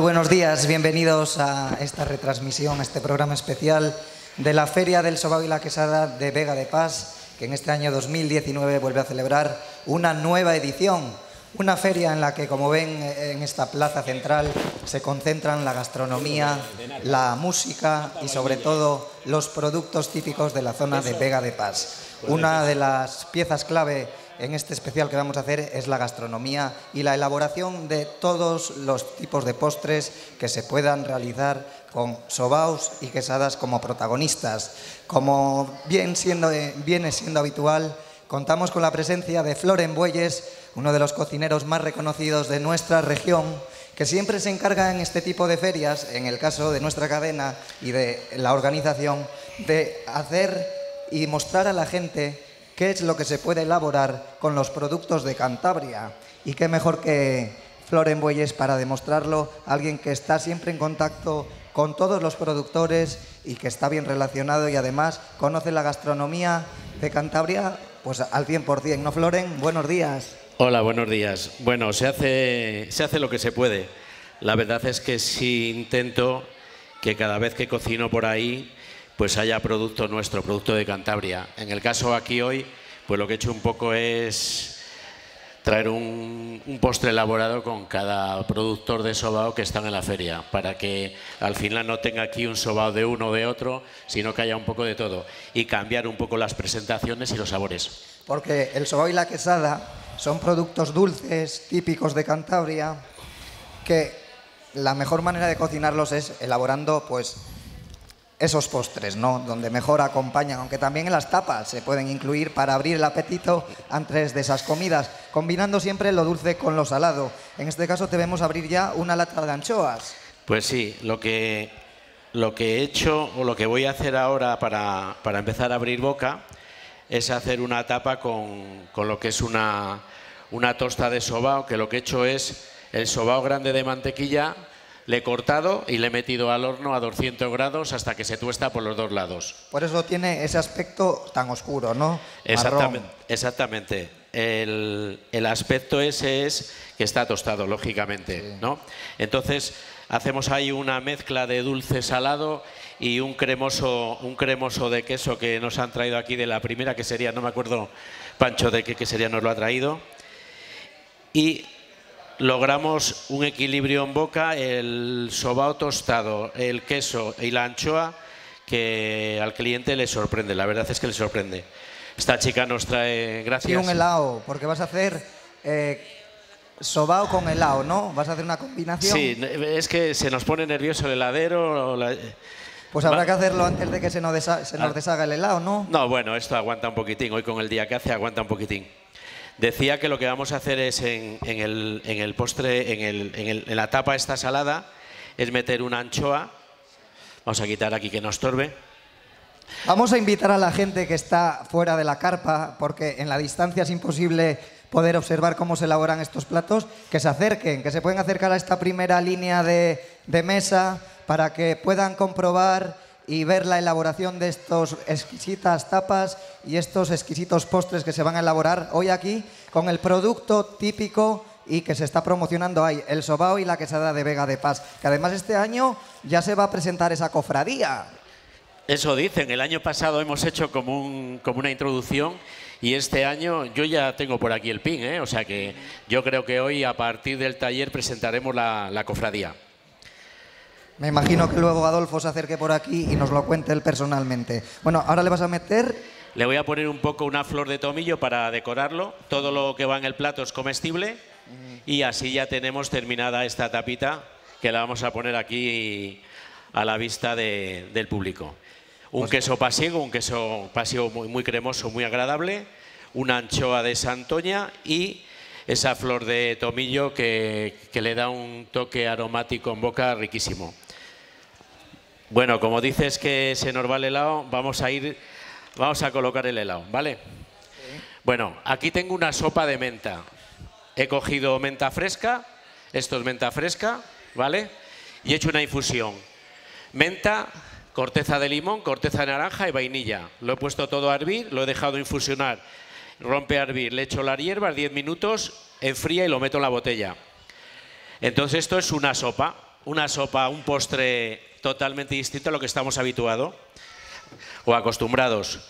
buenos días, bienvenidos a esta retransmisión, a este programa especial de la Feria del Sobao y la Quesada de Vega de Paz, que en este año 2019 vuelve a celebrar una nueva edición. Una feria en la que, como ven en esta plaza central, se concentran la gastronomía, la música y sobre todo los productos típicos de la zona de Vega de Paz. Una de las piezas clave en este especial que vamos a hacer es la gastronomía y la elaboración de todos los tipos de postres que se puedan realizar con sobaos y quesadas como protagonistas. Como bien siendo, viene siendo habitual, contamos con la presencia de Floren Bueyes, uno de los cocineros más reconocidos de nuestra región, que siempre se encarga en este tipo de ferias, en el caso de nuestra cadena y de la organización, de hacer y mostrar a la gente qué es lo que se puede elaborar con los productos de Cantabria. Y qué mejor que Floren Bueyes para demostrarlo, alguien que está siempre en contacto con todos los productores y que está bien relacionado y además conoce la gastronomía de Cantabria pues al 100%. ¿No, Floren? Buenos días. Hola, buenos días. Bueno, se hace, se hace lo que se puede. La verdad es que sí intento que cada vez que cocino por ahí pues haya producto nuestro, producto de Cantabria. En el caso aquí hoy, pues lo que he hecho un poco es traer un, postre elaborado con cada productor de sobao que están en la feria, para que al final no tenga aquí un sobao de uno o de otro, sino que haya un poco de todo y cambiar un poco las presentaciones y los sabores. Porque el sobao y la quesada son productos dulces típicos de Cantabria que la mejor manera de cocinarlos es elaborando pues esos postres, ¿no? Donde mejor acompañan, aunque también en las tapas se pueden incluir para abrir el apetito antes de esas comidas, combinando siempre lo dulce con lo salado. En este caso debemos abrir ya una lata de anchoas. Pues sí, lo que, lo que he hecho o lo que voy a hacer ahora para, empezar a abrir boca es hacer una tapa con, con lo que es una, una tosta de sobao, que lo que he hecho es el sobao grande de mantequilla le he cortado y le he metido al horno a 200 grados hasta que se tuesta por los dos lados. Por eso tiene ese aspecto tan oscuro, ¿no? Exactamente. exactamente. El, aspecto ese es que está tostado, lógicamente, ¿no? Entonces hacemos ahí una mezcla de dulce salado y un cremoso, un cremoso de queso que nos han traído aquí de la primera que sería, no me acuerdo, Pancho, de qué sería nos lo ha traído. Y logramos un equilibrio en boca, el sobao tostado, el queso y la anchoa que al cliente le sorprende, la verdad es que le sorprende. Esta chica nos trae, gracias. Y un helado, porque vas a hacer eh, sobao con helado, ¿no? Vas a hacer una combinación. Sí, es que se nos pone nervioso el heladero. Pues habrá que hacerlo antes de que se nos, se nos ah. deshaga el helado, ¿no? No, bueno, esto aguanta un poquitín. Hoy con el día que hace aguanta un poquitín. Decía que lo que vamos a hacer es en, el, postre, en, la tapa esta salada, es meter una anchoa. Vamos a quitar aquí que no estorbe. Vamos a invitar a la gente que está fuera de la carpa, porque en la distancia es imposible poder observar cómo se elaboran estos platos, que se acerquen, que se pueden acercar a esta primera línea de mesa para que puedan comprobar y ver la elaboración de estos exquisitas tapas y estos exquisitos postres que se van a elaborar hoy aquí con el producto típico y que se está promocionando ahí, el sobao y la quesada de Vega de Paz, que además este año ya se va a presentar esa cofradía. Eso dicen, el año pasado hemos hecho como, como una introducción y este año yo ya tengo por aquí el pin, ¿eh? o sea que yo creo que hoy a partir del taller presentaremos la cofradía. Me imagino que luego Adolfo se acerque por aquí y nos lo cuente él personalmente. Bueno, ahora le vas a meter... Le voy a poner un poco una flor de tomillo para decorarlo. Todo lo que va en el plato es comestible. Y así ya tenemos terminada esta tapita que la vamos a poner aquí a la vista del público. Un pues queso pasiego, un queso pasiego muy, muy cremoso, muy agradable. Una anchoa de Santoña y esa flor de tomillo que, que, le da un toque aromático en boca riquísimo. Bueno, como dices que se nos va el helado, vamos a ir, vamos a colocar el helado, ¿vale? Bueno, aquí tengo una sopa de menta. He cogido menta fresca, esto es menta fresca, ¿vale? Y he hecho una infusión. Menta, corteza de limón, corteza de naranja y vainilla. Lo he puesto todo a hervir, lo he dejado infusionar. Rompe a hervir, le echo las hierbas 10 minutos, enfría y lo meto en la botella. Entonces esto es una sopa una sopa, un postre totalmente distinto a lo que estamos habituados o acostumbrados.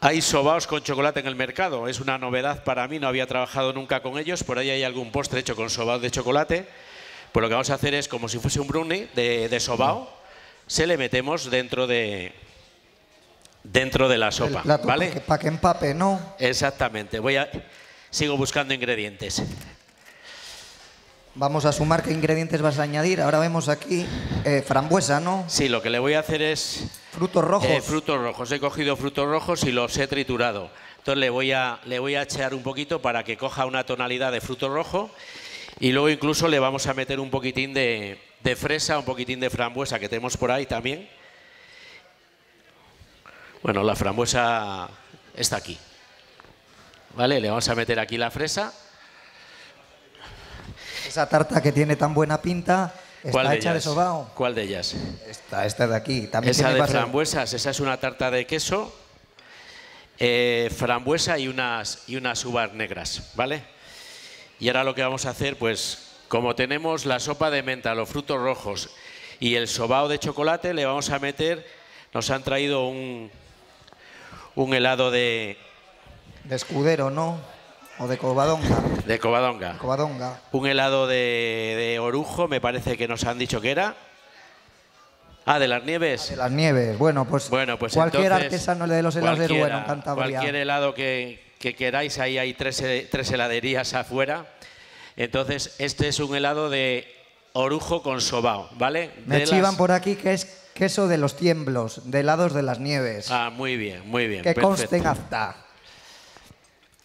Hay sobaos con chocolate en el mercado, es una novedad para mí, no había trabajado nunca con ellos, por ahí hay algún postre hecho con sobao de chocolate. Pues lo que vamos a hacer es, como si fuese un brownie de, de sobao, se le metemos dentro de, dentro de la sopa, ¿vale? Para que, pa que empape, ¿no? Exactamente. Voy a, sigo buscando ingredientes. Vamos a sumar qué ingredientes vas a añadir. Ahora vemos aquí eh, frambuesa, ¿no? Sí, lo que le voy a hacer es... Frutos rojos. Eh, frutos rojos. He cogido frutos rojos y los he triturado. Entonces le voy, a, le voy a echar un poquito para que coja una tonalidad de fruto rojo y luego incluso le vamos a meter un poquitín de, de fresa, un poquitín de frambuesa que tenemos por ahí también. Bueno, la frambuesa está aquí. ¿Vale? Le vamos a meter aquí la fresa esa tarta que tiene tan buena pinta está hecha de sobao. ¿Cuál de ellas? Esta, esta de aquí. También esa de frambuesas, esa es una tarta de queso, eh, frambuesa y unas, y unas uvas negras, ¿vale? Y ahora lo que vamos a hacer, pues, como tenemos la sopa de menta, los frutos rojos y el sobao de chocolate, le vamos a meter, nos han traído un, un helado de... De escudero, ¿no? ¿O de Covadonga? De Covadonga. Covadonga. Un helado de, orujo, me parece que nos han dicho que era. Ah, de las nieves. de las nieves. Bueno, pues, bueno, pues cualquier artesano de los helados es bueno en Cualquier helado que, queráis, ahí hay tres, tres heladerías afuera. Entonces, este es un helado de orujo con sobao, ¿vale? Me chivan por aquí que es queso de los tiemblos, de helados de las nieves. Ah, muy bien, muy bien. Que conste en afta.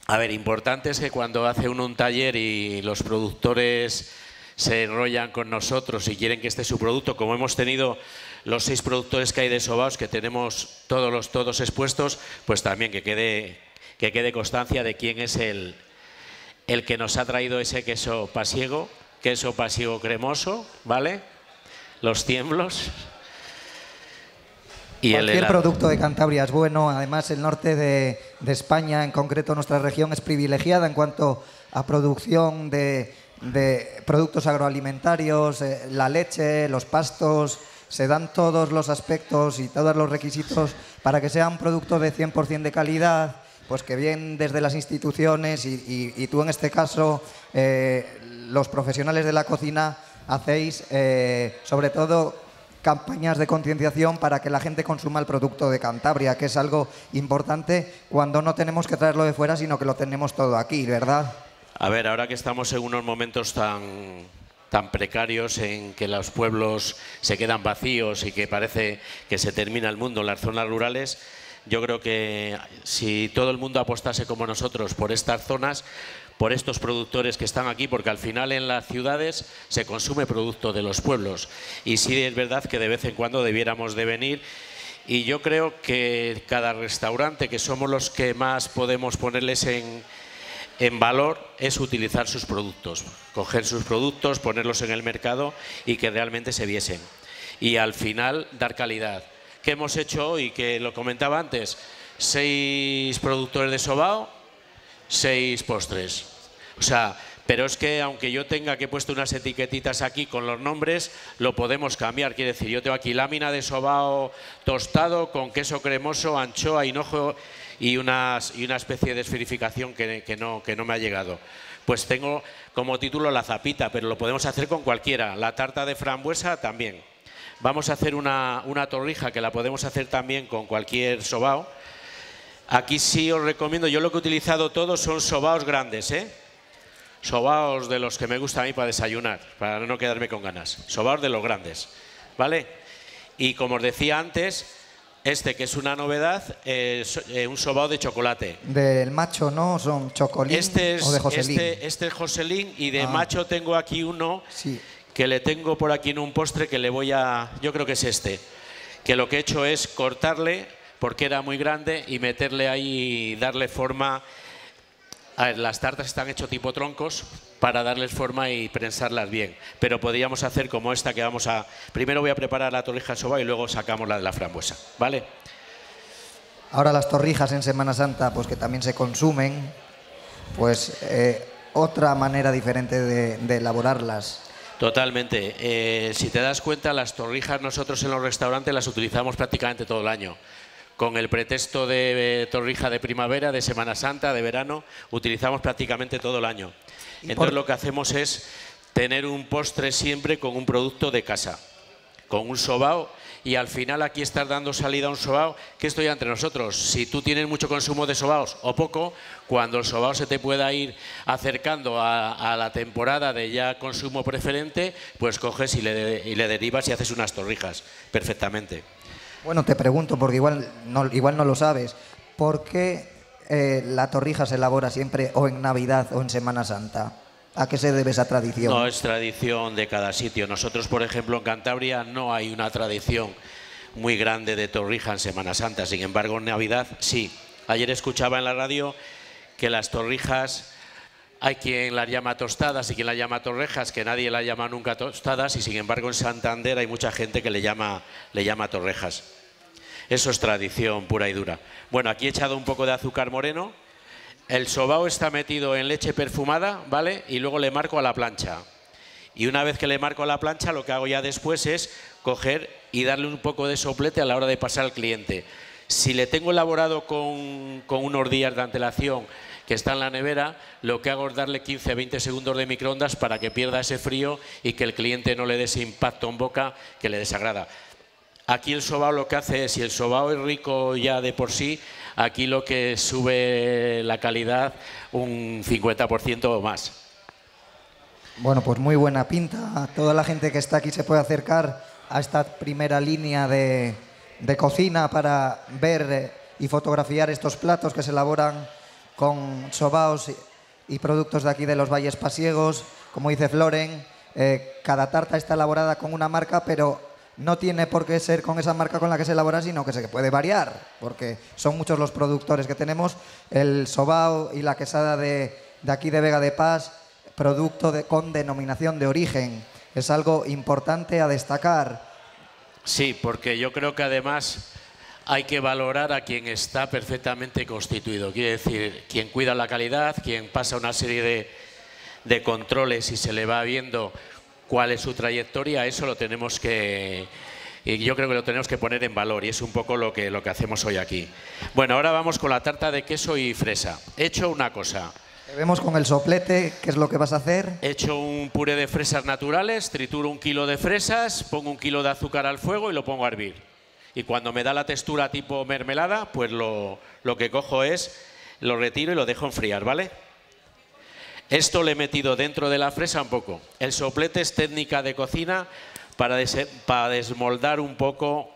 A ver, importante es que cuando hace uno un taller y los productores se enrollan con nosotros y quieren que esté su producto, como hemos tenido los seis productores que hay de Sobaos, que tenemos todos los todos expuestos, pues también que quede, que quede constancia de quién es el, el que nos ha traído ese queso pasiego, queso pasiego cremoso, ¿vale? Los tiemblos. Cualquier producto de Cantabria es bueno. Además, el norte de, España, en concreto nuestra región, es privilegiada en cuanto a producción de, productos agroalimentarios, eh, la leche, los pastos. Se dan todos los aspectos y todos los requisitos para que sea un producto de 100% de calidad, pues que bien desde las instituciones y, tú en este caso, eh, los profesionales de la cocina, hacéis eh, sobre todo campañas de concienciación para que la gente consuma el producto de Cantabria, que es algo importante cuando no tenemos que traerlo de fuera, sino que lo tenemos todo aquí, ¿verdad? A ver, ahora que estamos en unos momentos tan, tan precarios en que los pueblos se quedan vacíos y que parece que se termina el mundo en las zonas rurales, yo creo que si todo el mundo apostase como nosotros por estas zonas, por estos productores que están aquí, porque al final en las ciudades se consume producto de los pueblos. Y sí es verdad que de vez en cuando debiéramos de venir y yo creo que cada restaurante, que somos los que más podemos ponerles en, en, valor, es utilizar sus productos, coger sus productos, ponerlos en el mercado y que realmente se viesen. Y al final dar calidad. ¿Qué hemos hecho hoy? Que lo comentaba antes, seis productores de sobao, seis postres. O sea, pero es que aunque yo tenga que puesto unas etiquetitas aquí con los nombres, lo podemos cambiar. Quiere decir, yo tengo aquí lámina de sobao tostado con queso cremoso, anchoa, hinojo y, unas, y una especie de esferificación que, no, que no me ha llegado. Pues tengo como título la zapita, pero lo podemos hacer con cualquiera. La tarta de frambuesa también. Vamos a hacer una, una torrija que la podemos hacer también con cualquier sobao Aquí sí os recomiendo, yo lo que he utilizado todos son sobaos grandes, ¿eh? Sobaos de los que me gusta a mí para desayunar, para no quedarme con ganas. Sobaos de los grandes, ¿vale? Y como os decía antes, este que es una novedad, es eh, un sobao de chocolate. Del macho, ¿no? Son chocolín este es, o de Joselín. Este, este es Joselín y de ah. macho tengo aquí uno que le tengo por aquí en un postre que le voy a... Yo creo que es este. Que lo que he hecho es cortarle porque era muy grande y meterle ahí y darle forma. A ver, las tartas están hechas tipo troncos para darles forma y prensarlas bien, pero podríamos hacer como esta que vamos a... Primero voy a preparar la torrija de soba y luego sacamos la de la frambuesa, ¿vale? Ahora las torrijas en Semana Santa, pues que también se consumen, pues eh, otra manera diferente de, de elaborarlas. Totalmente. Eh, si te das cuenta, las torrijas nosotros en los restaurantes las utilizamos prácticamente todo el año. Con el pretexto de torrija de primavera, de Semana Santa, de verano, utilizamos prácticamente todo el año. Entonces lo que hacemos es tener un postre siempre con un producto de casa, con un sobao y al final aquí estar dando salida a un sobao, que estoy entre nosotros. Si tú tienes mucho consumo de sobaos o poco, cuando el sobao se te pueda ir acercando a, la temporada de ya consumo preferente, pues coges y le, y le derivas y haces unas torrijas perfectamente. Bueno, te pregunto, porque igual no, igual no lo sabes, ¿por qué eh, la torrija se elabora siempre o en Navidad o en Semana Santa? ¿A qué se debe esa tradición? No es tradición de cada sitio. Nosotros, por ejemplo, en Cantabria no hay una tradición muy grande de torrija en Semana Santa. Sin embargo, en Navidad sí. Ayer escuchaba en la radio que las torrijas hay quien las llama tostadas y quien las llama torrejas, que nadie las llama nunca tostadas, y sin embargo en Santander hay mucha gente que le llama, le llama torrejas. Eso es tradición pura y dura. Bueno, aquí he echado un poco de azúcar moreno el sobao está metido en leche perfumada, ¿vale? Y luego le marco a la plancha. Y una vez que le marco a la plancha, lo que hago ya después es coger y darle un poco de soplete a la hora de pasar al cliente. Si le tengo elaborado con, unos días de antelación que está en la nevera, lo que hago es darle 15-20 segundos de microondas para que pierda ese frío y que el cliente no le dé ese impacto en boca que le desagrada. Aquí el sobao lo que hace es, si el sobao es rico ya de por sí, aquí lo que sube la calidad un 50% o más. Bueno, pues muy buena pinta. Toda la gente que está aquí se puede acercar a esta primera línea de, cocina para ver y fotografiar estos platos que se elaboran con sobaos y, productos de aquí de los Valles Pasiegos. Como dice Floren, eh, cada tarta está elaborada con una marca, pero no tiene por qué ser con esa marca con la que se elabora, sino que se puede variar, porque son muchos los productores que tenemos. El sobao y la quesada de, aquí de Vega de Paz, producto de, con denominación de origen. Es algo importante a destacar. Sí, porque yo creo que además hay que valorar a quien está perfectamente constituido. Quiere decir, quien cuida la calidad, quien pasa una serie de, de controles y se le va viendo cuál es su trayectoria, eso lo tenemos que, y yo creo que lo tenemos que poner en valor y es un poco lo que, lo que hacemos hoy aquí. Bueno, ahora vamos con la tarta de queso y fresa. He hecho una cosa. vemos con el soplete, ¿qué es lo que vas a hacer? He hecho un puré de fresas naturales, trituro un kilo de fresas, pongo un kilo de azúcar al fuego y lo pongo a hervir. Y cuando me da la textura tipo mermelada, pues lo, lo que cojo es, lo retiro y lo dejo enfriar, ¿vale? Esto le he metido dentro de la fresa un poco. El soplete es técnica de cocina para, desmoldar un poco,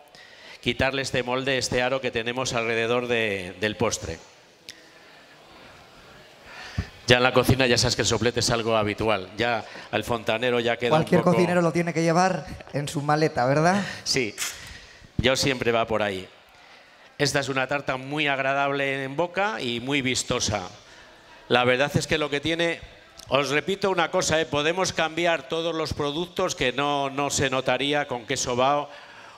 quitarle este molde, este aro que tenemos alrededor del postre. Ya en la cocina ya sabes que el soplete es algo habitual. Ya al fontanero ya queda Cualquier un poco... cocinero lo tiene que llevar en su maleta, ¿verdad? Sí, yo siempre va por ahí. Esta es una tarta muy agradable en boca y muy vistosa. La verdad es que lo que tiene, os repito una cosa, ¿eh? podemos cambiar todos los productos que no, no se notaría con qué sobao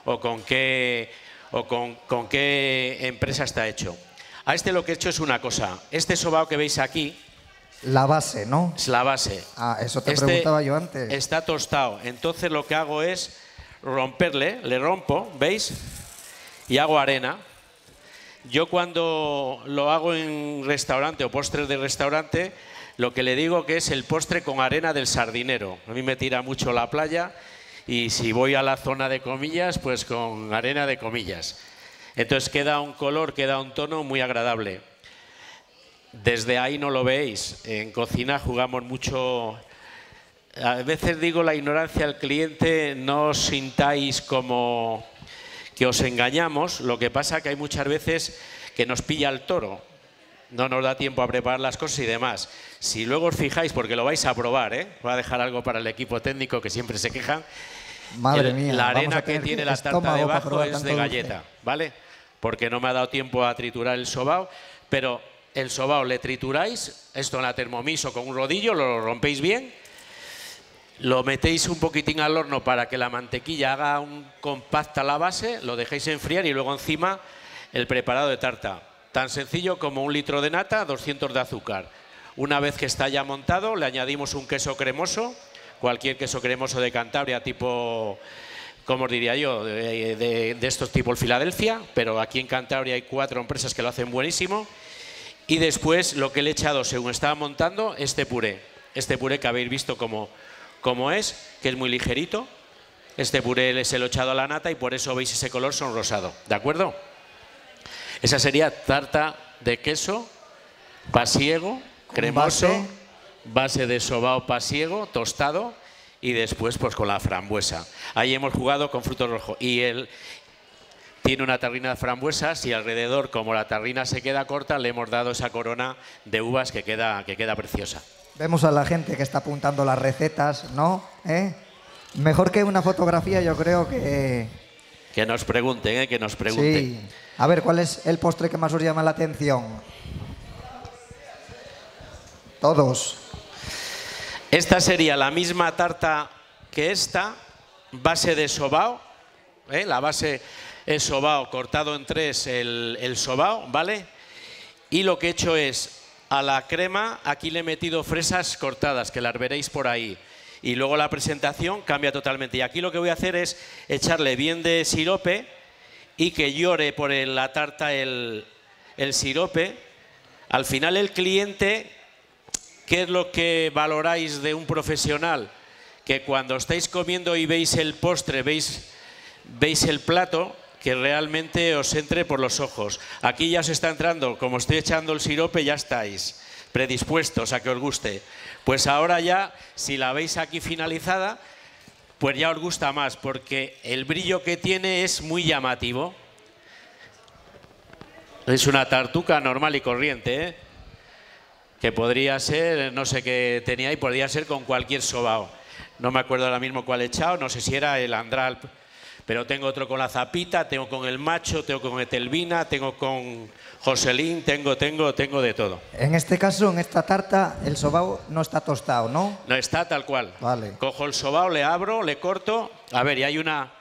o con qué, o con, con qué empresa está hecho. A este lo que he hecho es una cosa. Este sobao que veis aquí, la base, ¿no? Es la base. Ah, eso te este preguntaba yo antes. Está tostado. Entonces lo que hago es romperle, le rompo, ¿veis? Y hago arena. Yo cuando lo hago en restaurante o postres de restaurante, lo que le digo que es el postre con arena del sardinero. A mí me tira mucho la playa y si voy a la zona de comillas, pues con arena de comillas. Entonces queda un color, queda un tono muy agradable. Desde ahí no lo veis. En cocina jugamos mucho. A veces digo la ignorancia al cliente, no os sintáis como que os engañamos, lo que pasa que hay muchas veces que nos pilla el toro, no nos da tiempo a preparar las cosas y demás. Si luego os fijáis, porque lo vais a probar, ¿eh? voy a dejar algo para el equipo técnico que siempre se quejan. Madre mía, la arena que tiene la tarta debajo es de galleta, ¿vale? Porque no me ha dado tiempo a triturar el sobao, pero el sobao le trituráis, esto en la termomiso con un rodillo, lo rompéis bien lo metéis un poquitín al horno para que la mantequilla haga un compacta la base, lo dejéis enfriar y luego encima el preparado de tarta. Tan sencillo como un litro de nata, 200 de azúcar. Una vez que está ya montado, le añadimos un queso cremoso cualquier queso cremoso de Cantabria, tipo, ¿cómo os diría yo? De, de estos tipo el Filadelfia, pero aquí en Cantabria hay cuatro empresas que lo hacen buenísimo. Y después lo que le he echado según estaba montando, este puré. Este puré que habéis visto como, como es, que es muy ligerito. Este puré se lo he echado a la nata y por eso veis ese color sonrosado. ¿De acuerdo? Esa sería tarta de queso, pasiego, cremoso, base, base de sobao pasiego, tostado y después pues con la frambuesa. Ahí hemos jugado con frutos rojos y el tiene una tarrina de frambuesas y alrededor, como la tarrina se queda corta, le hemos dado esa corona de uvas que queda, que queda preciosa. Vemos a la gente que está apuntando las recetas, ¿no? ¿Eh? Mejor que una fotografía, yo creo que... Que nos pregunten, ¿eh? Que nos pregunten. Sí. A ver, ¿cuál es el postre que más os llama la atención? Todos. Esta sería la misma tarta que esta, base de sobao, ¿eh? la base es sobao cortado en tres, el, el sobao, ¿vale? Y lo que he hecho es, a la crema, aquí le he metido fresas cortadas, que las veréis por ahí. Y luego la presentación cambia totalmente. Y aquí lo que voy a hacer es echarle bien de sirope y que llore por la tarta el, sirope. Al final el cliente, ¿qué es lo que valoráis de un profesional? Que cuando estáis comiendo y veis el postre, veis, veis el plato, que realmente os entre por los ojos. Aquí ya os está entrando, como estoy echando el sirope, ya estáis predispuestos a que os guste. Pues ahora ya, si la veis aquí finalizada, pues ya os gusta más, porque el brillo que tiene es muy llamativo. Es una tartuca normal y corriente, ¿eh? que podría ser, no sé qué tenía y podría ser con cualquier sobao. No me acuerdo ahora mismo cuál he echado, no sé si era el andral pero tengo otro con la zapita, tengo con el macho, tengo con Etelvina, tengo con Joselín, tengo, tengo, tengo de todo. En este caso, en esta tarta, el sobao no está tostado, ¿no? No está tal cual. Vale. Cojo el sobao, le abro, le corto. A ver, y hay una...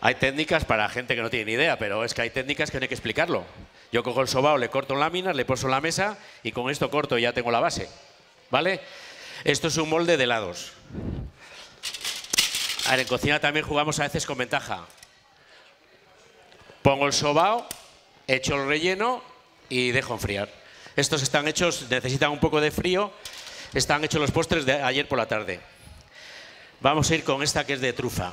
Hay técnicas para gente que no tiene ni idea, pero es que hay técnicas que no hay que explicarlo. Yo cojo el sobao, le corto en láminas, le poso en la mesa y con esto corto y ya tengo la base. ¿Vale? Esto es un molde de helados. A ver, en cocina también jugamos a veces con ventaja. Pongo el sobao, echo el relleno y dejo enfriar. Estos están hechos, necesitan un poco de frío, están hechos los postres de ayer por la tarde. Vamos a ir con esta que es de trufa.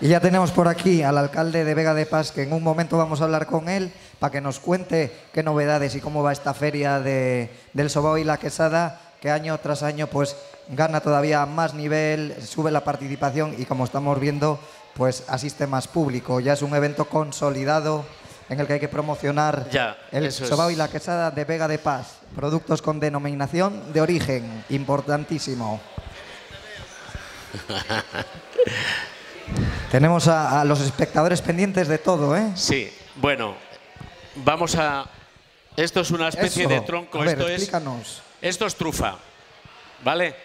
Y ya tenemos por aquí al alcalde de Vega de Paz, que en un momento vamos a hablar con él para que nos cuente qué novedades y cómo va esta feria de, del sobao y la quesada, que año tras año pues gana todavía más nivel, sube la participación y como estamos viendo, pues asiste más público. Ya es un evento consolidado en el que hay que promocionar el sobao y la quesada de Vega de Paz, productos con denominación de origen, importantísimo. Tenemos a, los espectadores pendientes de todo, ¿eh? Sí, bueno, vamos a... Esto es una especie de tronco, esto, es, esto es trufa, ¿vale?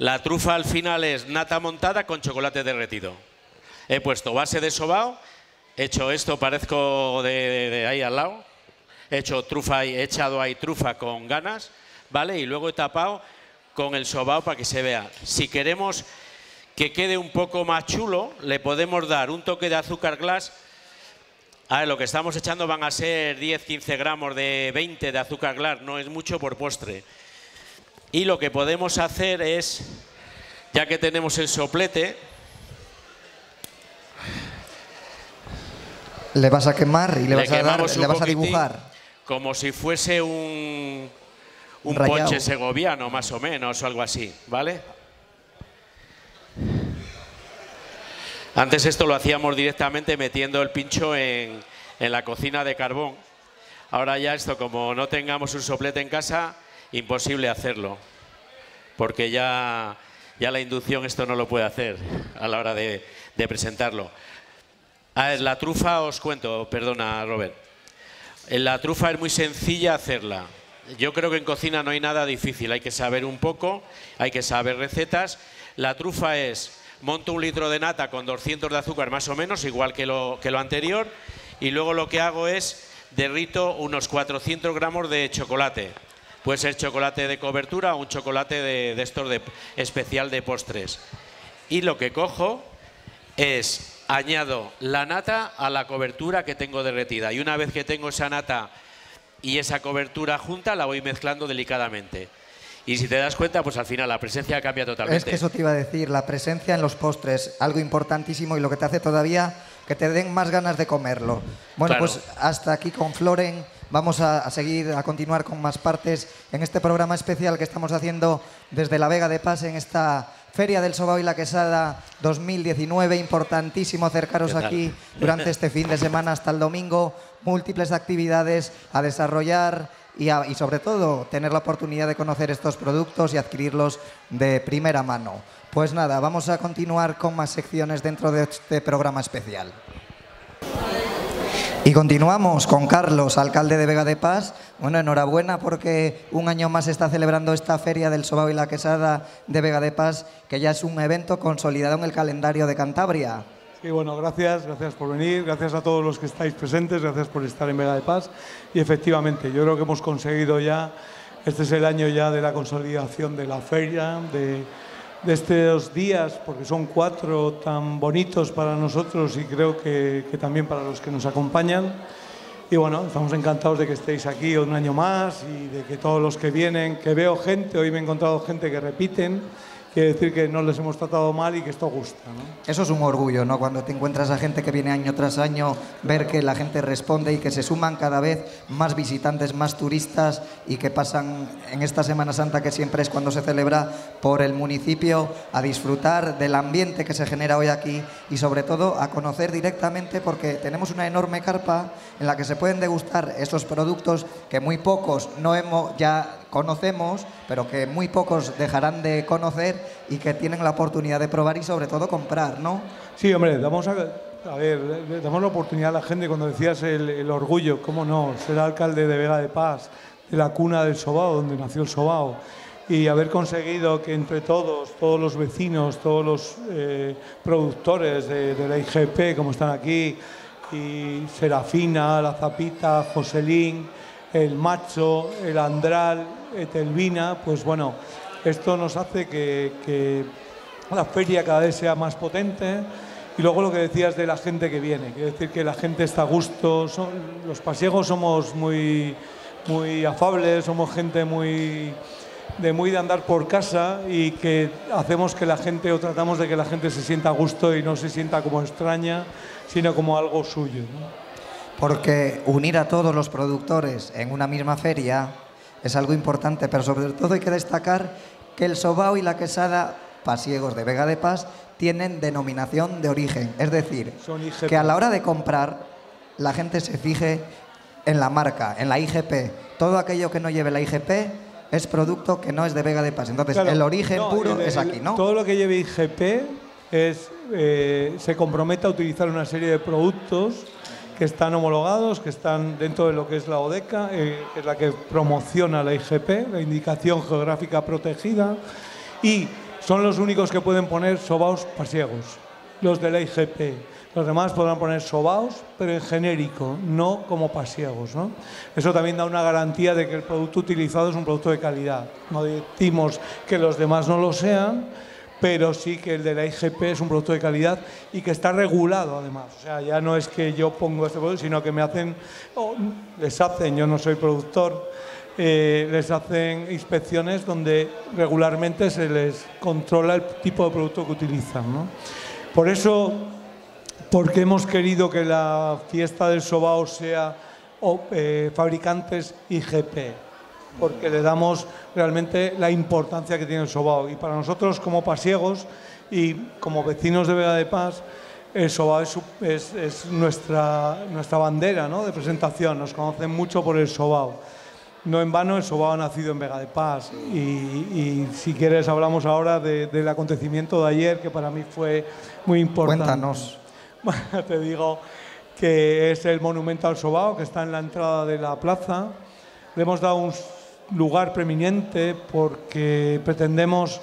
La trufa al final es nata montada con chocolate derretido. He puesto base de sobao, he hecho esto, parezco de, ahí al lado. He hecho trufa, he echado ahí trufa con ganas, ¿vale? Y luego he tapado con el sobao para que se vea. Si queremos que quede un poco más chulo, le podemos dar un toque de azúcar glass. A ver, lo que estamos echando van a ser 10-15 gramos de 20 de azúcar glass, no es mucho por postre. Y lo que podemos hacer es, ya que tenemos el soplete, le vas a quemar y le, vas, a, dibujar. Como si fuese un, un ponche segoviano, más o menos, o algo así, ¿vale? Antes esto lo hacíamos directamente metiendo el pincho en, en la cocina de carbón. Ahora ya esto, como no tengamos un soplete en casa, imposible hacerlo, porque ya, ya la inducción esto no lo puede hacer a la hora de, presentarlo. la trufa os cuento, perdona Robert. La trufa es muy sencilla hacerla. Yo creo que en cocina no hay nada difícil, hay que saber un poco, hay que saber recetas. La trufa es, monto un litro de nata con 200 de azúcar más o menos, igual que lo, que lo anterior, y luego lo que hago es derrito unos 400 gramos de chocolate Puede ser chocolate de cobertura o un chocolate de, de estos de especial de postres. Y lo que cojo es añado la nata a la cobertura que tengo derretida. Y una vez que tengo esa nata y esa cobertura junta, la voy mezclando delicadamente. Y si te das cuenta, pues al final la presencia cambia totalmente. Es que eso te iba a decir, la presencia en los postres, algo importantísimo y lo que te hace todavía que te den más ganas de comerlo. Bueno, Claro. pues hasta aquí con Floren. Vamos a, a seguir, a continuar con más partes en este programa especial que estamos haciendo desde la Vega de Paz en esta Feria del Sobao y la Quesada 2019. Importantísimo acercaros aquí durante este fin de semana hasta el domingo. Múltiples actividades a desarrollar y, a- y sobre todo tener la oportunidad de conocer estos productos y adquirirlos de primera mano. Pues nada, vamos a continuar con más secciones dentro de este programa especial. Y continuamos con Carlos, alcalde de Vega de Paz. Bueno, enhorabuena porque un año más se está celebrando esta Feria del Sobao y la Quesada de Vega de Paz, que ya es un evento consolidado en el calendario de Cantabria. Sí, bueno, gracias, gracias por venir, gracias a todos los que estáis presentes, gracias por estar en Vega de Paz. Y efectivamente, yo creo que hemos conseguido ya, este es el año ya de la consolidación de la feria, de, de estos días, porque son cuatro tan bonitos para nosotros y creo que, que también para los que nos acompañan. Y bueno, estamos encantados de que estéis aquí un año más y de que todos los que vienen, que veo gente, hoy me he encontrado gente que repiten, quiere decir que no les hemos tratado mal y que esto gusta. ¿no? Eso es un orgullo, ¿no? Cuando te encuentras a gente que viene año tras año, ver que la gente responde y que se suman cada vez más visitantes, más turistas y que pasan en esta Semana Santa, que siempre es cuando se celebra por el municipio, a disfrutar del ambiente que se genera hoy aquí y sobre todo a conocer directamente porque tenemos una enorme carpa en la que se pueden degustar esos productos que muy pocos no hemos ya conocemos, pero que muy pocos dejarán de conocer y que tienen la oportunidad de probar y sobre todo comprar, ¿no? Sí, hombre, damos a, ver, damos la oportunidad a la gente cuando decías el, orgullo, cómo no, ser alcalde de Vega de Paz, de la cuna del Sobao, donde nació el Sobao, y haber conseguido que entre todos, todos los vecinos, todos los eh, productores de, de la IGP, como están aquí, y Serafina, La Zapita, Joselín, el Macho, el Andral, Etelvina, pues bueno, esto nos hace que, la feria cada vez sea más potente. Y luego lo que decías de la gente que viene, quiere decir que la gente está a gusto, son- los pasiegos somos muy, muy afables, somos gente muy de muy de andar por casa y que hacemos que la gente o tratamos de que la gente se sienta a gusto y no se sienta como extraña, sino como algo suyo. Porque unir a todos los productores en una misma feria es algo importante, pero sobre todo hay que destacar que el sobao y la quesada pasiegos de Vega de Paz tienen denominación de origen, es decir, que a la hora de comprar la gente se fije en la marca, en la IGP. Todo aquello que no lleve la IGP es producto que no es de Vega de Paz. Entonces, Claro, el origen no, puro el- es aquí, ¿no? Todo lo que lleve IGP es, eh, se compromete a utilizar una serie de productos que están homologados, que están dentro de lo que es la ODECA, eh, que es la que promociona la IGP, la Indicación Geográfica Protegida, y son los únicos que pueden poner sobaos pasiegos, los de la IGP. Los demás podrán poner sobaos, pero en genérico, no como pasiegos. ¿no? Eso también da una garantía de que el producto utilizado es un producto de calidad. No decimos que los demás no lo sean, pero sí que el de la IGP es un producto de calidad y que está regulado además. O sea, ya no es que yo pongo este producto, sino que me hacen, o les hacen, yo no soy productor, eh, les hacen inspecciones donde regularmente se les controla el tipo de producto que utilizan. ¿no? Por eso, porque hemos querido que la fiesta del Sobao sea eh, fabricantes IGP, porque le damos realmente la importancia que tiene el Sobao. Y para nosotros como pasiegos y como vecinos de Vega de Paz, el Sobao es, es- es nuestra, nuestra bandera ¿no? de presentación, nos conocen mucho por el Sobao. No en vano el Sobao ha nacido en Vega de Paz y, y si quieres hablamos ahora de- del acontecimiento de ayer que para mí fue muy importante. Cuéntanos. Te digo que es el monumento al Sobao, que está en la entrada de la plaza. Le hemos dado un lugar preeminente porque pretendemos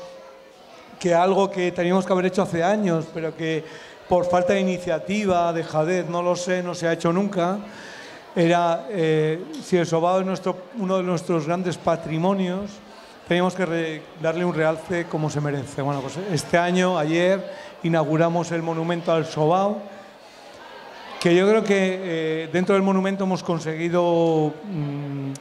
que algo que teníamos que haber hecho hace años, pero que por falta de iniciativa, de jadez, no lo sé, no se ha hecho nunca, era eh, si el sobao es nuestro, uno de nuestros grandes patrimonios, teníamos que darle un realce como se merece. Bueno, pues este año, ayer, inauguramos el monumento al sobao, que yo creo que eh, dentro del monumento hemos conseguido, mm,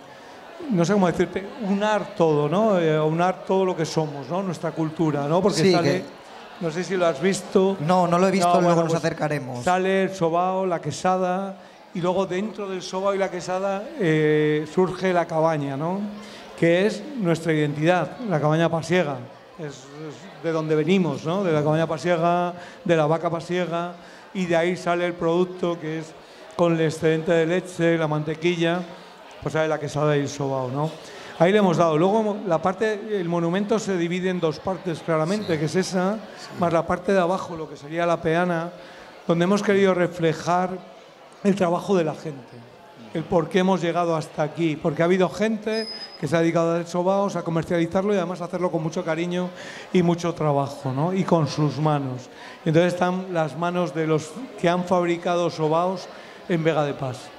no sé cómo decirte, unar todo, ¿no? Eh, unar todo lo que somos, ¿no? Nuestra cultura, ¿no? Porque sale, no sé si lo has visto. No, no lo he visto, luego nos pues acercaremos. Sale el sobao, la quesada, y luego dentro del sobao y la quesada eh, surge la cabaña, ¿no? Que es nuestra identidad, la cabaña pasiega. Es, es de donde venimos, ¿no? De la cabaña pasiega, de la vaca pasiega y de ahí sale el producto que es con el excedente de leche, la mantequilla, pues sale la quesada y el sobao, ¿no? Ahí le hemos dado. Luego la parte, el monumento se divide en dos partes claramente, que es esa, más la parte de abajo, lo que sería la peana, donde hemos querido reflejar el trabajo de la gente el por qué hemos llegado hasta aquí, porque ha habido gente que se ha dedicado a dar sobaos, a comercializarlo y además a hacerlo con mucho cariño y mucho trabajo, ¿no? Y con sus manos. entonces están las manos de los que han fabricado sobaos en Vega de Paz.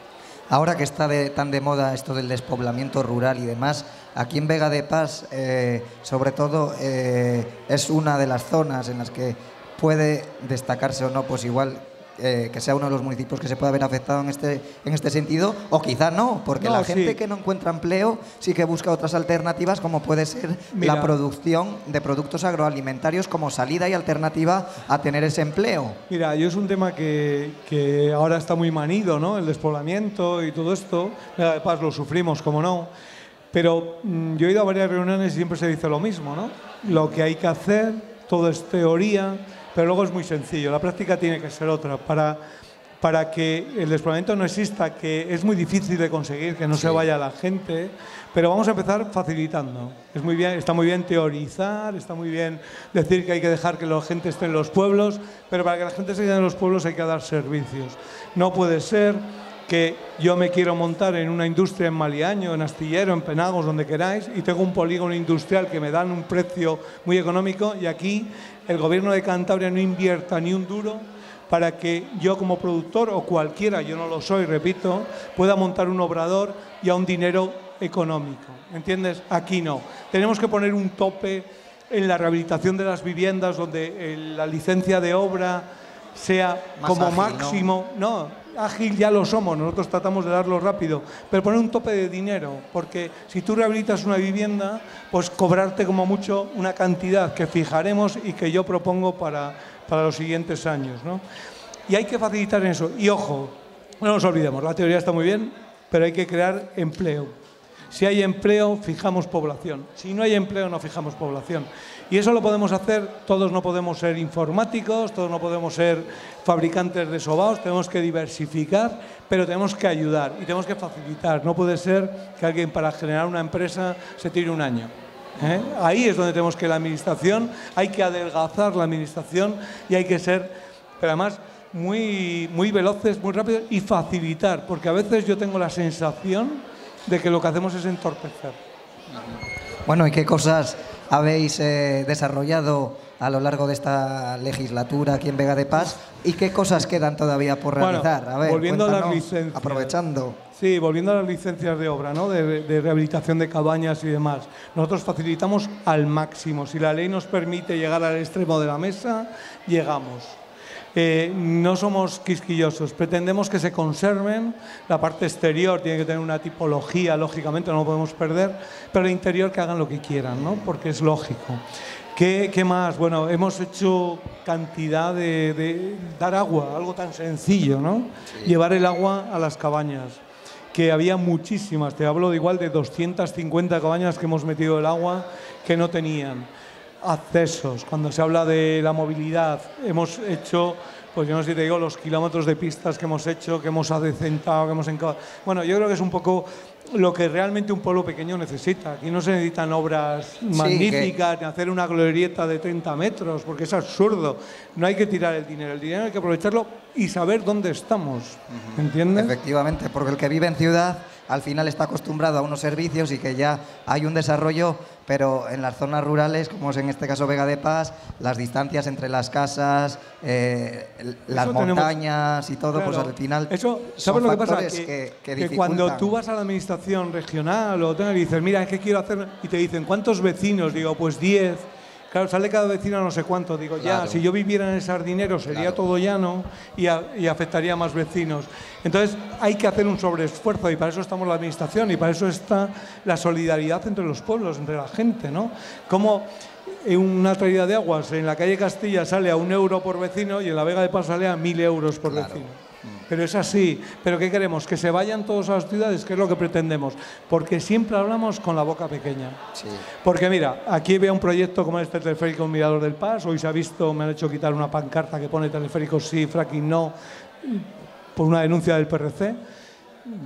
Ahora que está tan de moda esto del despoblamiento rural y demás, aquí en Vega de Paz, eh, sobre todo, eh, es una de las zonas en las que puede destacarse o no, pues igual eh, que sea uno de los municipios que se pueda ver afectado en este, en este sentido, o quizá no, porque la gente que no encuentra empleo sí que busca otras alternativas, como puede ser la producción de productos agroalimentarios como salida y alternativa a tener ese empleo. Mira, yo es un tema que, que ahora está muy manido, ¿no? El despoblamiento y todo esto. Además, lo sufrimos, como no. Pero mm, yo he ido a varias reuniones y siempre se dice lo mismo, ¿no? Lo que hay que hacer, todo es teoría pero luego es muy sencillo. La práctica tiene que ser otra. Para, para que el despoblamiento no exista, que es muy difícil de conseguir, que no se vaya la gente, pero vamos a empezar facilitando. Es muy bien, está muy bien teorizar, está muy bien decir que hay que dejar que la gente esté en los pueblos, pero para que la gente se quede en los pueblos hay que dar servicios. No puede ser que yo me quiero montar en una industria en Maliaño, en Astillero, en Penagos, donde queráis, y tengo un polígono industrial que me dan un precio muy económico y aquí el gobierno de Cantabria no invierta ni un duro para que yo como productor o cualquiera, yo no lo soy, repito, pueda montar un obrador y a un dinero económico. ¿Entiendes? Aquí no. Tenemos que poner un tope en la rehabilitación de las viviendas donde la licencia de obra sea como máximo. ¿no? Ágil ya lo somos, nosotros tratamos de darlo rápido, pero poner un tope de dinero, porque si tú rehabilitas una vivienda, pues cobrarte como mucho una cantidad que fijaremos y que yo propongo para, para los siguientes años. ¿no? Y hay que facilitar eso. Y ojo, no nos olvidemos, la teoría está muy bien, pero hay que crear empleo. Si hay empleo, fijamos población. Si no hay empleo, no fijamos población. Y eso lo podemos hacer, todos no podemos ser informáticos, todos no podemos ser fabricantes de sobaos, tenemos que diversificar, pero tenemos que ayudar y tenemos que facilitar. No puede ser que alguien para generar una empresa se tire un año. ¿eh? Ahí es donde tenemos que la administración, hay que adelgazar la administración y hay que ser, pero además, muy, muy veloces, muy rápidos y facilitar, porque a veces yo tengo la sensación de que lo que hacemos es entorpecer. Bueno, ¿y qué cosas habéis eh, desarrollado a lo largo de esta legislatura aquí en Vega de Paz y qué cosas quedan todavía por realizar. a ver, volviendo a las licencias. Aprovechando. Sí, volviendo a las licencias de obra, ¿no? de, de, rehabilitación de cabañas y demás. Nosotros facilitamos al máximo. Si la ley nos permite llegar al extremo de la mesa, llegamos. Eh, no somos quisquillosos, pretendemos que se conserven, la parte exterior tiene que tener una tipología, lógicamente no lo podemos perder, pero el interior que hagan lo que quieran, ¿no? porque es lógico. ¿Qué, más? Bueno, hemos hecho cantidad de, dar agua, algo tan sencillo, ¿no? Llevar el agua a las cabañas, que había muchísimas, te hablo de igual de 250 cabañas que hemos metido el agua que no tenían accesos, cuando se habla de la movilidad, hemos hecho, pues yo no sé si te digo, los kilómetros de pistas que hemos hecho, que hemos adecentado, que hemos encabado. Bueno, yo creo que es un poco lo que realmente un pueblo pequeño necesita. Aquí no se necesitan obras magníficas, ni hacer una glorieta de 30 metros, porque es absurdo. No hay que tirar el dinero, el dinero hay que aprovecharlo y saber dónde estamos. ¿Entiendes? Efectivamente, porque el que vive en ciudad al final está acostumbrado a unos servicios y que ya hay un desarrollo pero en las zonas rurales, como es en este caso Vega de Paz, las distancias entre las casas, eh, las montañas y todo, pues al final. Eso, ¿sabes lo que pasa? Que, que, cuando tú vas a la administración regional o y dices, mira, es que quiero hacer. Y te dicen, ¿cuántos vecinos? Digo, pues 10. Claro, sale cada vecino no sé cuánto. Digo, ya, si yo viviera en ese sardinero sería todo llano y, y, afectaría a más vecinos. Entonces hay que hacer un sobreesfuerzo y para eso estamos la administración y para eso está la solidaridad entre los pueblos, entre la gente, ¿no? Como una traída de aguas en la calle Castilla sale a un euro por vecino y en la Vega de Paz sale a mil euros por vecino. Pero es así. ¿Pero qué queremos? ¿Que se vayan todos a las ciudades? ¿Qué es lo que pretendemos? Porque siempre hablamos con la boca pequeña. Porque mira, aquí veo un proyecto como este teleférico Mirador del Paz. Hoy se ha visto, me han hecho quitar una pancarta que pone teleférico sí, fracking no, por una denuncia del PRC.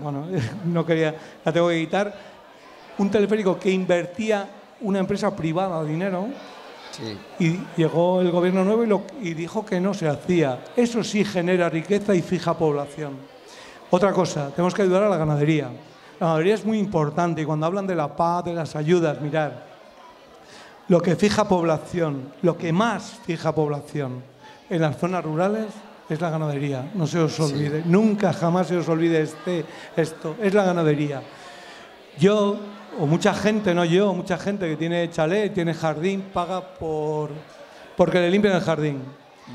Bueno, no quería, la tengo que quitar. Un teleférico que invertía una empresa privada dinero y llegó el gobierno nuevo y, dijo que no se hacía. Eso sí genera riqueza y fija población. Otra cosa, tenemos que ayudar a la ganadería. La ganadería es muy importante y cuando hablan de la paz, de las ayudas, mirar, lo que fija población, lo que más fija población en las zonas rurales es la ganadería. No se os olvide, nunca jamás se os olvide este, esto, es la ganadería. Yo o mucha gente, no yo, mucha gente que tiene chalet, tiene jardín, paga por porque le limpien el jardín.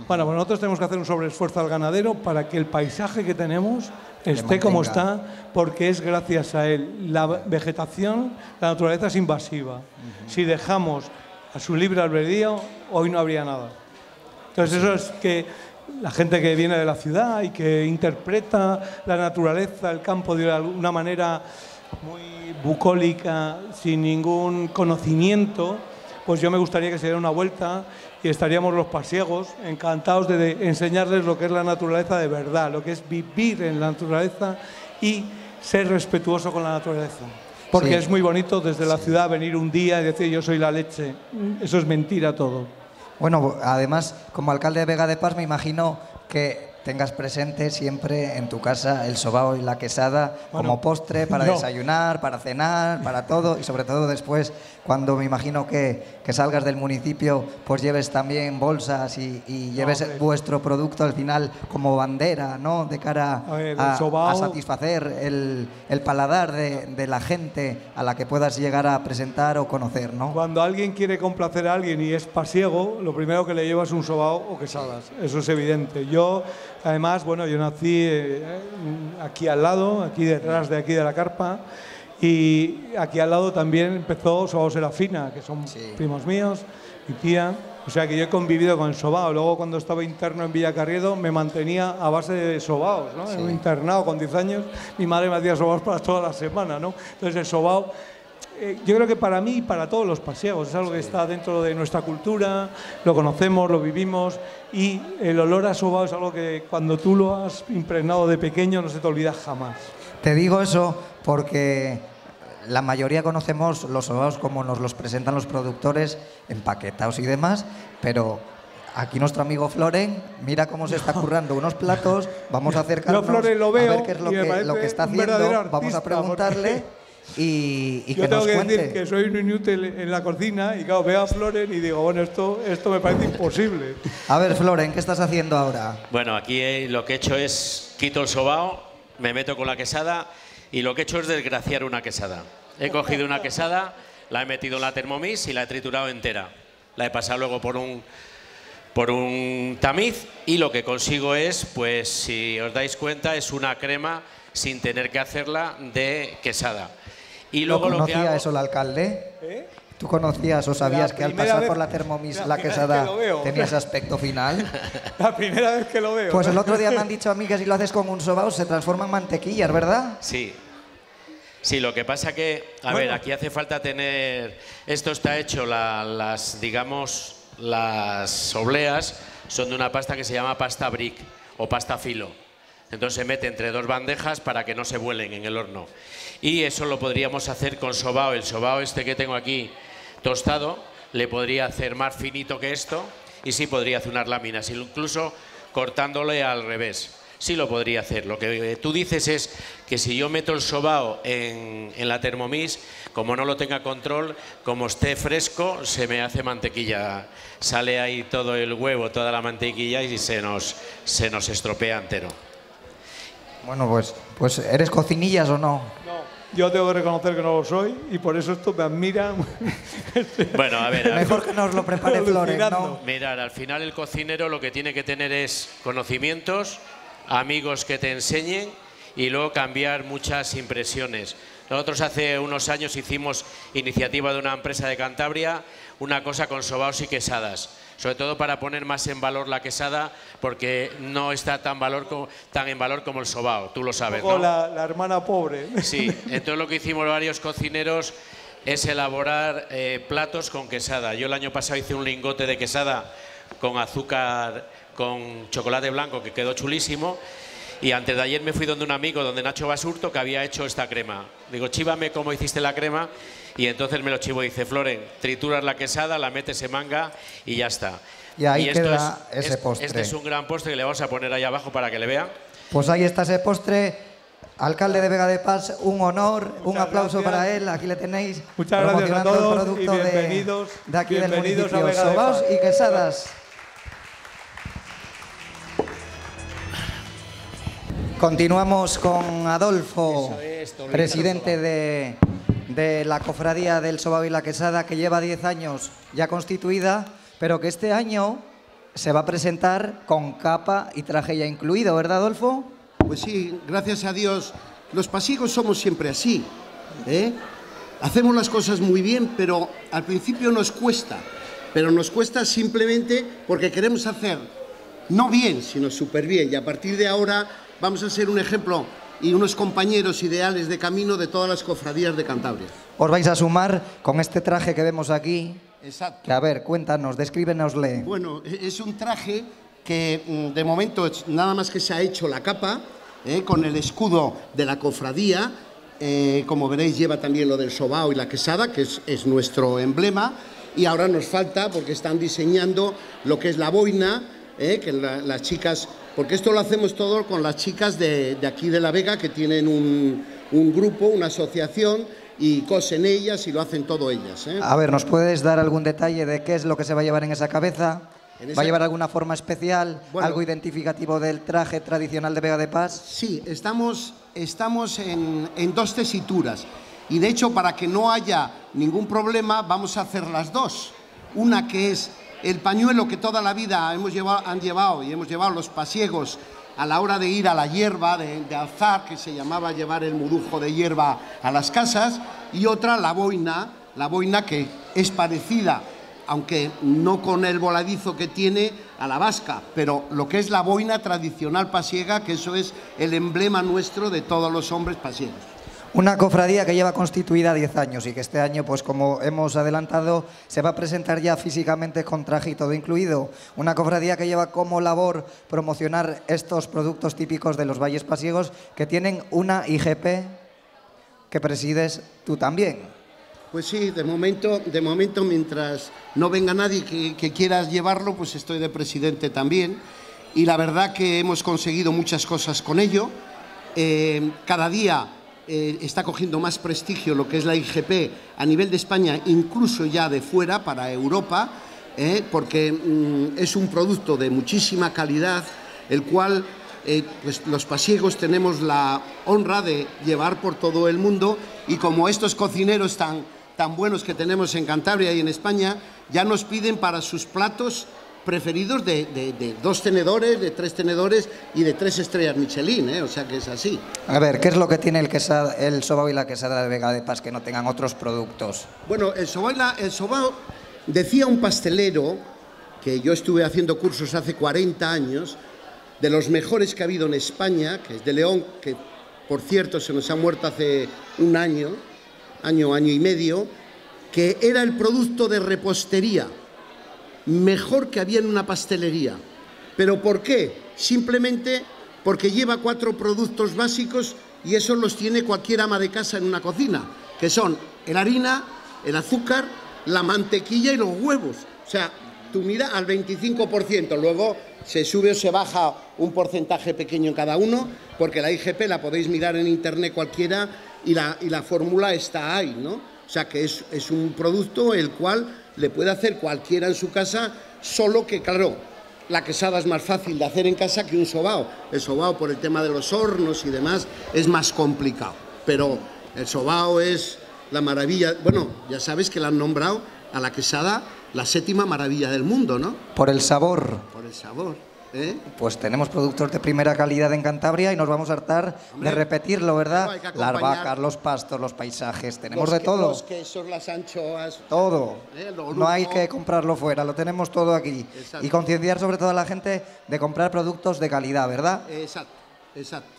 Bueno, pues nosotros tenemos que hacer un sobreesfuerzo al ganadero para que el paisaje que tenemos esté como está, porque es gracias a él. La vegetación, la naturaleza es invasiva. Si dejamos a su libre albedrío, hoy no habría nada. Entonces eso es que la gente que viene de la ciudad y que interpreta la naturaleza, el campo de una manera muy bucólica, sin ningún conocimiento, pues yo me gustaría que se diera una vuelta y estaríamos los pasiegos encantados de enseñarles lo que es la naturaleza de verdad, lo que es vivir en la naturaleza y ser respetuoso con la naturaleza. Porque es muy bonito desde la ciudad venir un día y decir yo soy la leche. Eso es mentira todo. Bueno, además, como alcalde de Vega de Paz, me imagino que tengas presente siempre en tu casa el sobao y la quesada como postre para desayunar, para cenar, para todo y sobre todo después cuando me imagino que, que salgas del municipio pues lleves también bolsas y, lleves vuestro producto al final como bandera, ¿no? De cara a, satisfacer el, el paladar de, de, la gente a la que puedas llegar a presentar o conocer, ¿no? Cuando alguien quiere complacer a alguien y es pasiego, lo primero que le lleva es un sobao o quesadas, eso es evidente. Yo Además, bueno, yo nací eh, aquí al lado, aquí detrás de aquí de la carpa, y aquí al lado también empezó Sobao Serafina, que son primos míos, mi tía. O sea que yo he convivido con el sobao. Luego cuando estaba interno en Villacarriedo me mantenía a base de sobaos, ¿no? En un internado con 10 años, mi madre me hacía sobaos para toda la semana, ¿no? Entonces el sobao eh, yo creo que para mí y para todos los paseos es algo que está dentro de nuestra cultura, lo conocemos, lo vivimos y el olor a sobao es algo que cuando tú lo has impregnado de pequeño no se te olvida jamás. Te digo eso porque la mayoría conocemos los sobaos como nos los presentan los productores, empaquetados y demás, pero aquí nuestro amigo Floren, mira cómo se está currando unos platos, vamos a acercarnos a ver qué es lo, que, lo que, está haciendo, vamos a preguntarle y, y Yo tengo que decir que soy un inútil en la cocina y claro, veo a Floren y digo, bueno, esto, esto me parece imposible. A ver, Floren, ¿qué estás haciendo ahora? Bueno, aquí eh, lo que he hecho es quito el sobao, me meto con la quesada y lo que he hecho es desgraciar una quesada. He cogido una quesada, la he metido en la Thermomix y la he triturado entera. La he pasado luego por un, por un tamiz y lo que consigo es, pues si os dais cuenta, es una crema sin tener que hacerla de quesada. Y luego ¿No conocía eso el alcalde? ¿Eh? ¿Tú conocías o sabías que al pasar por la Thermomix la, quesada tenía ese aspecto final? La primera vez que lo veo. Pues el otro día me han dicho a mí que si lo haces con un sobao se transforma en mantequillas, ¿verdad? Sí. Sí, lo que pasa que, a ver, aquí hace falta tener... Esto está hecho, las, digamos, las obleas son de una pasta que se llama pasta brick o pasta filo. Entonces se mete entre dos bandejas para que no se vuelen en el horno. Y eso lo podríamos hacer con sobao. El sobao este que tengo aquí tostado, le podría hacer más finito que esto y sí podría hacer unas láminas, incluso cortándole al revés. sí lo podría hacer. Lo que tú dices es que si yo meto el sobao en, en la Thermomix, como no lo tenga control, como esté fresco, se me hace mantequilla. Sale ahí todo el huevo, toda la mantequilla y se nos, se nos estropea entero. Bueno, pues, pues ¿eres cocinillas o no? Yo tengo que reconocer que no lo soy y por eso esto me admira. Bueno, a ver. Mejor que nos lo prepare Flores, ¿no? Mirar, al final el cocinero lo que tiene que tener es conocimientos, amigos que te enseñen y luego cambiar muchas impresiones. Nosotros hace unos años hicimos iniciativa de una empresa de Cantabria, una cosa con sobaos y quesadas sobre todo para poner más en valor la quesada, porque no está tan, valor tan en valor como el sobao, tú lo sabes, ¿no? La, la hermana pobre. Sí, entonces lo que hicimos varios cocineros es elaborar eh, platos con quesada. Yo el año pasado hice un lingote de quesada con azúcar, con chocolate blanco, que quedó chulísimo. Y antes de ayer me fui donde un amigo, donde Nacho Basurto, que había hecho esta crema. Digo, chívame cómo hiciste la crema. Y entonces me lo chivo y dice, Floren, trituras la quesada, la metes en manga y ya está. Y ahí queda ese postre. Este es un gran postre que le vamos a poner ahí abajo para que le vean. Pues ahí está ese postre. Alcalde de Vega de Paz, un honor, un aplauso para él. Aquí le tenéis. Muchas gracias a todos y bienvenidos, de, de aquí bienvenidos del municipio. a Vega de Paz. y quesadas. Continuamos con Adolfo, es, presidente de, de, la Cofradía del Sobao y la Quesada, que lleva 10 años ya constituida, pero que este año se va a presentar con capa y traje ya incluido, ¿verdad, Adolfo? Pues sí, gracias a Dios. Los pasiegos somos siempre así. ¿eh? Hacemos las cosas muy bien, pero al principio nos cuesta. Pero nos cuesta simplemente porque queremos hacer no bien, sino súper bien. Y a partir de ahora vamos a ser un ejemplo y unos compañeros ideales de camino de todas las cofradías de Cantabria. Os vais a sumar con este traje que vemos aquí. Exacto. Que a ver, cuéntanos, descríbenosle. Bueno, es un traje que mm, de momento nada más que se ha hecho la capa, eh, con el escudo de la cofradía, eh, como veréis lleva también lo del sobao y la quesada, que es, es nuestro emblema, y ahora nos falta, porque están diseñando lo que es la boina, eh, que la, las chicas porque esto lo hacemos todo con las chicas de, de aquí de La Vega, que tienen un, un, grupo, una asociación, y cosen ellas y lo hacen todo ellas. ¿eh? A ver, ¿nos puedes dar algún detalle de qué es lo que se va a llevar en esa cabeza? En esa... ¿Va a llevar alguna forma especial? Bueno, ¿Algo identificativo del traje tradicional de Vega de Paz? Sí, estamos, estamos en, en dos tesituras. Y de hecho, para que no haya ningún problema, vamos a hacer las dos. Una que es el pañuelo que toda la vida hemos llevado, han llevado y hemos llevado los pasiegos a la hora de ir a la hierba, de, de, alzar, que se llamaba llevar el murujo de hierba a las casas, y otra la boina, la boina que es parecida, aunque no con el voladizo que tiene, a la vasca, pero lo que es la boina tradicional pasiega, que eso es el emblema nuestro de todos los hombres pasiegos. Una cofradía que lleva constituida 10 años y que este año, pues como hemos adelantado, se va a presentar ya físicamente con traje y todo incluido. Una cofradía que lleva como labor promocionar estos productos típicos de los valles pasiegos que tienen una IGP que presides tú también. Pues sí, de momento, de momento mientras no venga nadie que, que quiera llevarlo, pues estoy de presidente también. Y la verdad que hemos conseguido muchas cosas con ello. Eh, cada día eh, está cogiendo más prestigio lo que es la IGP a nivel de España, incluso ya de fuera, para Europa, eh, porque mm, es un producto de muchísima calidad, el cual eh, pues los pasiegos tenemos la honra de llevar por todo el mundo y como estos cocineros tan, tan buenos que tenemos en Cantabria y en España, ya nos piden para sus platos preferidos de, de, de, dos tenedores, de tres tenedores y de tres estrellas Michelin, ¿eh? o sea que es así. A ver, ¿qué es lo que tiene el, quesada, el sobao y la quesada de Vega de Paz que no tengan otros productos? Bueno, el sobao, la, el sobao, decía un pastelero, que yo estuve haciendo cursos hace 40 años, de los mejores que ha habido en España, que es de León, que por cierto se nos ha muerto hace un año, año, año y medio, que era el producto de repostería mejor que había en una pastelería. ¿Pero por qué? Simplemente porque lleva cuatro productos básicos y esos los tiene cualquier ama de casa en una cocina, que son el harina, el azúcar, la mantequilla y los huevos. O sea, tú mira al 25%, luego se sube o se baja un porcentaje pequeño en cada uno, porque la IGP la podéis mirar en internet cualquiera y la, y la fórmula está ahí, ¿no? O sea que es, es un producto el cual le puede hacer cualquiera en su casa, solo que, claro, la quesada es más fácil de hacer en casa que un sobao. El sobao, por el tema de los hornos y demás, es más complicado. Pero el sobao es la maravilla. Bueno, ya sabes que la han nombrado a la quesada la séptima maravilla del mundo, ¿no? Por el sabor. Por el sabor. ¿Eh? Pues tenemos productos de primera calidad en Cantabria y nos vamos a hartar Hombre, de repetirlo, ¿verdad? Las vacas, los pastos, los paisajes, tenemos Los de todo. Los quesos, las anchoas. Todo. Eh, No hay que comprarlo fuera, lo tenemos todo aquí. Exacto. Y concienciar sobre todo a la gente de comprar productos de calidad, ¿verdad? Exacto, exacto.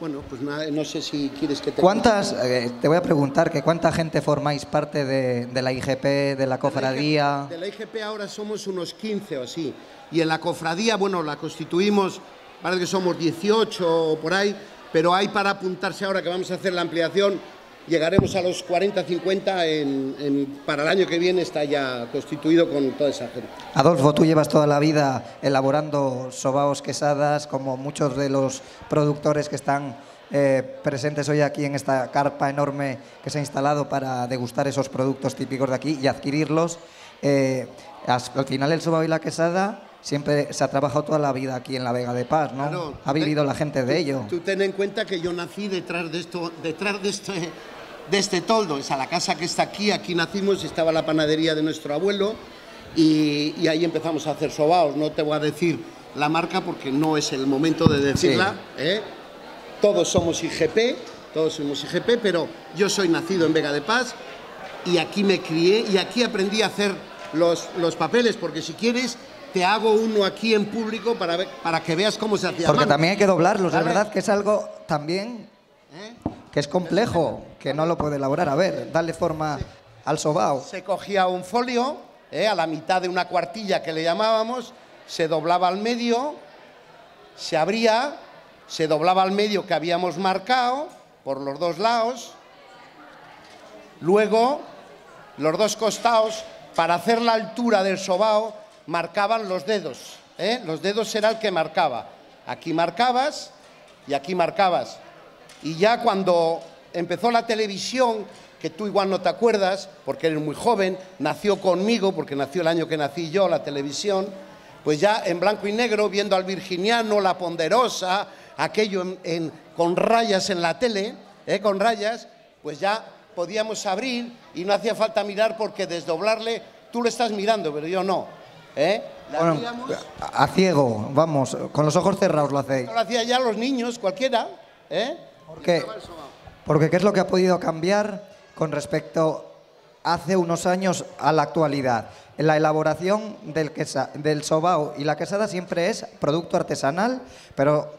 Bueno, pues no sé si quieres que te... ¿Cuántas, eh, te voy a preguntar, que cuánta gente formáis parte de, de la IGP, de la cofradía? De la IGP ahora somos unos 15 o así. Y en la cofradía, bueno, la constituimos, parece que somos 18 o por ahí, pero hay para apuntarse ahora que vamos a hacer la ampliación, llegaremos a los 40, 50, en, para el año que viene está ya constituido con toda esa gente. Adolfo, tú llevas toda la vida elaborando sobaos quesadas, como muchos de los productores que están eh, presentes hoy aquí en esta carpa enorme que se ha instalado para degustar esos productos típicos de aquí y adquirirlos. Eh, al final el sobao y la quesada siempre se ha trabajado toda la vida aquí en la Vega de Paz, ¿no? Claro, ha vivido tú- la gente de tú- ello. Tú ten en cuenta que yo nací detrás de esto, detrás de este, de este toldo, es a la casa que está aquí, aquí nacimos, estaba la panadería de nuestro abuelo y, y ahí empezamos a hacer sobaos. No te voy a decir la marca porque no es el momento de decirla. ¿eh? Todos somos IGP, todos somos IGP, pero yo soy nacido en Vega de Paz y aquí me crié y aquí aprendí a hacer los, los papeles, porque si quieres te hago uno aquí en público para, ver- para que veas cómo se hacía. Porque mano. también hay que doblarlos, es Dale. verdad que es algo también ¿Eh? que es complejo, que no lo puede elaborar. A ver, darle forma al sobao. Se cogía un folio, ¿eh? a la mitad de una cuartilla que le llamábamos, se doblaba al medio, se abría, se doblaba al medio que habíamos marcado por los dos lados, luego los dos costados, para hacer la altura del sobao, marcaban los dedos. ¿eh? Los dedos era el que marcaba. Aquí marcabas y aquí marcabas. Y ya cuando empezó la televisión, que tú igual no te acuerdas, porque eres muy joven, nació conmigo, porque nació el año que nací yo, la televisión, pues ya en blanco y negro, viendo al virginiano, la ponderosa, aquello en- con rayas en la tele, ¿eh? con rayas, pues ya podíamos abrir y no hacía falta mirar porque desdoblarle, tú lo estás mirando, pero yo no. ¿Eh? Bueno, a a ciego, vamos, con los ojos cerrados lo hacéis. lo hacían ya los niños, cualquiera. ¿eh? Porque, porque ¿qué es lo que ha podido cambiar con respecto hace unos años a la actualidad? La elaboración del, quesa- del sobao y la quesada siempre es producto artesanal, pero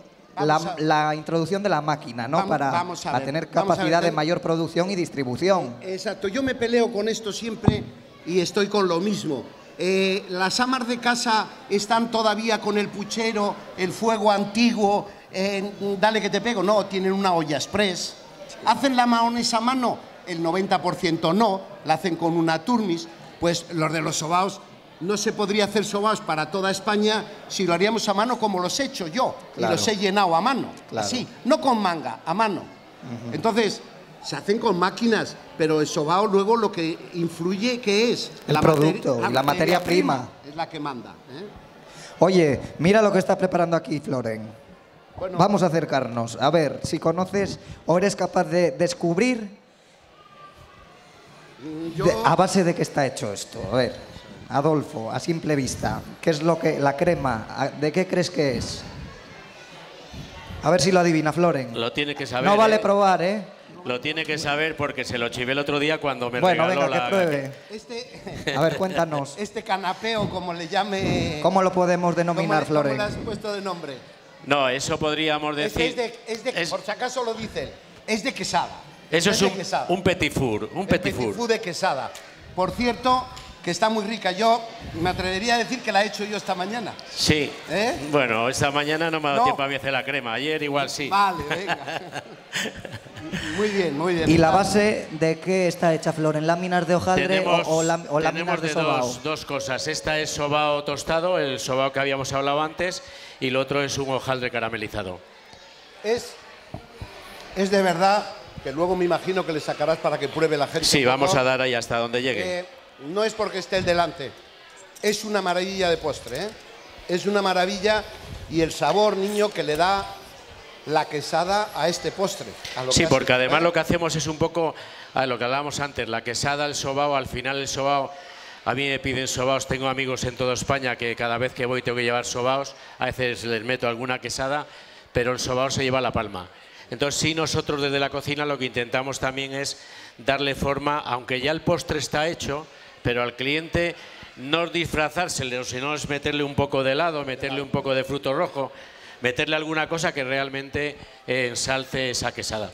la, la introducción de la máquina, ¿no? Vamos- para, vamos a para ver, tener vamos a ver, capacidad de mayor producción y distribución. Exacto, yo me peleo con esto siempre y estoy con lo mismo. Eh, las amas de casa están todavía con el puchero, el fuego antiguo, eh, dale que te pego, no, tienen una olla express. ¿Hacen la mayonesa a mano? El 90% no, la hacen con una turmis. Pues los de los sobaos, no se podría hacer sobaos para toda España si lo haríamos a mano como los he hecho yo. Claro. Y los he llenado a mano, Claro. así, no con manga, a mano. Entonces, se hacen con máquinas, pero el sobao luego lo que influye, ¿qué es? El producto y la materia prima. Es la que manda. ¿eh? Oye, mira lo que está preparando aquí Floren. Bueno, Vamos a acercarnos, a ver si conoces o eres capaz de descubrir yo, De- a base de qué está hecho esto. A ver, Adolfo, a simple vista, ¿qué es lo que la crema? ¿De qué crees que es? A ver si lo adivina Floren. Lo tiene que saber. No vale ¿eh? probar, ¿eh? Lo tiene que saber porque se lo chivé el otro día cuando me Bueno, regaló venga, la... que pruebe. este, A ver, cuéntanos. este canapeo, como le llame... ¿Cómo lo podemos ¿cómo denominar, le- cómo le has puesto de nombre? No, eso podríamos Este decir... es de, es de- es- por si acaso lo dice él, es de quesada. eso es de un, quesada. un petit four, un petit petit four. four de quesada. Por cierto, que está muy rica. Yo me atrevería a decir que la he hecho yo esta mañana. Sí. ¿Eh? Bueno, esta mañana no me ha dado No. tiempo a mí hacer la crema. Ayer igual sí. Vale, venga. Muy bien, muy bien. ¿Y la base de qué está hecha, Flor? ¿En láminas de hojaldre Tenemos, o, o láminas tenemos de de sobao? dos, dos cosas. Esta es sobao tostado, el sobao que habíamos hablado antes, y lo otro es un hojaldre caramelizado. Es, es de verdad que luego me imagino que le sacarás para que pruebe la gente. Sí, vamos a dar ahí hasta donde llegue. Eh, no es porque esté el delante. Es una maravilla de postre, ¿eh? Es una maravilla y el sabor, niño, que le da la quesada a este postre. a lo Sí, que porque además ¿eh? lo que hacemos es un poco a lo que hablábamos antes, la quesada, el sobao, al final el sobao, a mí me piden sobaos, tengo amigos en toda España que cada vez que voy tengo que llevar sobaos, a veces les meto alguna quesada, pero el sobao se lleva la palma. Entonces sí, nosotros desde la cocina lo que intentamos también es darle forma, aunque ya el postre está hecho, pero al cliente no disfrazárselo, sino es meterle un poco de helado, meterle un poco de fruto rojo, meterle alguna cosa que realmente eh, ensalce esa quesada.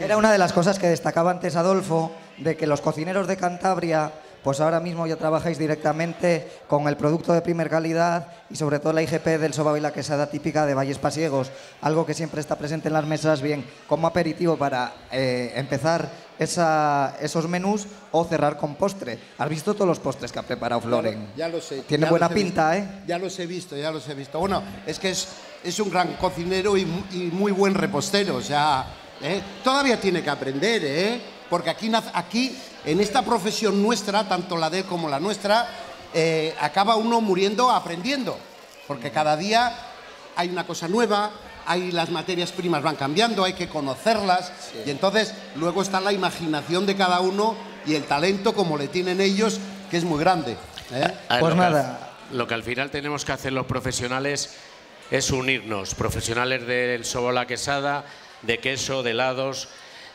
Era una de las cosas que destacaba antes Adolfo, de que los cocineros de Cantabria, pues ahora mismo ya trabajáis directamente con el producto de primer calidad y sobre todo la IGP del sobao y la quesada típica de Valles Pasiegos, algo que siempre está presente en las mesas, bien como aperitivo para eh, empezar esa- esos menús o cerrar con postre. ¿Has visto todos los postres que ha preparado Floren? Ya lo sé. Tiene ya buena los he pinta, visto. ¿eh? Ya los he visto, ya los he visto. Bueno, es que es, es un gran cocinero y, mu- y muy buen repostero. O sea, ¿eh? todavía tiene que aprender, ¿eh? Porque aquí, aquí, en esta profesión nuestra, tanto la de él como la nuestra, eh, acaba uno muriendo aprendiendo. Porque cada día hay una cosa nueva, hay las materias primas van cambiando, hay que conocerlas y entonces luego está la imaginación de cada uno y el talento como le tienen ellos, que es muy grande. ¿eh? Ver, Pues lo que al- nada. lo que al final tenemos que hacer los profesionales es unirnos. Profesionales del sobola quesada, de queso, de helados,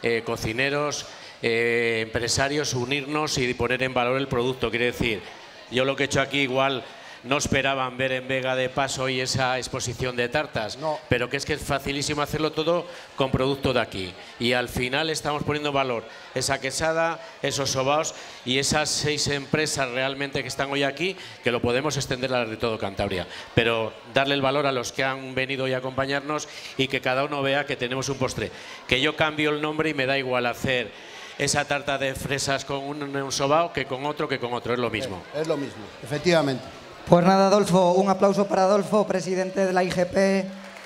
eh, cocineros, eh, empresarios, unirnos y poner en valor el producto. Quiere decir, yo lo que he hecho aquí igual no esperaban ver en Vega de Paso hoy esa exposición de tartas, No. pero que es que es facilísimo hacerlo todo con producto de aquí. Y al final estamos poniendo en valor esa quesada, esos sobaos y esas seis empresas realmente que están hoy aquí, que lo podemos extender a las de todo Cantabria. Pero darle el valor a los que han venido hoy a acompañarnos y que cada uno vea que tenemos un postre. Que yo cambio el nombre y me da igual hacer esa tarta de fresas con un, un sobao que con otro que con otro, es lo mismo. Es lo mismo, efectivamente. Pues nada, Adolfo, un aplauso para Adolfo, presidente de la IGP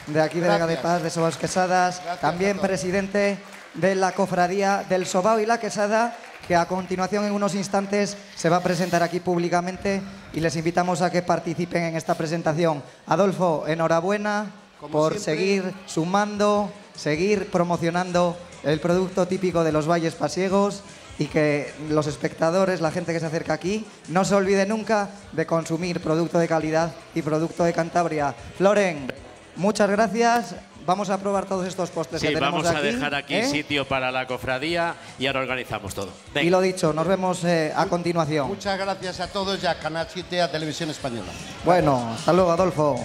de aquí de Vega de. Paz, de Sobaos Quesadas, Gracias también presidente de la cofradía del Sobao y la Quesada, que a continuación en unos instantes se va a presentar aquí públicamente y les invitamos a que participen en esta presentación. Adolfo, enhorabuena Como por siempre. seguir sumando, seguir promocionando el producto típico de los valles pasiegos y que los espectadores, la gente que se acerca aquí, no se olvide nunca de consumir producto de calidad y producto de Cantabria. Floren, muchas gracias. Vamos a probar todos estos postres Sí, que tenemos vamos a aquí, dejar aquí ¿eh? sitio para la cofradía y ahora organizamos todo. Venga. Y lo dicho, nos vemos eh, a continuación. Muchas gracias a todos y a Canal 7 a Televisión Española. Bueno, hasta luego, Adolfo.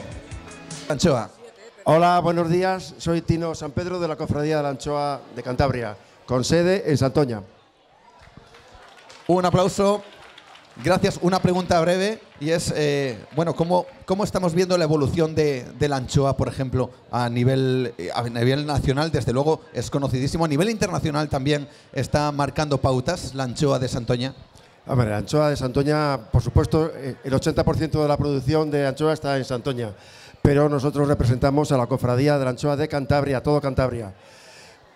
Anchoa. Hola, buenos días. Soy Tino San Pedro de la Cofradía de la Anchoa de Cantabria, con sede en Santoña. Un aplauso. Gracias. Una pregunta breve y es, eh, bueno, ¿cómo, ¿cómo estamos viendo la evolución de, de la anchoa, por ejemplo, a nivel, eh, a nivel nacional? Desde luego es conocidísimo. A nivel internacional también está marcando pautas la anchoa de Santoña. La anchoa de Santoña, por supuesto, eh, el 80% de la producción de anchoa está en Santoña, pero nosotros representamos a la Cofradía de la Anchoa de Cantabria, todo Cantabria.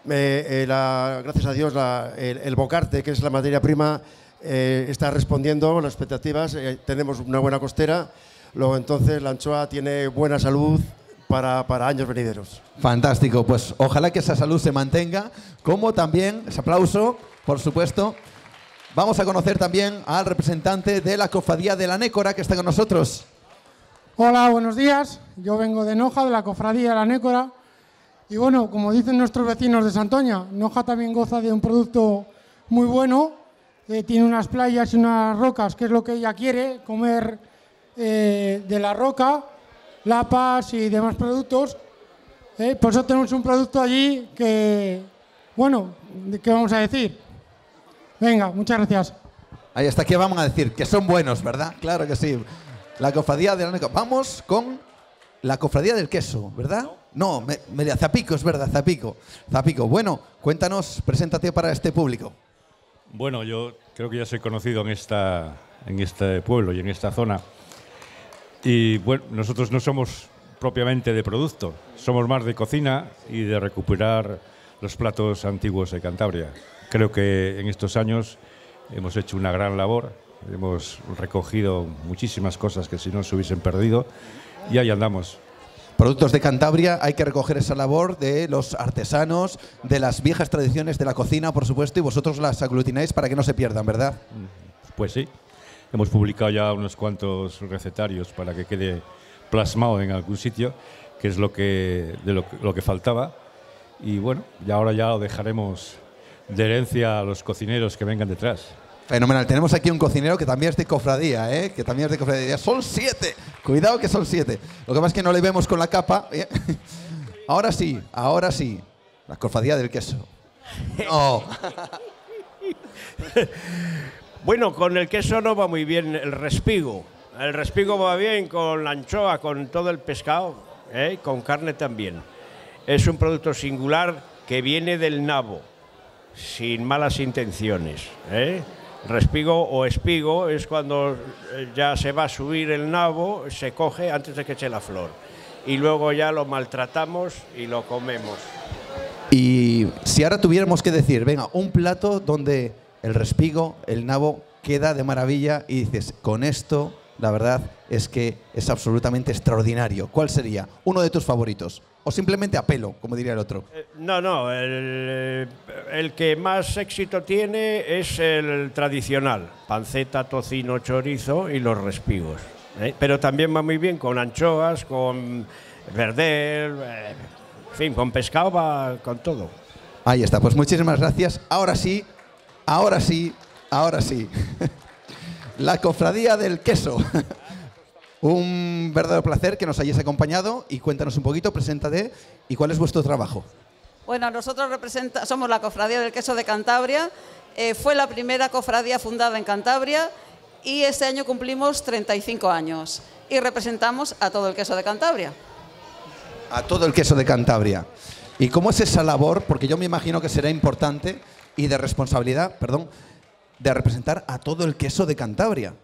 Gracias a Dios, el bocarte, que es la materia prima, eh, está respondiendo a las expectativas. Eh, tenemos una buena costera, luego entonces la anchoa tiene buena salud para, para años venideros. Fantástico. Pues ojalá que esa salud se mantenga. Como también, ese aplauso, por supuesto. Vamos a conocer también al representante de la cofradía de la Nécora que está con nosotros. Hola, buenos días. Yo vengo de Noja, de la Cofradía de la Nécora. Y bueno, como dicen nuestros vecinos de Santoña, Noja también goza de un producto muy bueno. Eh, tiene unas playas y unas rocas, que es lo que ella quiere, comer eh, de la roca, lapas y demás productos. Eh, por eso tenemos un producto allí que, bueno, ¿de ¿qué vamos a decir? Venga, muchas gracias. Ahí está, ¿qué vamos a decir? Que son buenos, ¿verdad? Claro que sí. La cofradía de la. Vamos con la cofradía del queso, ¿verdad? No, me, me- Zapico, es verdad, Zapico. Zapico, bueno, cuéntanos, preséntate para este público. Bueno, yo creo que ya soy conocido en, esta, en este pueblo y en esta zona. Y bueno, nosotros no somos propiamente de producto, somos más de cocina y de recuperar los platos antiguos de Cantabria. Creo que en estos años hemos hecho una gran labor, hemos recogido muchísimas cosas que si no se hubiesen perdido y ahí andamos. Productos de Cantabria, hay que recoger esa labor de los artesanos, de las viejas tradiciones de la cocina, por supuesto, y vosotros las aglutináis para que no se pierdan, ¿verdad? Pues sí, hemos publicado ya unos cuantos recetarios para que quede plasmado en algún sitio, que es lo que, de lo que faltaba. Y bueno, y ahora ya lo dejaremos de herencia a los cocineros que vengan detrás. Fenomenal. Tenemos aquí un cocinero que también es de cofradía, ¿eh? Que también es de cofradía. Son siete. Cuidado que son siete. Lo que pasa es que no le vemos con la capa. ¿eh? Ahora sí, ahora sí. La cofradía del queso. No. Bueno, con el queso no va muy bien el respigo. El respigo va bien con la anchoa, con todo el pescado, ¿eh? con carne también. Es un producto singular que viene del nabo, sin malas intenciones. ¿eh? Respigo o espigo es cuando eh, ya se va a subir el nabo, se coge antes de que eche la flor. Y luego ya lo maltratamos y lo comemos. Y si ahora tuviéramos que decir, venga, un plato donde el respigo, el nabo, queda de maravilla y dices, con esto, la verdad es que es absolutamente extraordinario. ¿Cuál sería? Uno de tus favoritos. O simplemente a pelo, como diría el otro. Eh, No, no, el, eh, el que más éxito tiene es el tradicional, panceta, tocino, chorizo y los respigos. ¿eh? Pero también va muy bien con anchoas, con verder, eh, en fin, con pescado va con todo. Ahí está, pues muchísimas gracias. Ahora sí, ahora sí, ahora sí. La cofradía del queso. Un verdadero placer que nos hayáis acompañado y cuéntanos un poquito, preséntate y cuál es vuestro trabajo. Bueno, nosotros representa, somos la Cofradía del Queso de Cantabria. Eh, fue la primera cofradía fundada en Cantabria y este año cumplimos 35 años y representamos a todo el queso de Cantabria. A todo el queso de Cantabria. ¿Y cómo es esa labor? Porque yo me imagino que será importante y de responsabilidad, perdón, de representar a todo el queso de Cantabria.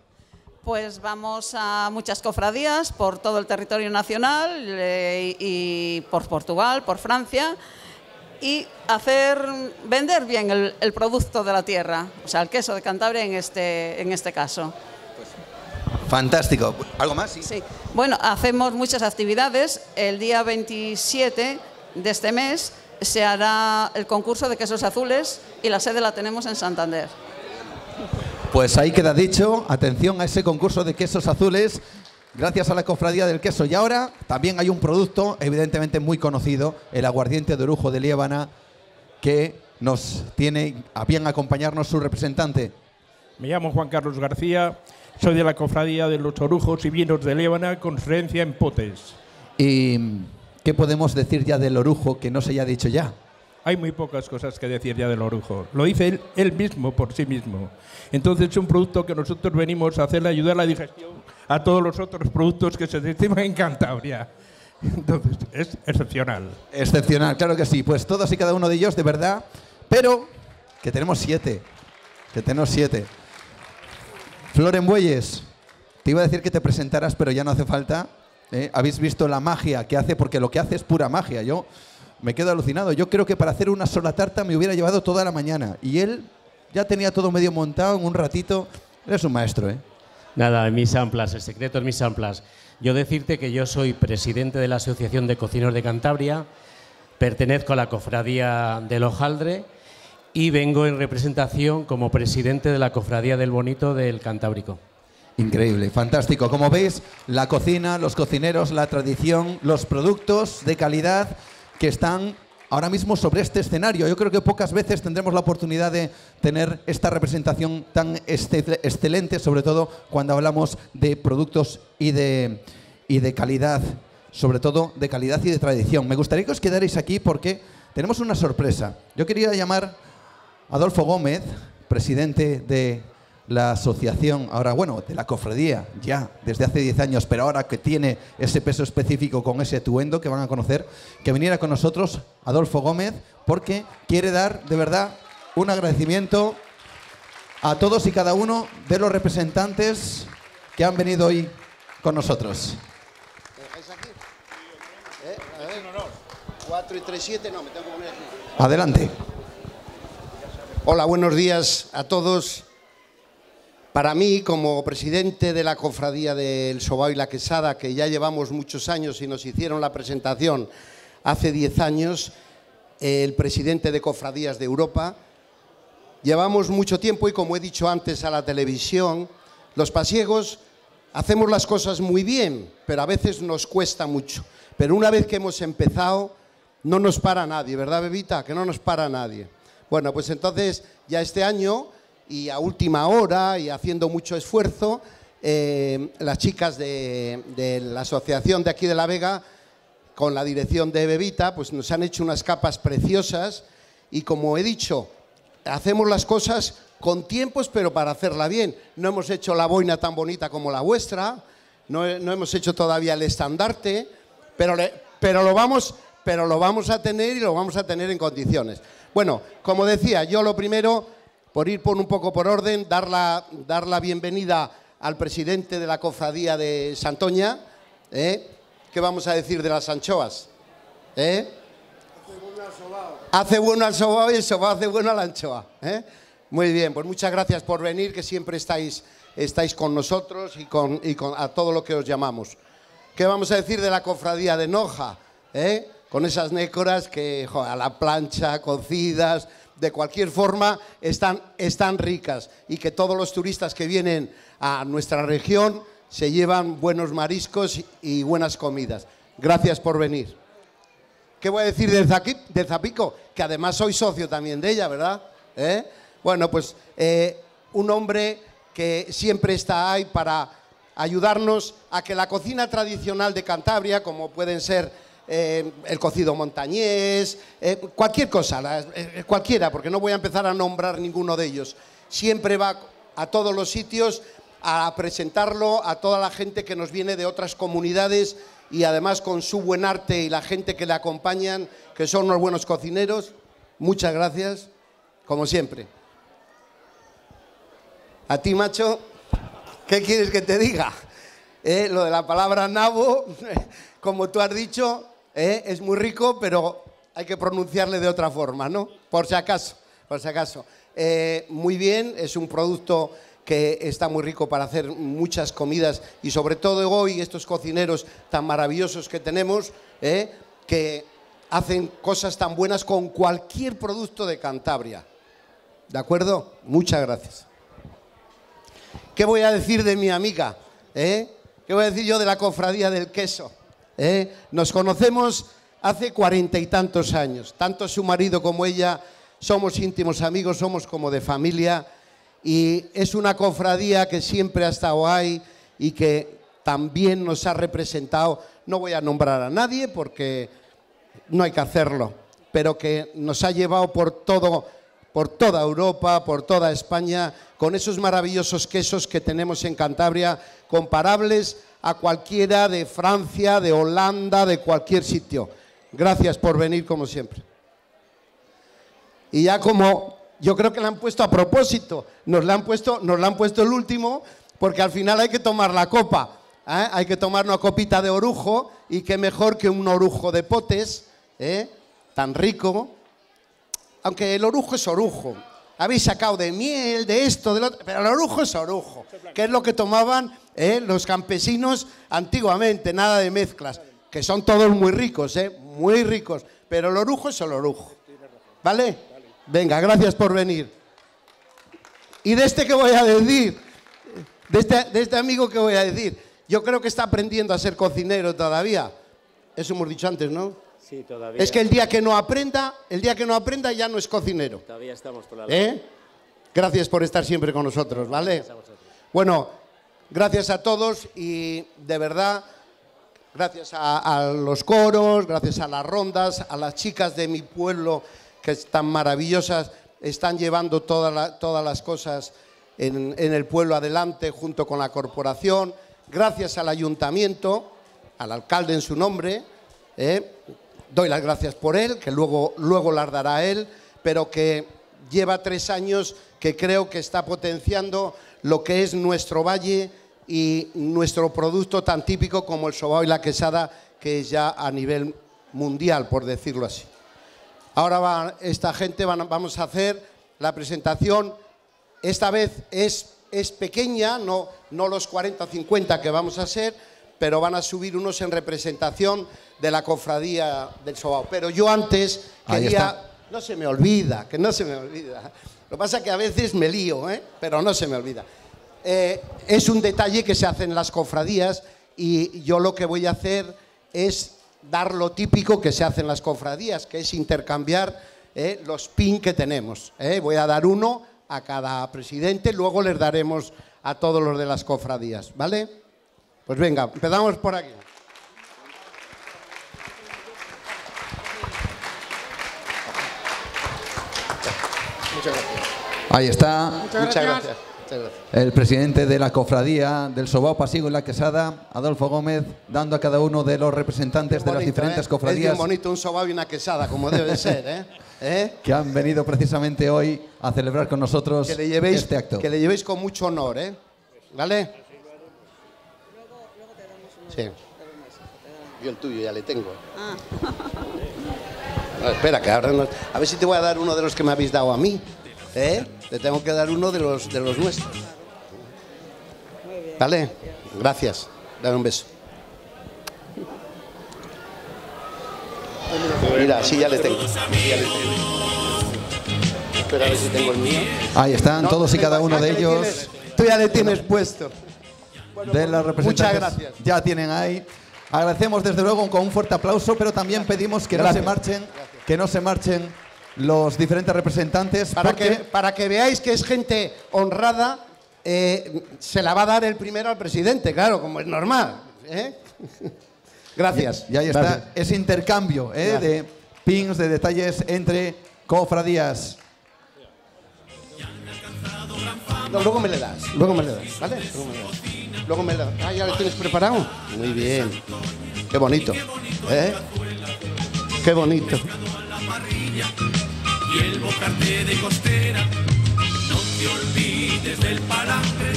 Pues vamos a muchas cofradías por todo el territorio nacional eh, y por Portugal, por Francia y hacer vender bien el, el producto de la tierra, o sea, el queso de Cantabria en este, en este caso. Fantástico. ¿Algo más? Sí. Sí. Bueno, hacemos muchas actividades. El día 27 de este mes se hará el concurso de quesos azules y la sede la tenemos en Santander. Pues ahí queda dicho, atención a ese concurso de quesos azules, gracias a la cofradía del queso. Y ahora también hay un producto evidentemente muy conocido, el aguardiente de orujo de Liébana, que nos tiene a bien acompañarnos su representante. Me llamo Juan Carlos García, soy de la Cofradía de los Orujos y Vinos de Líbana, con en Potes. ¿Y qué podemos decir ya del orujo que no se haya dicho ya? Hay muy pocas cosas que decir ya del orujo. Lo dice él, él mismo por sí mismo. Entonces es un producto que nosotros venimos a hacerle ayudar a la digestión a todos los otros productos que se estiman en Cantabria. Entonces es excepcional. Excepcional, claro que sí. Pues todos y cada uno de ellos, de verdad. Pero que tenemos siete. Que tenemos siete. Floren Bueyes, te iba a decir que te presentaras, pero ya no hace falta. ¿eh? Habéis visto la magia que hace, porque lo que hace es pura magia. Yo me quedo alucinado. Yo creo que para hacer una sola tarta me hubiera llevado toda la mañana. Y él ya tenía todo medio montado en un ratito. Eres un maestro, ¿eh? Nada, mis amplas, el secreto es mis amplas. Yo decirte que yo soy presidente de la Asociación de Cocineros de Cantabria, pertenezco a la Cofradía del Hojaldre y vengo en representación como presidente de la Cofradía del Bonito del Cantábrico. Increíble, fantástico. Como veis, la cocina, los cocineros, la tradición, los productos de calidad que están ahora mismo sobre este escenario. Yo creo que pocas veces tendremos la oportunidad de tener esta representación tan este- excelente, sobre todo cuando hablamos de productos y de, y de calidad, sobre todo de calidad y de tradición. Me gustaría que os quedarais aquí porque tenemos una sorpresa. Yo quería llamar a Adolfo Gómez, presidente de la asociación, ahora bueno, de la cofradía, ya desde hace 10 años, pero ahora que tiene ese peso específico con ese atuendo que van a conocer, que viniera con nosotros Adolfo Gómez, porque quiere dar de verdad un agradecimiento a todos y cada uno de los representantes que han venido hoy con nosotros. ¿Eh? A ver. 4 y 3, 7, no, me tengo que poner aquí. Adelante. Hola, buenos días a todos. Para mí, como presidente de la cofradía del Sobao y la Quesada, que ya llevamos muchos años y nos hicieron la presentación hace 10 años, el presidente de Cofradías de Europa, llevamos mucho tiempo y como he dicho antes a la televisión, los pasiegos hacemos las cosas muy bien, pero a veces nos cuesta mucho. Pero una vez que hemos empezado, no nos para nadie, ¿verdad, Bebita? Que no nos para nadie. Bueno, pues entonces ya este año y a última hora y haciendo mucho esfuerzo, eh, las chicas de, la asociación de aquí de La Vega, con la dirección de Bebita, pues nos han hecho unas capas preciosas y como he dicho, hacemos las cosas con tiempos, pero para hacerla bien. No hemos hecho la boina tan bonita como la vuestra, no, no hemos hecho todavía el estandarte, pero, pero, lo vamos, pero lo vamos a tener y lo vamos a tener en condiciones. Bueno, como decía, yo lo primero, por ir por un poco por orden, dar la, dar la bienvenida al presidente de la cofradía de Santoña. ¿eh? ¿Qué vamos a decir de las anchoas? ¿Eh? Hace bueno al sobao y el sobao hace bueno a la anchoa. ¿eh? Muy bien, pues muchas gracias por venir, que siempre estáis, estáis con nosotros y, con, y con a todo lo que os llamamos. ¿Qué vamos a decir de la cofradía de Noja? ¿eh? Con esas nécoras que jo, a la plancha, cocidas, de cualquier forma, están, están ricas y que todos los turistas que vienen a nuestra región se llevan buenos mariscos y- buenas comidas. Gracias por venir. ¿Qué voy a decir del Zapico? Que además soy socio también de ella, ¿verdad? ¿Eh? Bueno, pues eh, un hombre que siempre está ahí para ayudarnos a que la cocina tradicional de Cantabria, como pueden ser eh, el cocido montañés, eh, cualquier cosa, eh, cualquiera, porque no voy a empezar a nombrar ninguno de ellos, siempre va a todos los sitios a presentarlo a toda la gente que nos viene de otras comunidades y además con su buen arte y la gente que le acompañan, que son unos buenos cocineros. Muchas gracias, como siempre. A ti, macho, ¿qué quieres que te diga? Eh, lo de la palabra nabo, como tú has dicho, eh, es muy rico, pero hay que pronunciarle de otra forma, ¿no? Por si acaso, por si acaso. Eh, muy bien, es un producto que está muy rico para hacer muchas comidas y sobre todo hoy estos cocineros tan maravillosos que tenemos, eh, que hacen cosas tan buenas con cualquier producto de Cantabria. ¿De acuerdo? Muchas gracias. ¿Qué voy a decir de mi amiga? ¿Eh? ¿Qué voy a decir yo de la cofradía del queso? ¿Eh? Nos conocemos hace cuarenta y tantos años. Tanto su marido como ella somos íntimos amigos, somos como de familia. Y es una cofradía que siempre ha estado ahí y que también nos ha representado. No voy a nombrar a nadie porque no hay que hacerlo, pero que nos ha llevado por todo, por toda Europa, por toda España, con esos maravillosos quesos que tenemos en Cantabria, comparables a cualquiera de Francia, de Holanda, de cualquier sitio. Gracias por venir como siempre. Y ya como yo creo que la han puesto a propósito, nos la han puesto, nos han puesto el último, porque al final hay que tomar la copa. ¿eh? Hay que tomar una copita de orujo y qué mejor que un orujo de potes, ¿eh? tan rico. Aunque el orujo es orujo. Habéis sacado de miel, de esto, de lo otro, pero el orujo es orujo, que es lo que tomaban ¿eh? los campesinos antiguamente, nada de mezclas, que son todos muy ricos, ¿eh? muy ricos, pero el orujo es el orujo. ¿Vale? Venga, gracias por venir. ¿Y de este qué voy a decir? De este, de este amigo qué voy a decir? Yo creo que está aprendiendo a ser cocinero todavía. Eso hemos dicho antes, ¿no? Sí, todavía. Es que el día que no aprenda, el día que no aprenda ya no es cocinero. Todavía estamos por la ¿Eh? Gracias por estar siempre con nosotros, ¿vale? Bueno, gracias a todos y de verdad, gracias a, a los coros, gracias a las rondas, a las chicas de mi pueblo que están maravillosas, están llevando toda la- todas las cosas en, en el pueblo adelante junto con la corporación, gracias al ayuntamiento, al alcalde en su nombre, ¿eh? Doy las gracias por él, que luego, luego las dará él, pero que lleva tres años que creo que está potenciando lo que es nuestro valle y nuestro producto tan típico como el sobao y la quesada, que es ya a nivel mundial, por decirlo así. Ahora va, esta gente vamos a hacer la presentación. Esta vez es, es pequeña, no, no los 40 o 50 que vamos a hacer, pero van a subir unos en representación de la cofradía del Sobao. Pero yo antes quería... No se me olvida, que no se me olvida. Lo que pasa es que a veces me lío, ¿eh? pero no se me olvida. Eh, es un detalle que se hace en las cofradías y yo lo que voy a hacer es dar lo típico que se hace en las cofradías, que es intercambiar eh, los pin que tenemos. ¿eh? Voy a dar uno a cada presidente, luego les daremos a todos los de las cofradías, ¿vale? Pues venga, empezamos por aquí. Muchas gracias. Ahí está Muchas gracias. Muchas gracias. el presidente de la cofradía del Sobao Pasigo y la Quesada, Adolfo Gómez, dando a cada uno de los representantes de las diferentes ¿eh? Es cofradías bien bonito un sobao y una quesada, como debe ser, ¿eh? ¿Eh? que han venido precisamente hoy a celebrar con nosotros Que le llevéis, este acto. que le llevéis con mucho honor, ¿eh? ¿Vale? Sí. Yo el tuyo ya le tengo. No, espera, que ahora no- A ver si te voy a dar uno de los que me habéis dado a mí. ¿Eh? Te tengo que dar uno de los, de los nuestros. ¿Vale? Gracias. Dame un beso. Mira, así ya le tengo. así ya le tengo. Espera a ver si tengo el mío. Ahí están No, todos y cada uno de ellos tienes- Tú ya le tienes puesto. De las representantes. gracias. Ya tienen ahí. Agradecemos desde luego con un fuerte aplauso, pero también pedimos que no Gracias. se marchen, que no se marchen los diferentes representantes Para porque que, para que veáis que es gente honrada, eh, se la va a dar el primero al presidente, claro, como es normal. ¿eh? Gracias. Y ahí está Gracias. ese intercambio ¿eh? Gracias. de pins, de detalles entre cofradías. No, luego me le das, luego me le das, ¿vale? Luego me le das. Luego me das. Ah, ya lo tienes preparado. Muy bien. Qué bonito. ¿eh? Qué bonito.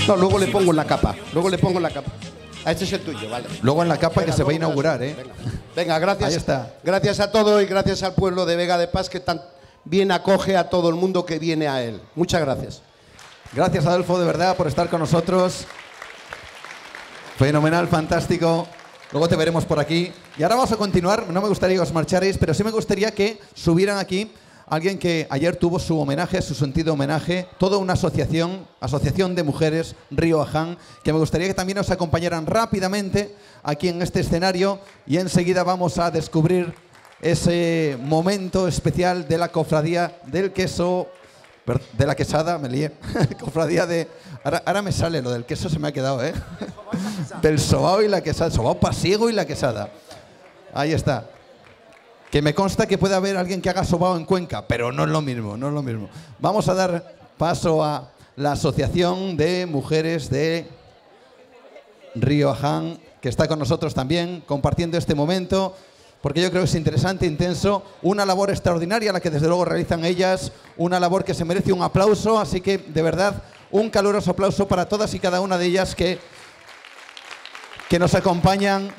No, luego le pongo en la capa. Luego le pongo en la capa. Ah, este es el tuyo, vale. Luego en la capa que Venga, se va a inaugurar. ¿eh? Venga. Venga, gracias. Ahí está. Gracias a todo y gracias al pueblo de Vega de Paz que tan bien acoge a todo el mundo que viene a él. Muchas gracias. Gracias Adolfo de verdad por estar con nosotros. Fenomenal, fantástico. Luego te veremos por aquí. Y ahora vamos a continuar. No me gustaría que os marcharais, pero sí me gustaría que subieran aquí alguien que ayer tuvo su homenaje, su sentido homenaje, toda una asociación, Asociación de Mujeres Río Aján, que me gustaría que también nos acompañaran rápidamente aquí en este escenario y enseguida vamos a descubrir ese momento especial de la cofradía del queso De la quesada, me lié. Cofradía de. Ahora, ahora me sale lo del queso, se me ha quedado, ¿eh? del sobao y la quesada. Sobao pasiego y la quesada. Ahí está. Que me consta que puede haber alguien que haga sobao en Cuenca, pero no es lo mismo, no es lo mismo. Vamos a dar paso a la Asociación de Mujeres de Río Aján, que está con nosotros también, compartiendo este momento, porque yo creo que es interesante, intenso, una labor extraordinaria la que desde luego realizan ellas, una labor que se merece un aplauso, así que de verdad un caluroso aplauso para todas y cada una de ellas que, que nos acompañan,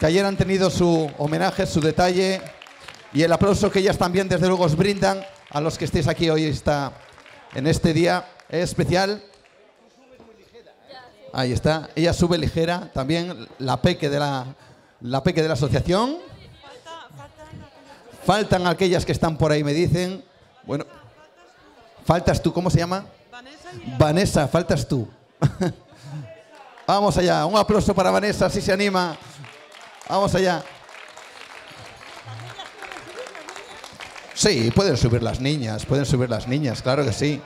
que ayer han tenido su homenaje, su detalle y el aplauso que ellas también desde luego os brindan a los que estéis aquí hoy está, en este día especial. Ahí está, ella sube ligera, también la peque de la, la peque de la asociación. Faltan aquellas que están por ahí, me dicen. Bueno, faltas tú, ¿cómo se llama? Vanessa, faltas tú. Vamos allá, un aplauso para Vanessa, si se anima. Vamos allá. Sí, pueden subir las niñas, pueden subir las niñas, claro que sí.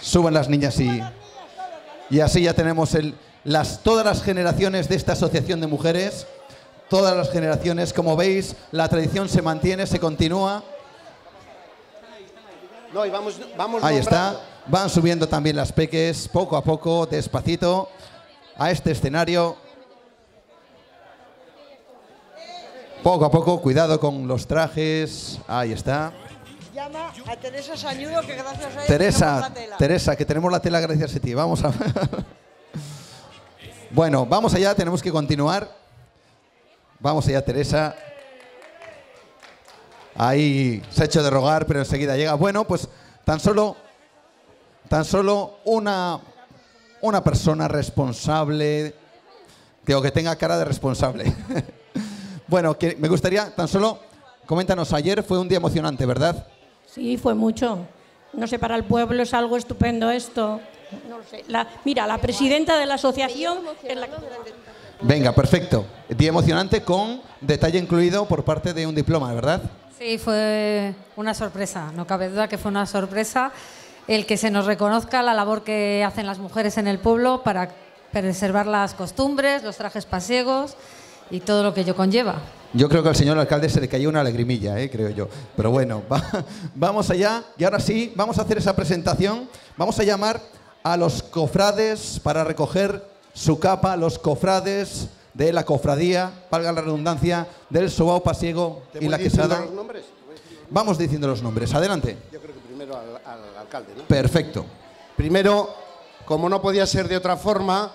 Suban las niñas y, y así ya tenemos el, las, todas las generaciones de esta asociación de mujeres, todas las generaciones, como veis, la tradición se mantiene, se continúa. No, y vamos, vamos Ahí está. Van subiendo también las peques, poco a poco, despacito, a este escenario. Poco a poco, cuidado con los trajes. Ahí está. Llama a Teresa Sañudo, que gracias a ella tenemos Teresa, la tela. Teresa, que tenemos la tela gracias a ti. Vamos a. bueno, vamos allá, tenemos que continuar. Vamos allá, Teresa. Ahí se ha hecho de rogar, pero enseguida llega. Bueno, pues tan solo, tan solo una, una persona responsable, digo que tenga cara de responsable. bueno, que me gustaría, tan solo, coméntanos, ayer fue un día emocionante, ¿verdad? Sí, fue mucho. No sé, para el pueblo es algo estupendo esto. No lo sé. Mira, la presidenta de la asociación Venga, perfecto. Día emocionante con detalle incluido por parte de un diploma, ¿verdad? Sí, fue una sorpresa, no cabe duda que fue una sorpresa el que se nos reconozca la labor que hacen las mujeres en el pueblo para preservar las costumbres, los trajes pasiegos y todo lo que ello conlleva. Yo creo que al señor alcalde se le cayó una lagrimilla, ¿eh? creo yo. Pero bueno, va- vamos allá. Y ahora sí, vamos a hacer esa presentación. Vamos a llamar a los cofrades para recoger su capa, los cofrades de la cofradía, valga la redundancia, del Sobao Pasiego ¿Te y la Quesada. los nombres? Vamos diciendo los nombres. Adelante. Yo creo que primero al, al alcalde, ¿no? Perfecto. Primero, como no podía ser de otra forma,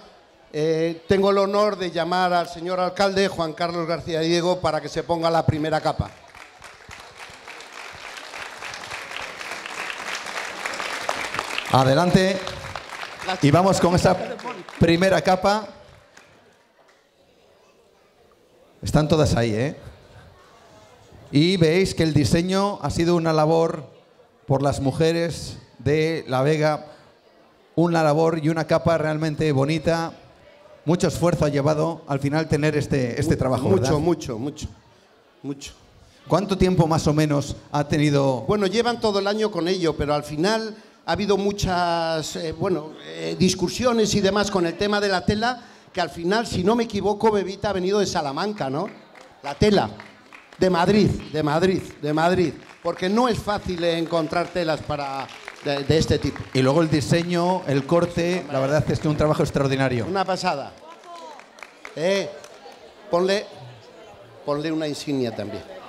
eh, tengo el honor de llamar al señor alcalde Juan Carlos García Diego para que se ponga la primera capa. Adelante. Y vamos con esa primera capa. Están todas ahí, ¿eh? Y veis que el diseño ha sido una labor por las mujeres de La Vega, una labor y una capa realmente bonita. Mucho esfuerzo ha llevado al final tener este, este trabajo. Mucho, ¿verdad? mucho, mucho, mucho. ¿Cuánto tiempo más o menos ha tenido? Bueno, llevan todo el año con ello, pero al final ha habido muchas, eh, bueno, eh, discusiones y demás con el tema de la tela, que al final, si no me equivoco, Bebita ha venido de Salamanca, ¿no? La tela, de Madrid, de Madrid, de Madrid, porque no es fácil encontrar telas para, de, de este tipo. Y luego el diseño, el corte, la verdad es que es un trabajo extraordinario. Una pasada. Eh, ponle, ponle una insignia también.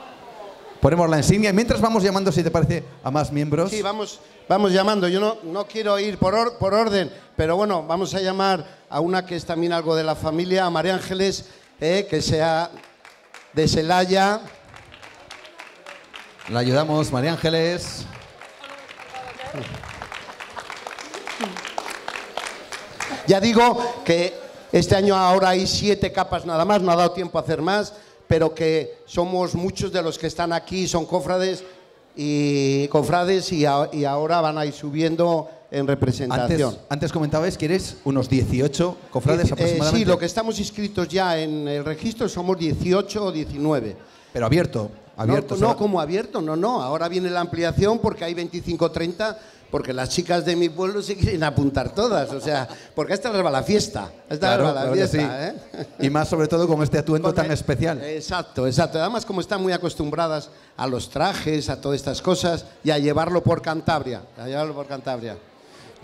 Ponemos la insignia y mientras vamos llamando, si te parece, a más miembros. Sí, vamos, vamos llamando. Yo no, no quiero ir por, or- por orden, pero bueno, vamos a llamar a una que es también algo de la familia, a María Ángeles, eh, que sea de Celaya. La ayudamos, María Ángeles. Ya digo que este año ahora hay siete capas nada más, no ha dado tiempo a hacer más, pero que somos muchos de los que están aquí, son cofrades y cofrades y, a- y ahora van a ir subiendo en Antes, representación. antes comentabais que eres unos 18 cofrades Eh, aproximadamente. sí, lo que estamos inscritos ya en el registro somos 18 o 19. Pero abierto, abierto. No, no, como abierto, no, no. Ahora viene la ampliación porque hay 25 30 porque las chicas de mi pueblo se quieren apuntar todas, o sea, porque esta les va la fiesta, esta Claro, les va la claro fiesta, sí. ¿eh? Y más sobre todo con este atuendo tan especial. Exacto, exacto. Además, como están muy acostumbradas a los trajes, a todas estas cosas y a llevarlo por Cantabria, a llevarlo por Cantabria.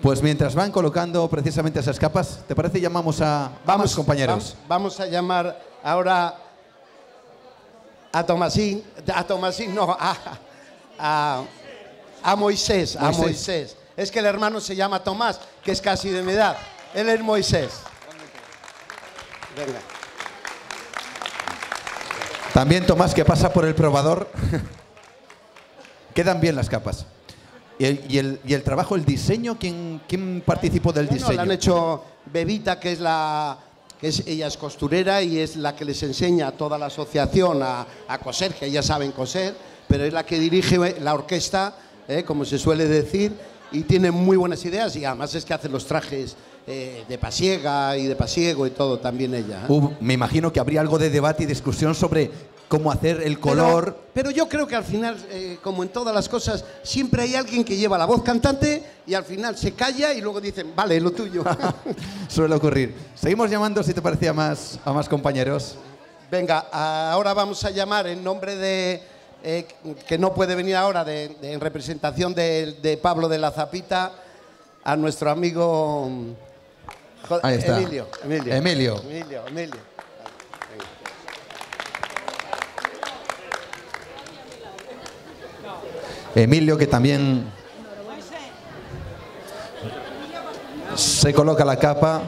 Pues mientras van colocando precisamente esas capas, ¿te parece llamamos a vamos compañeros? vam- Vamos a llamar ahora a Tomasín, a Tomasín, no, a, a, a Moisés, a Moisés. Moisés. Es que el hermano se llama Tomás, que es casi de mi edad. Él es Moisés. Venga. También Tomás que pasa por el probador. Quedan bien las capas. Y el, y el- y el trabajo, el diseño, ¿quién, quién participó del Bueno, diseño? la han hecho Bebita, que es la que es, ella es costurera y es la que les enseña a toda la asociación a, a coser, que ellas saben coser, pero es la que dirige la orquesta, eh, como se suele decir, y tiene muy buenas ideas y además es que hace los trajes eh, de pasiega y de pasiego y todo también ella. ¿eh? Me imagino que habría algo de debate y discusión sobre cómo hacer el color. Pero, pero yo creo que al final, eh, como en todas las cosas, siempre hay alguien que lleva la voz cantante y al final se calla y luego dicen, vale, lo tuyo. Suele ocurrir. Seguimos llamando, si te parecía, más, a más compañeros. Venga, ahora vamos a llamar en nombre de, eh, que no puede venir ahora, de, de- en representación de, de Pablo de la Zapita, a nuestro amigo Ahí está. Emilio. Emilio. Emilio. Emilio, Emilio. Emilio, que también se coloca la capa.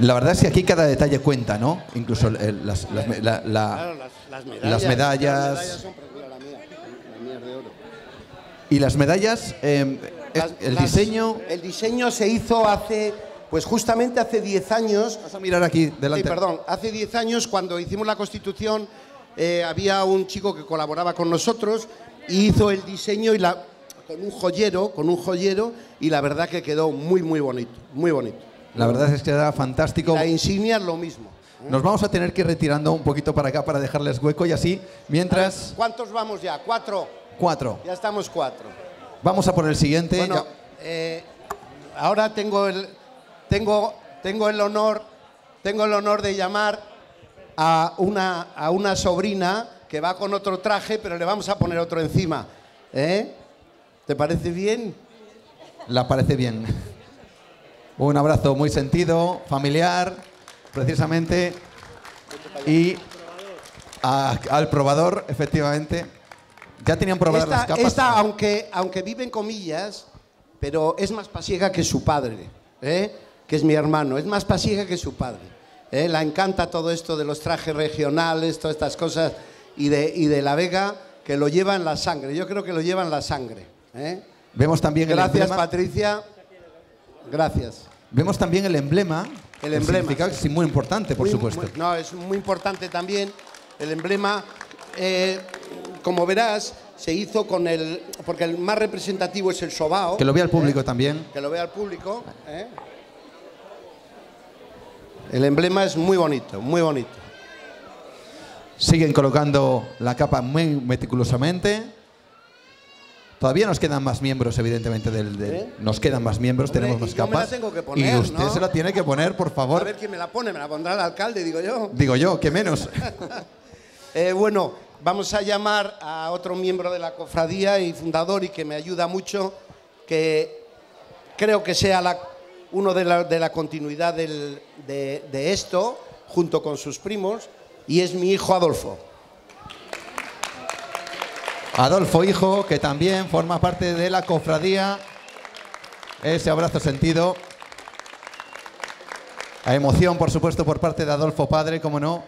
La verdad es que aquí cada detalle cuenta, ¿no? Incluso el- las, las me- la- la- Claro, las, las medallas. las medallas. Las medallas son, por ejemplo, la mía. La mía es de oro. y las medallas, eh, diseño. El diseño se hizo hace, pues justamente hace 10 años. Vas a mirar aquí delante. Sí, perdón. Hace 10 años, cuando hicimos la Constitución, eh, había un chico que colaboraba con nosotros y hizo el diseño y la, con un joyero, con un joyero, y la verdad que quedó muy, muy bonito, muy bonito. La verdad es que era fantástico. La insignia es lo mismo. Nos vamos a tener que ir retirando un poquito para acá para dejarles hueco y así, mientras. ¿Cuántos vamos ya? ¿Cuatro? Cuatro. Ya estamos cuatro. Vamos a por el siguiente. Bueno, eh, ahora tengo el, tengo, tengo el honor, tengo el honor de llamar a una, a una sobrina que va con otro traje, pero le vamos a poner otro encima. ¿eh? ¿Te parece bien? La parece bien. Un abrazo muy sentido, familiar, precisamente. Y a- al probador, efectivamente. Ya tenían probadas las Esta, capas. esta, aunque, aunque vive en comillas, pero es más pasiega que su padre, ¿eh? que es mi hermano, es más pasiega que su padre. ¿eh? La encanta todo esto de los trajes regionales, todas estas cosas, y de, y de la Vega, que lo lleva en la sangre. Yo creo que lo lleva en la sangre. ¿eh? Vemos también Gracias. Patricia. Gracias. Vemos también el emblema. El emblema, que sí, muy importante, por Muy- supuesto. muy- no, es muy importante también el emblema. eh, como verás, se hizo con el. Porque el más representativo es el sobao. Que lo vea el ¿eh? público también. Que lo vea el público. ¿eh? El emblema es muy bonito, muy bonito. Siguen colocando la capa muy meticulosamente. Todavía nos quedan más miembros, evidentemente, del, del- ¿Eh? nos quedan más miembros, Hombre, tenemos y más yo me la capas. tengo que poner, y usted ¿no? se la tiene que poner, por A favor. ver quién me la pone, me la pondrá el alcalde, digo yo. Digo yo, que menos. Eh, bueno, vamos a llamar a otro miembro de la cofradía y fundador y que me ayuda mucho, que creo que sea la- uno de la, de la continuidad del- de, de esto, junto con sus primos, y es mi hijo Adolfo. Adolfo Hijo, que también forma parte de la cofradía. Ese abrazo sentido. A emoción, por supuesto, por parte de Adolfo Padre, como no.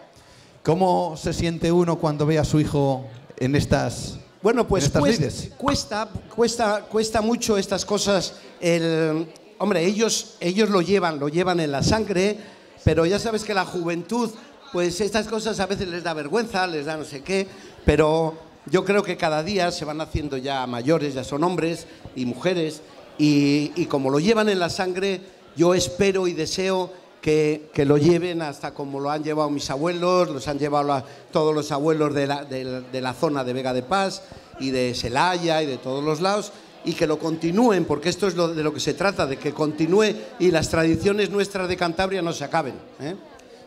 ¿Cómo se siente uno cuando ve a su hijo en estas, Bueno, pues cuesta, lides? cuesta, cuesta, cuesta mucho estas cosas. El, hombre, ellos, ellos lo llevan, lo llevan en la sangre, pero ya sabes que la juventud, pues estas cosas a veces les da vergüenza, les da no sé qué, pero yo creo que cada día se van haciendo ya mayores, ya son hombres y mujeres, y, como lo llevan en la sangre, yo espero y deseo que, que lo lleven hasta como lo han llevado mis abuelos, los han llevado todos los abuelos de la, de de la zona de Vega de Paz y de Celaya y de todos los lados, y que lo continúen, porque esto es lo, de lo que se trata, de que continúe y las tradiciones nuestras de Cantabria no se acaben. ¿eh?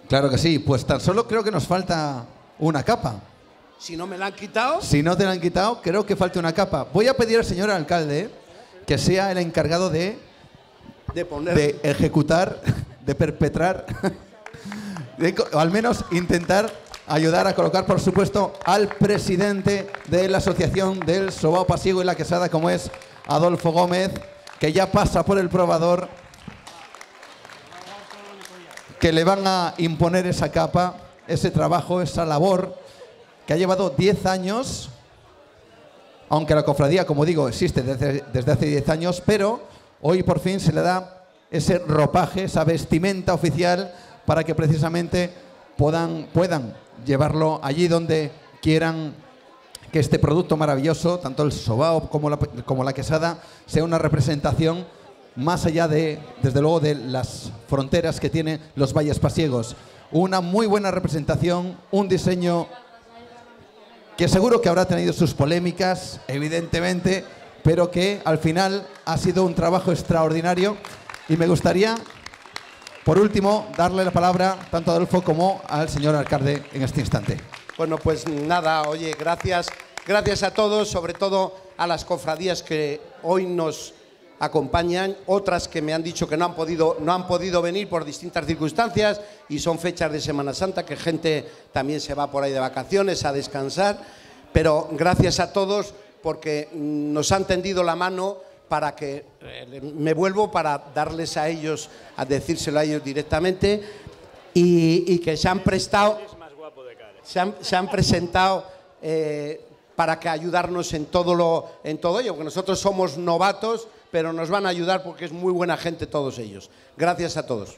Claro que sí, pues tan solo creo que nos falta una capa. Si no me la han quitado, Si no te la han quitado, creo que falta una capa. Voy a pedir al señor alcalde que sea el encargado de, de poner... de ejecutar, de perpetrar, de o al menos intentar ayudar a colocar, por supuesto, al presidente de la Asociación del Sobao Pasiego y la Quesada, como es Adolfo Gómez, que ya pasa por el probador, que le van a imponer esa capa, ese trabajo, esa labor, que ha llevado 10 años, aunque la cofradía, como digo, existe desde, hace 10 años, pero hoy por fin se le da ese ropaje, esa vestimenta oficial para que precisamente puedan, puedan llevarlo allí donde quieran que este producto maravilloso, tanto el sobao como la, como la quesada, sea una representación más allá de, desde luego, de las fronteras que tienen los valles pasiegos. Una muy buena representación, un diseño que seguro que habrá tenido sus polémicas, evidentemente, pero que al final ha sido un trabajo extraordinario y me gustaría, por último, darle la palabra tanto a Adolfo como al señor alcalde en este instante. Bueno, pues nada, oye, gracias, gracias a todos, sobre todo a las cofradías que hoy nos acompañan, otras que me han dicho que no han podido, no han podido venir por distintas circunstancias y son fechas de Semana Santa, que gente también se va por ahí de vacaciones a descansar. Pero gracias a todos porque nos han tendido la mano para que eh, me vuelvo para darles a ellos, a decírselo a ellos directamente y, que se han prestado, se han, se han presentado eh, para que ayudarnos en todo, lo, en todo ello, porque nosotros somos novatos, pero nos van a ayudar porque es muy buena gente todos ellos. Gracias a todos.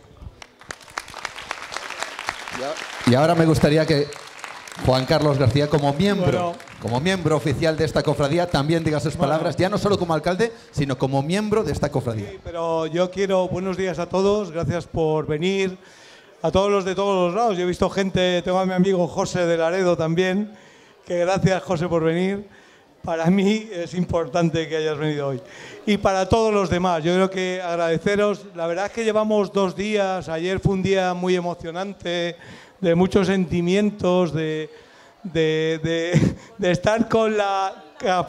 Y ahora me gustaría que Juan Carlos García, como miembro, como miembro oficial de esta cofradía, también diga sus palabras, ya no solo como alcalde, sino como miembro de esta cofradía. Sí, pero yo quiero buenos días a todos, gracias por venir, a todos los de todos los lados. Yo he visto gente, tengo a mi amigo José de Laredo también, que gracias José por venir. Para mí es importante que hayas venido hoy. Y para todos los demás, yo creo que agradeceros. La verdad es que llevamos dos días, ayer fue un día muy emocionante, de muchos sentimientos, de, de, estar con la,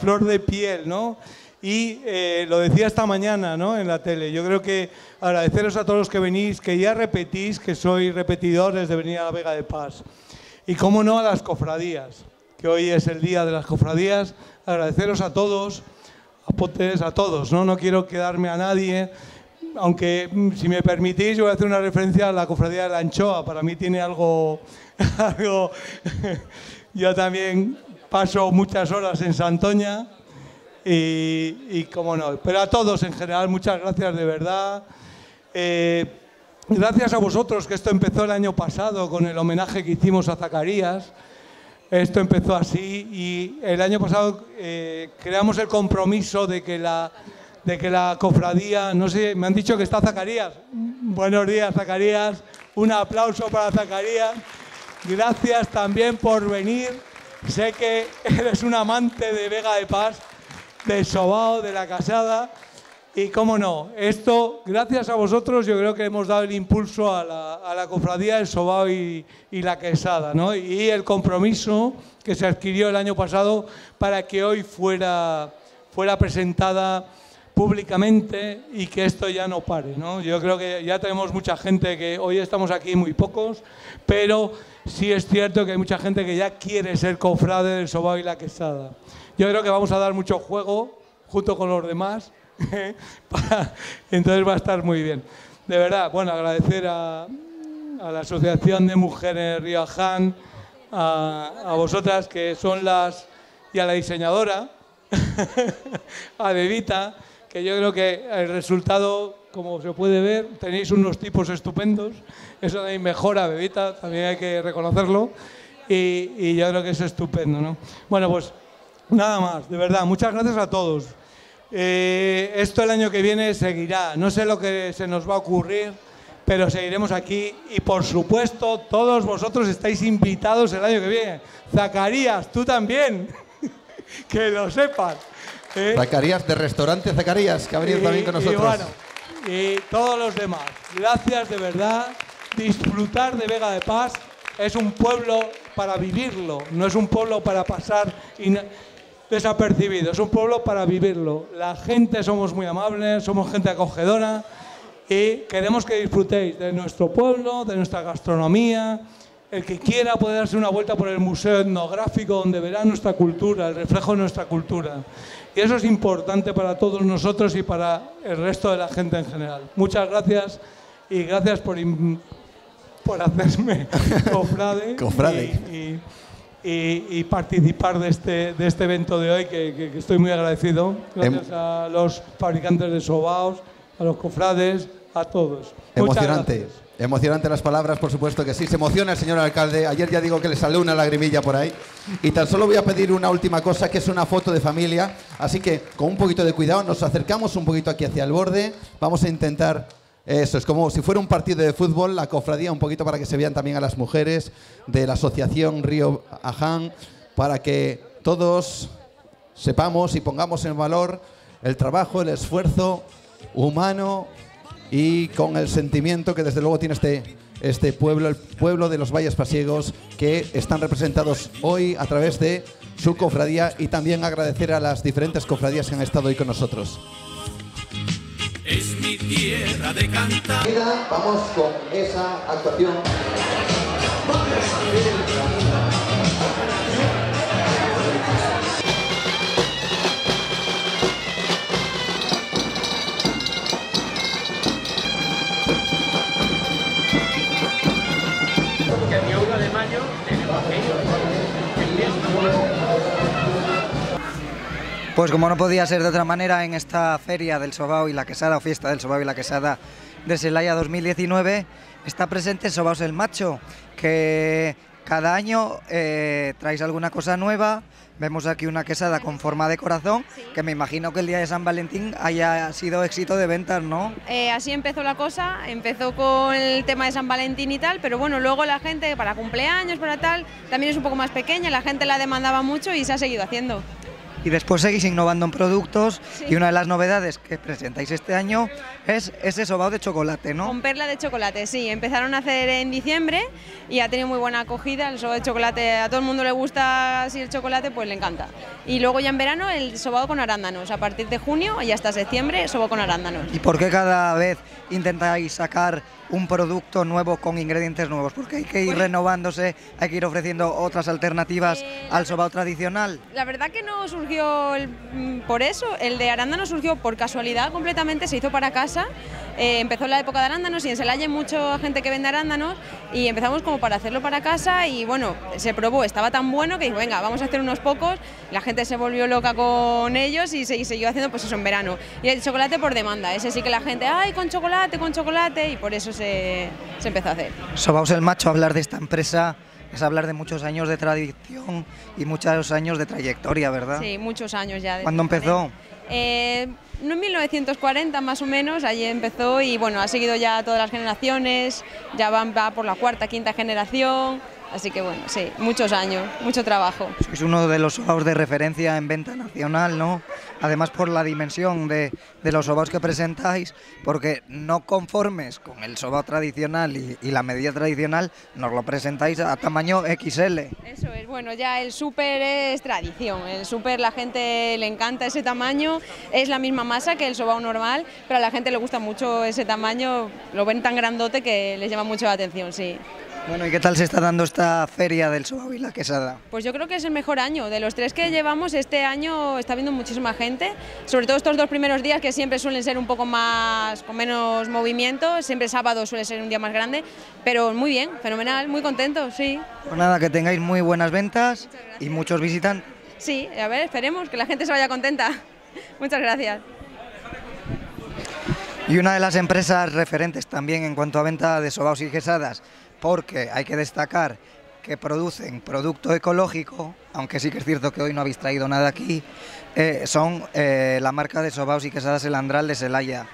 flor de piel, ¿no? Y eh, lo decía esta mañana ¿no? en la tele, yo creo que agradeceros a todos los que venís, que ya repetís, que sois repetidores de venir a la Vega de Paz. Y cómo no a las cofradías, que hoy es el día de las cofradías, agradeceros a todos, a Potes, a todos, ¿no? No quiero quedarme a nadie, aunque mm, si me permitís, yo voy a hacer una referencia a la cofradía de la anchoa. Para mí tiene algo. algo yo también paso muchas horas en Santoña y, y cómo no. Pero a todos en general, muchas gracias de verdad. Eh, gracias a vosotros, que esto empezó el año pasado con el homenaje que hicimos a Zacarías. Esto empezó así y el año pasado eh, creamos el compromiso de que la de que la cofradía, no sé, me han dicho que está Zacarías. Buenos días, Zacarías. Un aplauso para Zacarías. Gracias también por venir. Sé que eres un amante de Vega de Paz, del Sobao, de la Casada. Y cómo no, esto, gracias a vosotros, yo creo que hemos dado el impulso a la, cofradía del Sobao y, y, la Quesada, ¿no? Y el compromiso que se adquirió el año pasado para que hoy fuera, fuera presentada públicamente y que esto ya no pare. ¿no? Yo creo que ya tenemos mucha gente que hoy estamos aquí muy pocos, pero sí es cierto que hay mucha gente que ya quiere ser cofrade del Sobao y la Quesada. Yo creo que vamos a dar mucho juego junto con los demás, entonces va a estar muy bien. De verdad, bueno, agradecer a, a la Asociación de Mujeres Río a, a vosotras que son las, y a la diseñadora, a Bebita, que yo creo que el resultado, como se puede ver, tenéis unos tipos estupendos, eso de mejora, Bebita, también hay que reconocerlo, y, yo creo que es estupendo. ¿no? Bueno, pues nada más, de verdad, muchas gracias a todos. Eh, esto el año que viene seguirá, no sé lo que se nos va a ocurrir, pero seguiremos aquí y por supuesto todos vosotros estáis invitados el año que viene. Zacarías, tú también, que lo sepas. ¿Eh? Zacarías, de restaurante Zacarías, que ha venido también con nosotros. Y bueno, y todos los demás. Gracias de verdad. Disfrutar de Vega de Paz es un pueblo para vivirlo, no es un pueblo para pasar desapercibido, es un pueblo para vivirlo. La gente somos muy amables, somos gente acogedora y queremos que disfrutéis de nuestro pueblo, de nuestra gastronomía. El que quiera puede darse una vuelta por el Museo Etnográfico donde verá nuestra cultura, el reflejo de nuestra cultura. Y eso es importante para todos nosotros y para el resto de la gente en general. Muchas gracias y gracias por, por hacerme cofrade, Y, participar de este, de este evento de hoy, que, estoy muy agradecido. Gracias em- a los fabricantes de sobaos, a los cofrades, a todos. Emocionante. Emocionante las palabras, por supuesto que sí. Se emociona el señor alcalde. Ayer ya digo que le salió una lagrimilla por ahí. Y tan solo voy a pedir una última cosa, que es una foto de familia. Así que con un poquito de cuidado nos acercamos un poquito aquí hacia el borde. Vamos a intentar... Eso, es como si fuera un partido de fútbol, la cofradía, un poquito para que se vean también a las mujeres de la asociación Río Aján, para que todos sepamos y pongamos en valor el trabajo, el esfuerzo humano y con el sentimiento que desde luego tiene este, este pueblo, el pueblo de los Valles Pasiegos, que están representados hoy a través de su cofradía y también agradecer a las diferentes cofradías que han estado hoy con nosotros. Es mi tierra de cantar. Vamos con esa actuación. Pues como no podía ser de otra manera, en esta feria del Sobao y la Quesada, o fiesta del Sobao y la Quesada de Selaya 2019, está presente Sobaos el Macho, que cada año eh, traéis alguna cosa nueva. Vemos aquí una quesada con forma de corazón, que me imagino que el día de San Valentín haya sido éxito de ventas, ¿no? Eh, así empezó la cosa, empezó con el tema de San Valentín y tal, pero bueno, luego la gente para cumpleaños, para tal, también es un poco más pequeña, la gente la demandaba mucho y se ha seguido haciendo. Y después seguís innovando en productos y una de las novedades que presentáis este año es ese sobao de chocolate, ¿no? Con perla de chocolate, sí. Empezaron a hacer en diciembre y ha tenido muy buena acogida. El sobao de chocolate, a todo el mundo le gusta así el chocolate, pues le encanta. Y luego ya en verano el sobao con arándanos. A partir de junio y hasta septiembre, sobao con arándanos. ¿Y por qué cada vez intentáis sacar un producto nuevo con ingredientes nuevos? Porque hay que ir renovándose, hay que ir ofreciendo otras alternativas al sobao tradicional. La verdad que no surgió el- mm, por eso, el de arándanos surgió por casualidad completamente, se hizo para casa, eh, empezó la época de arándanos y en Celaya hay mucha gente que vende arándanos y empezamos como para hacerlo para casa y bueno, se probó, estaba tan bueno que dijo, venga, vamos a hacer unos pocos, la gente se volvió loca con ellos y se y siguió haciendo pues eso en verano. Y el chocolate por demanda, ese sí que la gente, ay, con chocolate, con chocolate y por eso se, se empezó a hacer. Sobaos el Macho, hablar de esta empresa es hablar de muchos años de tradición y muchos años de trayectoria, ¿verdad? Sí, muchos años ya. ¿Cuándo empezó? Eh, no en 1940 más o menos, allí empezó y bueno, ha seguido ya todas las generaciones, ya van va por la cuarta, quinta generación, así que bueno, sí, muchos años, mucho trabajo. Es uno de los sobaos de referencia en venta nacional, ¿no? Además por la dimensión de, de los sobaos que presentáis, porque no conformes con el sobao tradicional y, y la medida tradicional, nos lo presentáis a tamaño XL. Eso es, bueno, ya el súper es tradición, el súper la gente le encanta ese tamaño, es la misma masa que el sobao normal, pero a la gente le gusta mucho ese tamaño, lo ven tan grandote que les llama mucho la atención, sí. Bueno, ¿y qué tal se está dando esta feria del sobao y la quesada? Pues yo creo que es el mejor año. De los tres que llevamos, este año está viendo muchísima gente. Sobre todo estos dos primeros días que siempre suelen ser un poco más, con menos movimiento. Siempre sábado suele ser un día más grande. Pero muy bien, fenomenal, muy contento, sí. Pues nada, que tengáis muy buenas ventas y muchos visitantes. Sí, a ver, esperemos que la gente se vaya contenta. Muchas gracias. Y una de las empresas referentes también en cuanto a venta de sobaos y quesadas, porque hay que destacar que producen producto ecológico, aunque sí que es cierto que hoy no habéis traído nada aquí, eh, son eh, la marca de sobaos y quesadas El Andral de Celaya.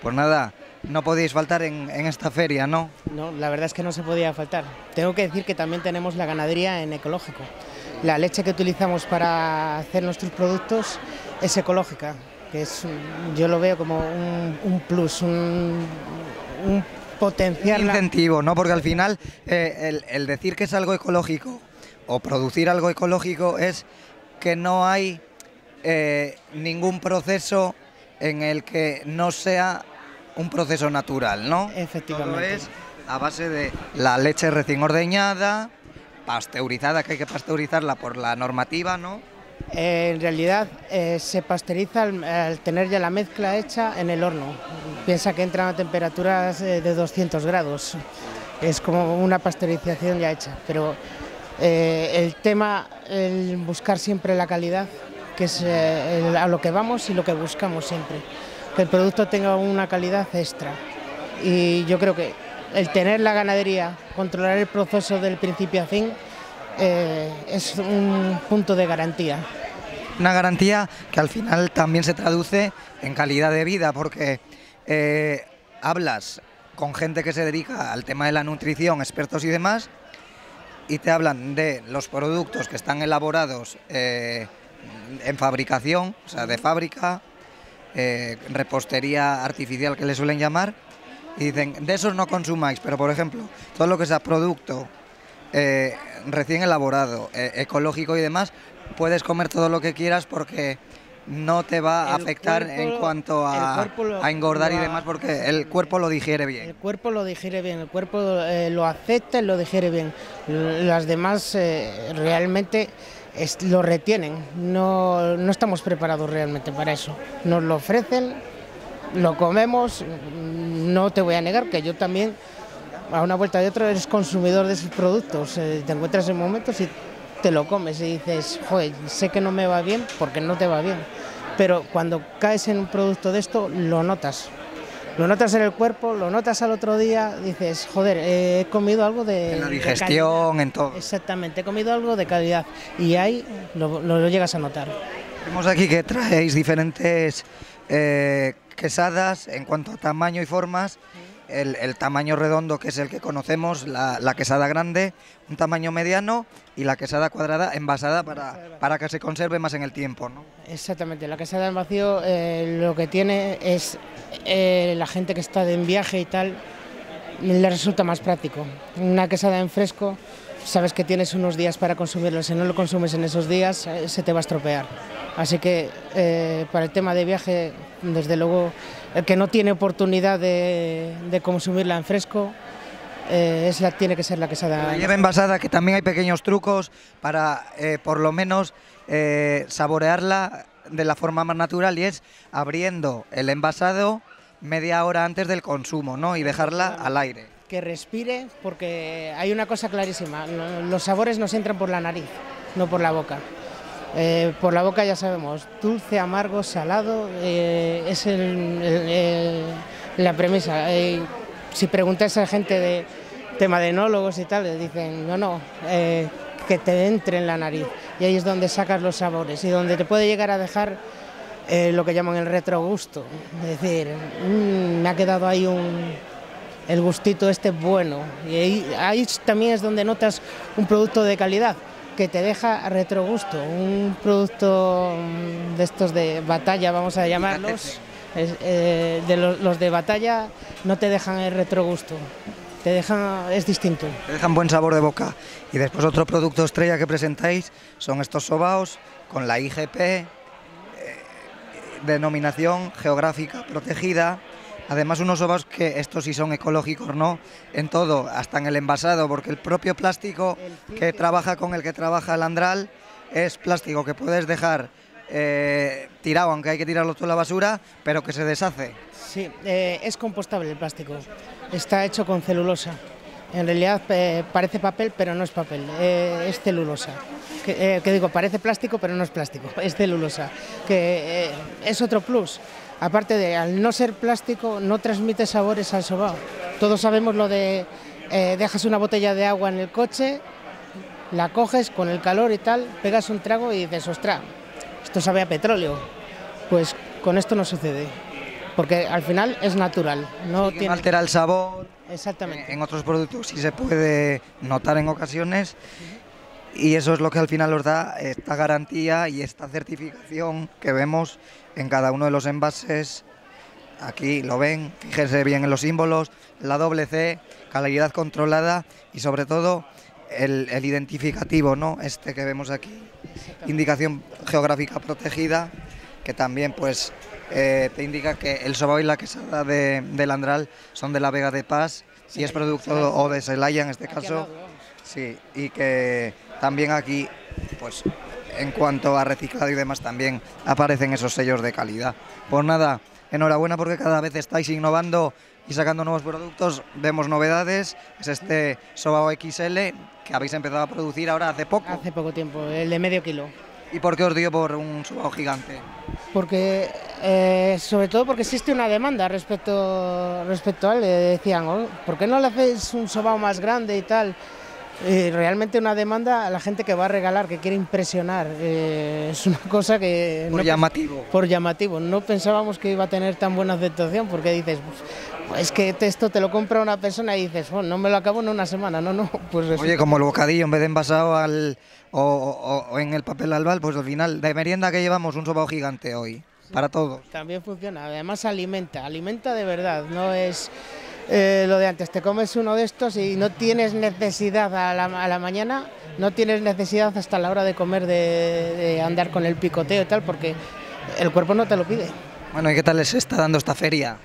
Pues nada, no podéis faltar en, esta feria, ¿no? No, la verdad es que no se podía faltar. Tengo que decir que también tenemos la ganadería en ecológico. La leche que utilizamos para hacer nuestros productos es ecológica, que es, yo lo veo como un, un plus, un, un potenciar. Incentivo, ¿no? Porque al final eh, el, el decir que es algo ecológico o producir algo ecológico es que no hay eh, ningún proceso en el que no sea un proceso natural, ¿no? Efectivamente. Todo es a base de la leche recién ordeñada, pasteurizada, que hay que pasteurizarla por la normativa, ¿no? Eh, en realidad eh, se pasteuriza al, tener ya la mezcla hecha en el horno. Piensa que entran a temperaturas eh, de 200 grados. Es como una pasteurización ya hecha. Pero eh, el tema, el buscar siempre la calidad, que es a lo que vamos y lo que buscamos siempre. Que el producto tenga una calidad extra. Y yo creo que el tener la ganadería, controlar el proceso del principio a fin, eh, es un punto de garantía. Una garantía que al final también se traduce en calidad de vida, porque eh, hablas con gente que se dedica al tema de la nutrición, expertos y demás, y te hablan de los productos que están elaborados eh, en fabricación, o sea, de fábrica, repostería artificial que le suelen llamar, y dicen, de esos no consumáis, pero por ejemplo, todo lo que sea producto recién elaborado, eh, ecológico y demás, puedes comer todo lo que quieras porque no te va a El afectar cuerpo- en cuanto a, cuerpo lo- a engordar y lo demás porque el cuerpo lo digiere bien. El cuerpo lo digiere bien, el cuerpo eh, lo acepta y lo digiere bien. Las demás eh, realmente es- lo retienen. No, no estamos preparados realmente para eso. Nos lo ofrecen, lo comemos. No te voy a negar que yo también, a una vuelta de otro, eres consumidor de esos productos. Eh, te encuentras en momentos y te lo comes y dices, joder, sé que no me va bien porque no te va bien. Pero cuando caes en un producto de esto, lo notas. Lo notas en el cuerpo, lo notas al otro día, dices, joder, eh, he comido algo de... En la digestión, calidad". en todo. Exactamente, he comido algo de calidad. Y ahí lo, lo- lo llegas a notar. Vemos aquí que traéis diferentes eh, quesadas en cuanto a tamaño y formas. El, tamaño redondo, que es el que conocemos, la, quesada grande, un tamaño mediano y la quesada cuadrada envasada para, para que se conserve más en el tiempo. ¿no? Exactamente, la quesada en vacío eh, lo que tiene es eh, la gente que está en viaje y tal, le resulta más práctico. Una quesada en fresco, sabes que tienes unos días para consumirlo, si no lo consumes en esos días eh, se te va a estropear. Así que para el tema de viaje, desde luego, el que no tiene oportunidad de, de consumirla en fresco, eh, es la, tiene que ser la quesada. La lleva envasada, que también hay pequeños trucos para eh, por lo menos eh, saborearla de la forma más natural y es abriendo el envasado media hora antes del consumo ¿no? y dejarla al aire. que respire, porque hay una cosa clarísima, lo- los sabores nos entran por la nariz, no por la boca. Eh, por la boca ya sabemos, dulce, amargo, salado, eh, es el- la premisa. Eh, si preguntáis a gente de tema de enólogos y tal, dicen, no, no, que te entre en la nariz. Y ahí es donde sacas los sabores y donde te puede llegar a dejar lo que llaman el retrogusto. Es decir, "Mm, me ha quedado ahí un, el gustito este bueno. Y ahí, ahí también es donde notas un producto de calidad que te deja retrogusto, un producto de estos de batalla, vamos a llamarlos, eh, de los, los de batalla no te dejan el retrogusto, te dejan, es distinto. Te dejan buen sabor de boca. Y después otro producto estrella que presentáis son estos sobaos con la IGP, eh, denominación geográfica protegida. Además unos sobaos que estos sí son ecológicos, ¿no? En todo, hasta en el envasado, porque el propio plástico que trabaja con el que trabaja el Andral es plástico que puedes dejar eh, tirado, aunque hay que tirarlo todo a la basura, pero que se deshace. Sí, eh, es compostable el plástico, está hecho con celulosa. En realidad eh, parece papel, pero no es papel, es celulosa. Que, que digo, parece plástico, pero no es plástico, es celulosa. Que es otro plus. Aparte de, al no ser plástico, no transmite sabores al sobao. Todos sabemos lo de, eh, dejas una botella de agua en el coche, la coges con el calor y tal, pegas un trago y dices, ostras, esto sabe a petróleo. Pues con esto no sucede, porque al final es natural. No Sí, tiene altera el sabor. Exactamente. En otros productos sí se puede notar en ocasiones y eso es lo que al final os da esta garantía y esta certificación que vemos en cada uno de los envases. Aquí lo ven, fíjense bien en los símbolos, la doble C, calidad controlada y sobre todo el, el identificativo, ¿no? Este que vemos aquí, indicación geográfica protegida, que también pues eh, te indica que el sobao y la quesada de, del Andral son de la Vega de Paz, si es producto o de Celaya en este caso, sí, y que también aquí, pues en cuanto a reciclado y demás, también aparecen esos sellos de calidad. Pues nada, enhorabuena porque cada vez estáis innovando y sacando nuevos productos, vemos novedades, es este Sobao XL que habéis empezado a producir ahora hace poco. Hace poco tiempo, el de medio kilo. ¿Y por qué os dio por un Sobao gigante? Porque, eh, sobre todo porque existe una demanda respecto, respecto a él. Decían, "Oh, ¿por qué no le hacéis un sobao más grande y tal? Y realmente una demanda a la gente que va a regalar, que quiere impresionar. Eh, es una cosa que... Por no- llamativo. Por llamativo. No pensábamos que iba a tener tan buena aceptación porque dices, "Pues, es que esto te lo compra una persona y dices, "Oh, no me lo acabo en una semana. No, no, pues Oye, como el bocadillo, en vez de envasado al, o, o- o en el papel albal, pues al final, de merienda que llevamos, un sobao gigante hoy, para todos. También funciona, además alimenta, alimenta de verdad, no es eh, lo de antes, te comes uno de estos y no tienes necesidad a la, a la mañana, no tienes necesidad hasta la hora de comer de, de andar con el picoteo y tal, porque el cuerpo no te lo pide. Bueno, ¿y qué tal les está dando esta feria?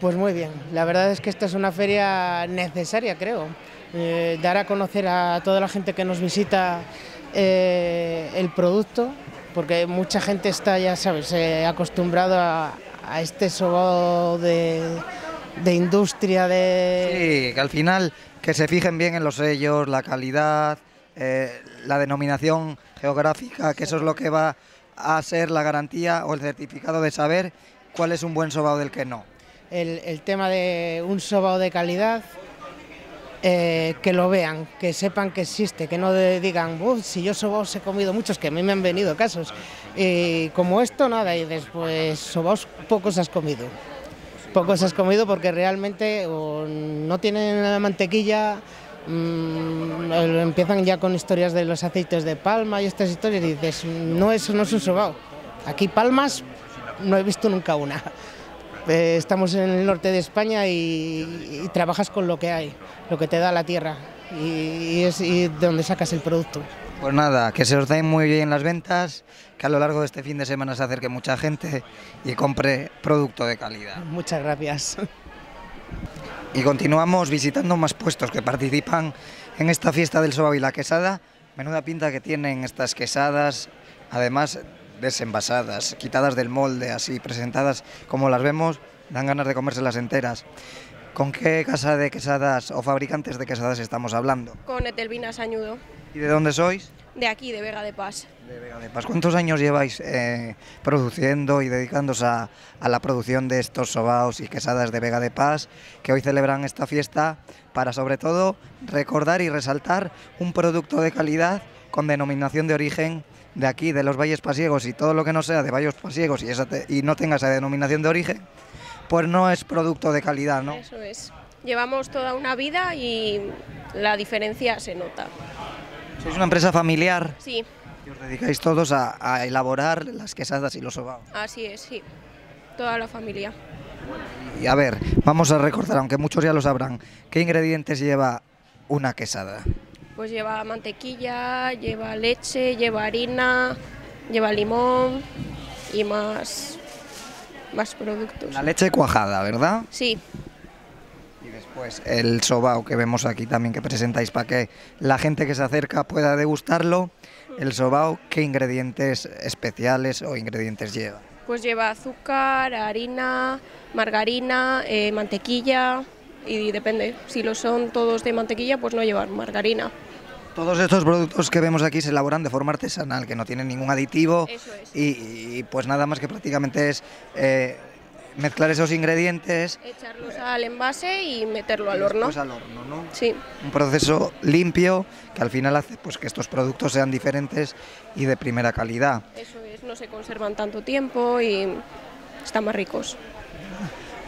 Pues muy bien, la verdad es que esta es una feria necesaria, creo. Eh, dar a conocer a toda la gente que nos visita eh, el producto, porque mucha gente está, ya sabes, acostumbrado a, a este sobao de, de industria, de... Sí, que al final que se fijen bien en los sellos, la calidad, eh, la denominación geográfica, que eso es lo que va a ser la garantía o el certificado de saber cuál es un buen sobao del que no. el, el tema de un sobao de calidad, eh, que lo vean, que sepan que existe, que no de- digan, "Uf, si yo sobaos he comido muchos, que a mí me han venido casos. Y como esto, nada, y después sobaos pocos has comido. Pocos has comido porque realmente o no tienen la mantequilla, mm, el- empiezan ya con historias de los aceites de palma y estas historias y dices, no, eso no es un sobao. Aquí palmas no he visto nunca una. Eh, estamos en el norte de España y, y trabajas con lo que hay, lo que te da la tierra y, y es y de donde sacas el producto. Pues nada, que se os den muy bien las ventas, que a lo largo de este fin de semana se acerque mucha gente y compre producto de calidad. Muchas gracias. Y continuamos visitando más puestos que participan en esta fiesta del sobao y la quesada. Menuda pinta que tienen estas quesadas, además desenvasadas, quitadas del molde, así presentadas como las vemos, dan ganas de comérselas enteras. ¿Con qué casa de quesadas o fabricantes de quesadas estamos hablando? Con Etelvina Sañudo, ¿Y de dónde sois? de aquí, de Vega de Paz. Pues, ¿Cuántos años lleváis eh, produciendo y dedicándose a, a la producción de estos sobaos y quesadas de Vega de Paz que hoy celebran esta fiesta para sobre todo recordar y resaltar un producto de calidad con denominación de origen de aquí, de los Valles Pasiegos y todo lo que no sea de Valles Pasiegos y, esa te- y no tenga esa denominación de origen, pues no es producto de calidad, ¿no? Eso es. Llevamos toda una vida y la diferencia se nota. Sois una empresa familiar Sí, y os dedicáis todos a, a elaborar las quesadas y los sobaos. así es, sí. Toda la familia. Y a ver, vamos a recordar, aunque muchos ya lo sabrán, ¿qué ingredientes lleva una quesada? Pues lleva mantequilla, lleva leche, lleva harina, lleva limón y más, más productos. La leche cuajada, ¿verdad? Sí, Pues el sobao que vemos aquí también que presentáis para que la gente que se acerca pueda degustarlo. El sobao, ¿qué ingredientes especiales o ingredientes lleva? pues lleva azúcar, harina, margarina, eh, mantequilla y depende. Si lo son todos de mantequilla, pues no llevan margarina. Todos estos productos que vemos aquí se elaboran de forma artesanal, que no tienen ningún aditivo Eso es. y, y, pues nada más que prácticamente es eh, mezclar esos ingredientes, Echarlos al envase y meterlo al horno. al horno, ¿no? Sí, un proceso limpio que al final hace pues que estos productos sean diferentes y de primera calidad. eso es. No se conservan tanto tiempo y están más ricos.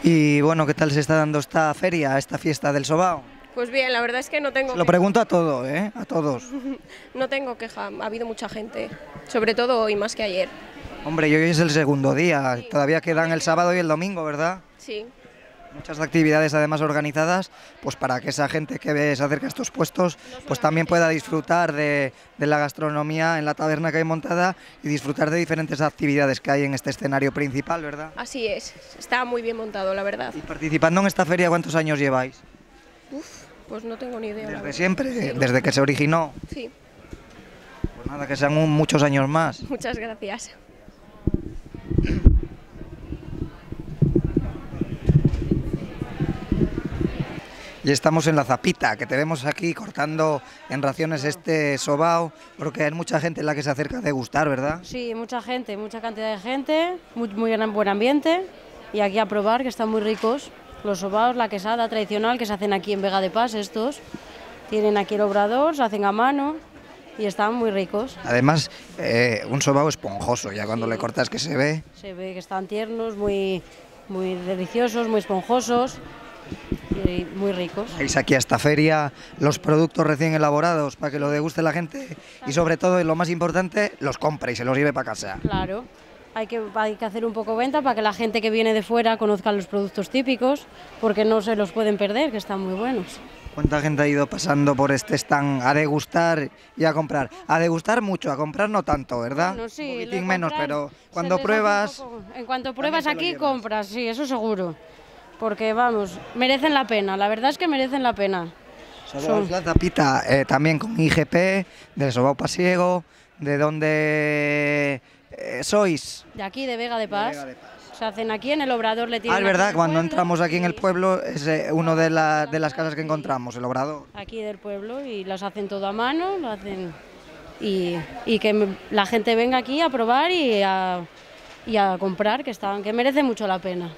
Y bueno, ¿qué tal se está dando esta feria, esta fiesta del sobao? Pues bien, la verdad es que no tengo Se lo pregunto a todo, ¿eh? A todos. No tengo queja, ha habido mucha gente, sobre todo hoy más que ayer. Hombre, y hoy es el segundo día, todavía quedan el sábado y el domingo, ¿verdad? Sí, Muchas actividades además organizadas, pues para que esa gente que ve- se acerca a estos puestos, pues también pueda disfrutar de, de la gastronomía en la taberna que hay montada y disfrutar de diferentes actividades que hay en este escenario principal, ¿verdad? así es. Está muy bien montado, la verdad. Participando en esta feria, ¿cuántos años lleváis? Uf, pues no tengo ni idea. la Desde verdad. siempre, Sí. desde que se originó. Sí, Pues nada, que sean un- muchos años más. muchas gracias. Y estamos en la zapita, que te vemos aquí cortando en raciones este sobao, porque hay mucha gente en la que se acerca a degustar, ¿verdad? Sí, mucha gente, mucha cantidad de gente, muy, muy buen ambiente y aquí a probar que están muy ricos. Los sobaos, la quesada tradicional que se hacen aquí en Vega de Paz, estos. Tienen aquí el obrador, se hacen a mano y están muy ricos. Además, eh, un sobao esponjoso, ya cuando le cortas que se ve. Se ve que están tiernos, muy, muy deliciosos, muy esponjosos y muy ricos. Veis aquí a esta feria los productos recién elaborados para que lo deguste la gente y sobre todo, y lo más importante, los compre y se los lleve para casa. Claro, hay que, hay que hacer un poco venta para que la gente que viene de fuera conozca los productos típicos, porque no se los pueden perder, que están muy buenos. ¿Cuánta gente ha ido pasando por este stand a degustar y a comprar? A degustar mucho, a comprar no tanto, ¿verdad? Bueno, sí, Un poquitín de menos, pero cuando pruebas... En cuanto pruebas aquí, compras, sí, eso seguro. Porque vamos, merecen la pena, la verdad es que merecen la pena. Somos la tapita eh, también con IGP, del Sobao Pasiego, ¿de dónde eh, sois? De aquí, de Vega de Paz. Se hacen aquí en el obrador, le Ah, tienen es aquí verdad, cuando entramos aquí en el pueblo es eh, una de, la- de las casas que encontramos, el obrador. Aquí del pueblo y los hacen todo a mano, lo hacen y, y que la gente venga aquí a probar y a, y a comprar, que, están, que merece mucho la pena.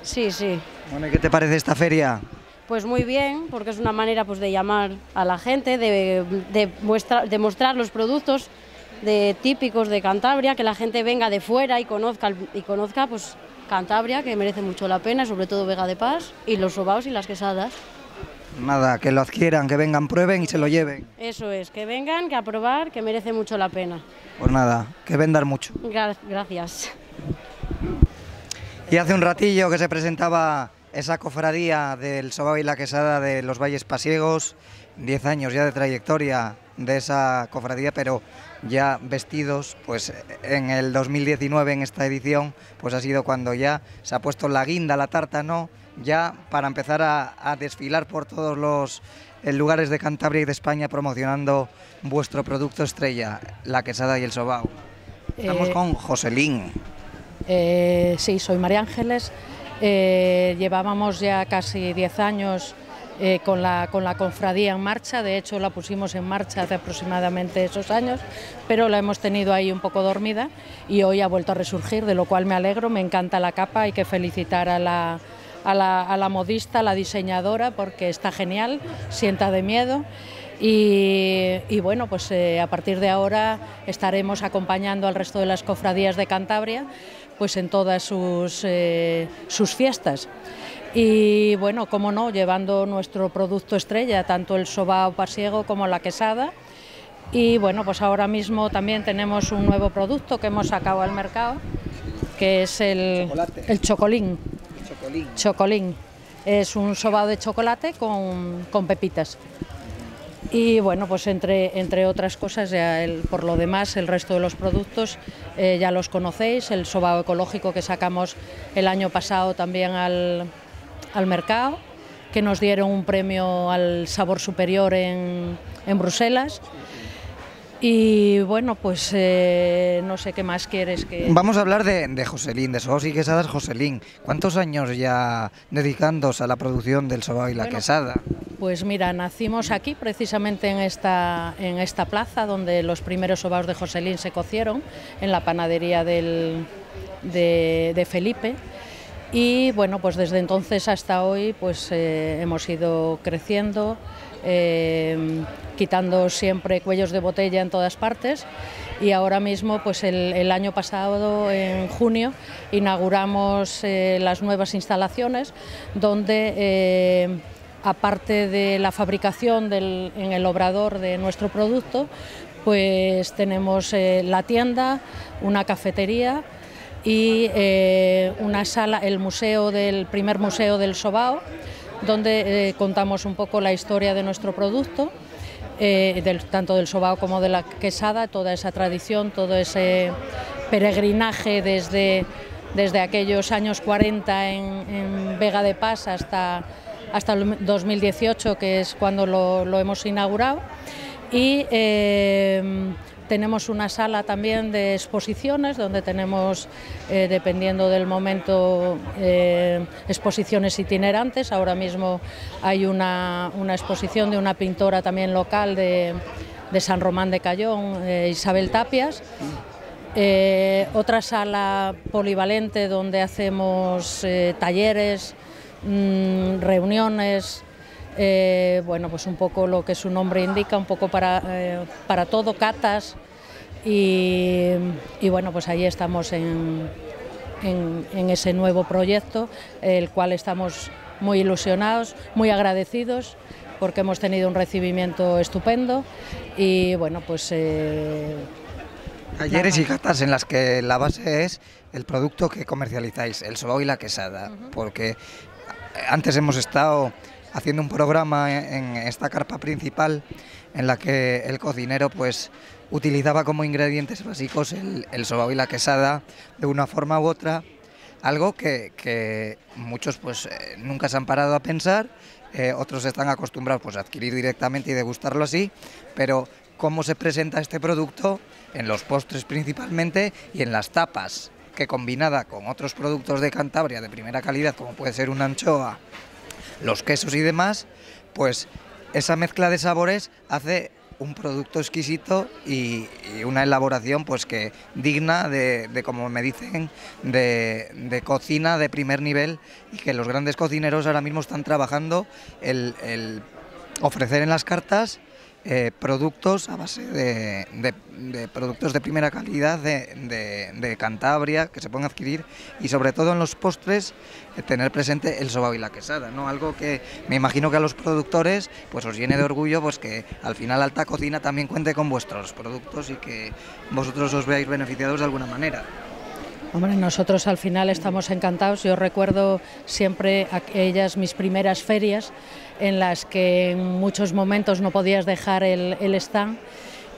Sí, sí. Bueno, ¿y qué te parece esta feria? Pues muy bien, porque es una manera pues, de llamar a la gente, de, de, muestra- de mostrar los productos de, típicos de Cantabria, que la gente venga de fuera y conozca, y conozca pues, Cantabria, que merece mucho la pena, sobre todo Vega de Paz, y los sobaos y las quesadas. Nada, que lo adquieran, que vengan, prueben y se lo lleven. Eso es, que vengan, que a probar, que merece mucho la pena. Pues nada, que vendan mucho. Gra- gracias. Y hace un ratillo que se presentaba esa cofradía del Sobao y la Quesada de los Valles Pasiegos, 10 años ya de trayectoria de esa cofradía, pero ya vestidos, pues en el 2019 en esta edición, pues ha sido cuando ya se ha puesto la guinda, la tarta, ¿no? Ya para empezar a, a desfilar por todos los eh, lugares de Cantabria y de España promocionando vuestro producto estrella, la quesada y el sobao. Estamos Eh, con Joselín. Eh, sí, soy María Ángeles. Eh, llevábamos ya casi 10 años eh, con, la, con la confradía en marcha, de hecho la pusimos en marcha hace aproximadamente esos años, pero la hemos tenido ahí un poco dormida y hoy ha vuelto a resurgir, de lo cual me alegro, me encanta la capa, hay que felicitar a la, a la, a la modista, a la diseñadora, porque está genial, sienta de miedo. Y, y bueno, pues eh, a partir de ahora estaremos acompañando al resto de las cofradías de Cantabria pues en todas sus, eh, sus fiestas. Y bueno, como no, llevando nuestro producto estrella, tanto el sobao pasiego como la quesada. Y bueno, pues ahora mismo también tenemos un nuevo producto que hemos sacado al mercado, que es el, el chocolín. Chocolín. Es un sobao de chocolate con, con pepitas. Y bueno, pues entre, entre otras cosas, ya el- por lo demás, el resto de los productos eh, ya los conocéis, el sobao ecológico que sacamos el año pasado también al, al mercado, que nos dieron un premio al sabor superior en, en Bruselas. Y bueno, pues eh, no sé qué más quieres que... Vamos a hablar de, de Joselín, de Sobao y Quesadas Joselín. ¿Cuántos años ya dedicándose a la producción del sobao y la Bueno, quesada? Pues mira, nacimos aquí precisamente en esta, en esta plaza donde los primeros sobaos de Joselín se cocieron, en la panadería del- de, de Felipe. Y bueno, pues desde entonces hasta hoy pues eh, hemos ido creciendo, eh, quitando siempre cuellos de botella en todas partes. Y ahora mismo, pues el, año pasado, en junio, inauguramos eh, las nuevas instalaciones donde eh, aparte de la fabricación en el obrador de nuestro producto, pues tenemos la tienda, una cafetería y eh, una sala, el museo del primer museo del Sobao, donde eh, contamos un poco la historia de nuestro producto. eh, tanto del sobao como de la quesada, toda esa tradición, todo ese peregrinaje desde, desde aquellos años 40 en, Vega de Paz hasta, hasta el 2018, que es cuando lo, lo hemos inaugurado. Y tenemos una sala también de exposiciones donde tenemos, eh, dependiendo del momento, eh, exposiciones itinerantes. Ahora mismo hay una, una exposición de una pintora también local de, de San Román de Cayón, eh, Isabel Tapias. Otra sala polivalente donde hacemos talleres, mm, reuniones, eh, bueno, pues un poco lo que su nombre indica, un poco para, eh, para todo, catas. Y, y bueno, pues ahí estamos en, en, en ese nuevo proyecto, el cual estamos muy ilusionados, muy agradecidos porque hemos tenido un recibimiento estupendo. Y bueno, pues... eh, Talleres y catas en las que la base es el producto que comercializáis, el sobao y la quesada, porque antes hemos estado haciendo un programa en esta carpa principal en la que el cocinero pues utilizaba como ingredientes básicos el, el sobao y la quesada de una forma u otra, algo que, muchos pues eh, nunca se han parado a pensar, eh, otros están acostumbrados pues a adquirir directamente y degustarlo así, pero cómo se presenta este producto en los postres principalmente y en las tapas, que combinada con otros productos de Cantabria de primera calidad, como puede ser una anchoa, los quesos y demás, pues esa mezcla de sabores hace un producto exquisito y, una elaboración pues que digna de, como me dicen, de, cocina de primer nivel y que los grandes cocineros ahora mismo están trabajando el ofrecer en las cartas eh, productos a base de, productos de primera calidad de, Cantabria que se pueden adquirir y sobre todo en los postres eh, tener presente el sobao y la quesada, ¿no? Algo que me imagino que a los productores pues os llene de orgullo pues que al final Alta Cocina también cuente con vuestros productos y que vosotros os veáis beneficiados de alguna manera. Hombre, nosotros al final estamos encantados. Yo recuerdo siempre aquellas mis primeras ferias en las que en muchos momentos no podías dejar el, stand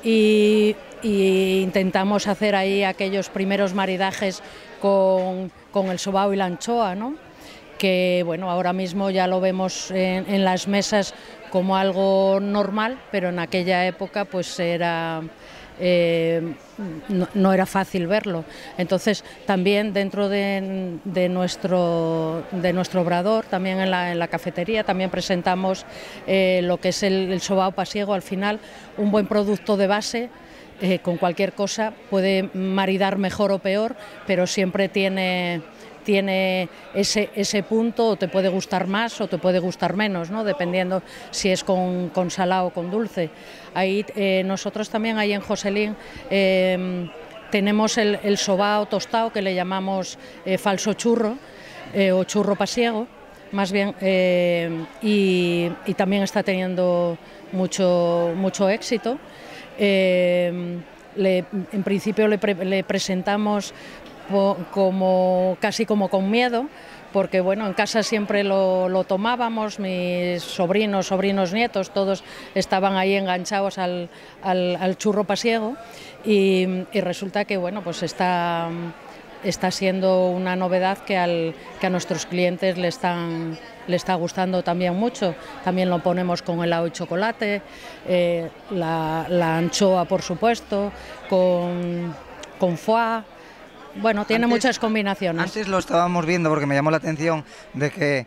y, intentamos hacer ahí aquellos primeros maridajes con, el sobao y la anchoa, ¿no? que bueno, ahora mismo ya lo vemos en las mesas como algo normal, pero en aquella época pues era eh, no, era fácil verlo. Entonces, también dentro de, nuestro, de nuestro obrador, también en la, cafetería, también presentamos eh, lo que es el, sobao pasiego, al final un buen producto de base. Eh, con cualquier cosa puede maridar mejor o peor, pero siempre tiene, tiene ese, ese punto, o te puede gustar más o te puede gustar menos, ¿no? dependiendo si es con, con salado o con dulce. Ahí eh, nosotros también ahí en Joselín em, tenemos el, el sobao tostado que le llamamos eh, falso churro eh, o churro pasiego, más bien, y, también está teniendo mucho, mucho éxito. Em, en principio le presentamos como casi como con miedo, porque bueno, en casa siempre lo, tomábamos, mis sobrinos, sobrinos nietos, todos estaban ahí enganchados al, churro pasiego y, resulta que bueno, pues está, está siendo una novedad que, al, que a nuestros clientes le están le está gustando también mucho. También lo ponemos con helado y chocolate, eh, la, anchoa, por supuesto, con, con foie, bueno, tiene muchas combinaciones. Antes lo estábamos viendo porque me llamó la atención de que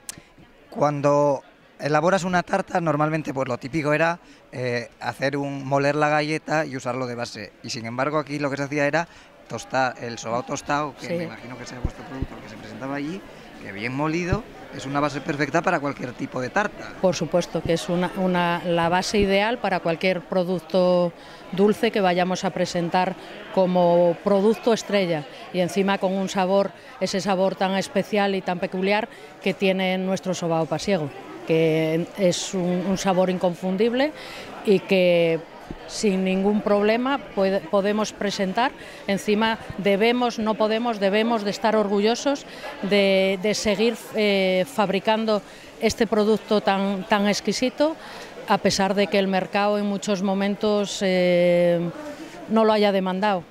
cuando elaboras una tarta, normalmente pues lo típico era eh, hacer un moler la galleta y usarlo de base. Y sin embargo aquí lo que se hacía era tostar el sobao tostado, que me imagino que sea vuestro producto que se presentaba allí, que bien molido, es una base perfecta para cualquier tipo de tarta. Por supuesto que es una, la base ideal para cualquier producto dulce que vayamos a presentar como producto estrella y encima con un sabor, ese sabor tan especial y tan peculiar que tiene nuestro sobao pasiego, que es un sabor inconfundible y que sin ningún problema podemos presentar. Encima debemos, no podemos, debemos de estar orgullosos de, seguir eh, fabricando este producto tan, tan exquisito, a pesar de que el mercado en muchos momentos eh, no lo haya demandado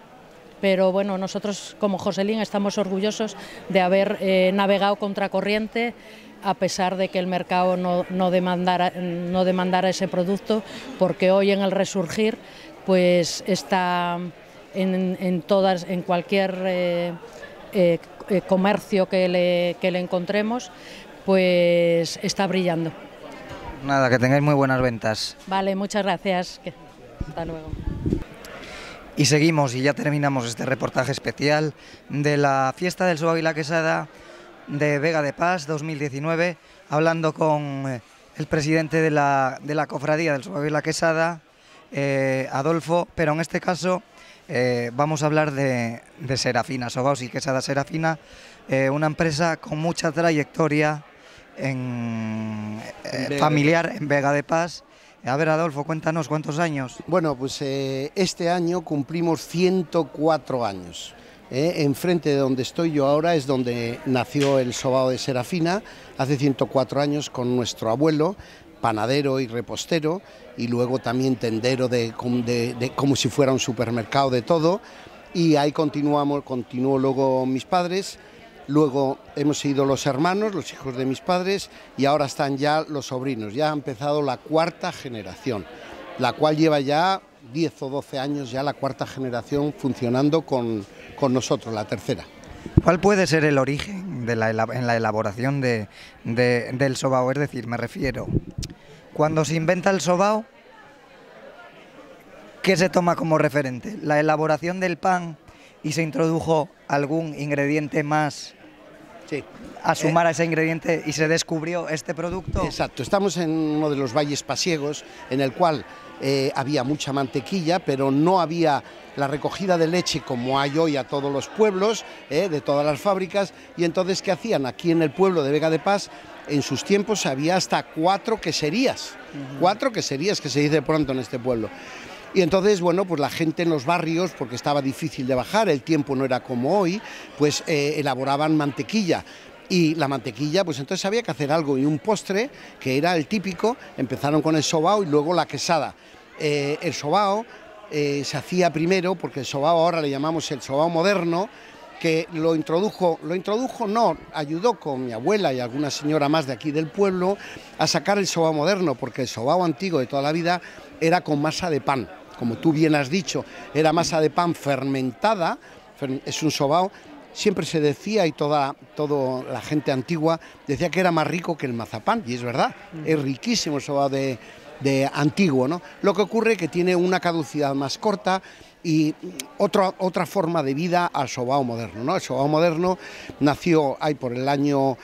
pero bueno, nosotros como Joselín estamos orgullosos de haber eh, navegado contracorriente a pesar de que el mercado no, no, demandara, no demandara ese producto, porque hoy en el resurgir pues está en, en todas, en cualquier eh, eh, eh, comercio que le, que le encontremos, pues está brillando. Nada, que tengáis muy buenas ventas. Vale, muchas gracias. Hasta luego. Y seguimos y ya terminamos este reportaje especial de la fiesta del Suave y la Quesada de Vega de Paz 2019, hablando con eh, el presidente de la, de la cofradía del Suave y la Quesada, eh, Adolfo, pero en este caso eh, vamos a hablar de, Serafina, Sobaos y Quesada Serafina, una empresa con mucha trayectoria en, familiar en Vega de Paz. A ver, Adolfo, cuéntanos cuántos años. Bueno, pues este año cumplimos 104 años eh, enfrente de donde estoy yo ahora es donde nació el sobao de Serafina, hace 104 años con nuestro abuelo, panadero y repostero, y luego también tendero de, de- como si fuera un supermercado de todo. Y ahí continuamos, continuó luego mis padres, luego hemos ido los hermanos, los hijos de mis padres, y ahora están ya los sobrinos. Ya ha empezado la cuarta generación, la cual lleva ya 10 o 12 años ya la cuarta generación funcionando con, con nosotros, la tercera. ¿Cuál puede ser el origen de la, en la elaboración de- de- del sobao? Es decir, me refiero, cuando se inventa el sobao, ¿qué se toma como referente? ¿La elaboración del pan y se introdujo algún ingrediente más Sí. a sumar a ese ingrediente y se descubrió este producto? Exacto, estamos en uno de los valles pasiegos en el cual eh, había mucha mantequilla, pero no había la recogida de leche como hay hoy a todos los pueblos, eh, de todas las fábricas, y entonces ¿qué hacían? Aquí en el pueblo de Vega de Paz, en sus tiempos había hasta cuatro queserías, cuatro queserías que se dice pronto en este pueblo. Y entonces, bueno, pues la gente en los barrios, porque estaba difícil de bajar, el tiempo no era como hoy, pues eh, elaboraban mantequilla. Y la mantequilla, pues entonces había que hacer algo. Y un postre, que era el típico, empezaron con el sobao y luego la quesada. Eh, el sobao eh, se hacía primero, porque el sobao ahora le llamamos el sobao moderno, que lo introdujo, lo introdujo no, ayudó con mi abuela y alguna señora más de aquí del pueblo a sacar el sobao moderno, porque el sobao antiguo de toda la vida era con masa de pan, como tú bien has dicho, era masa de pan fermentada, fer- es un sobao, siempre se decía y toda, toda la gente antigua decía que era más rico que el mazapán, y es verdad, es riquísimo el sobao de, de antiguo, ¿no? Lo que ocurre es que tiene una caducidad más corta y otra, otra forma de vida al sobao moderno, ¿no? El sobao moderno nació ahí por el año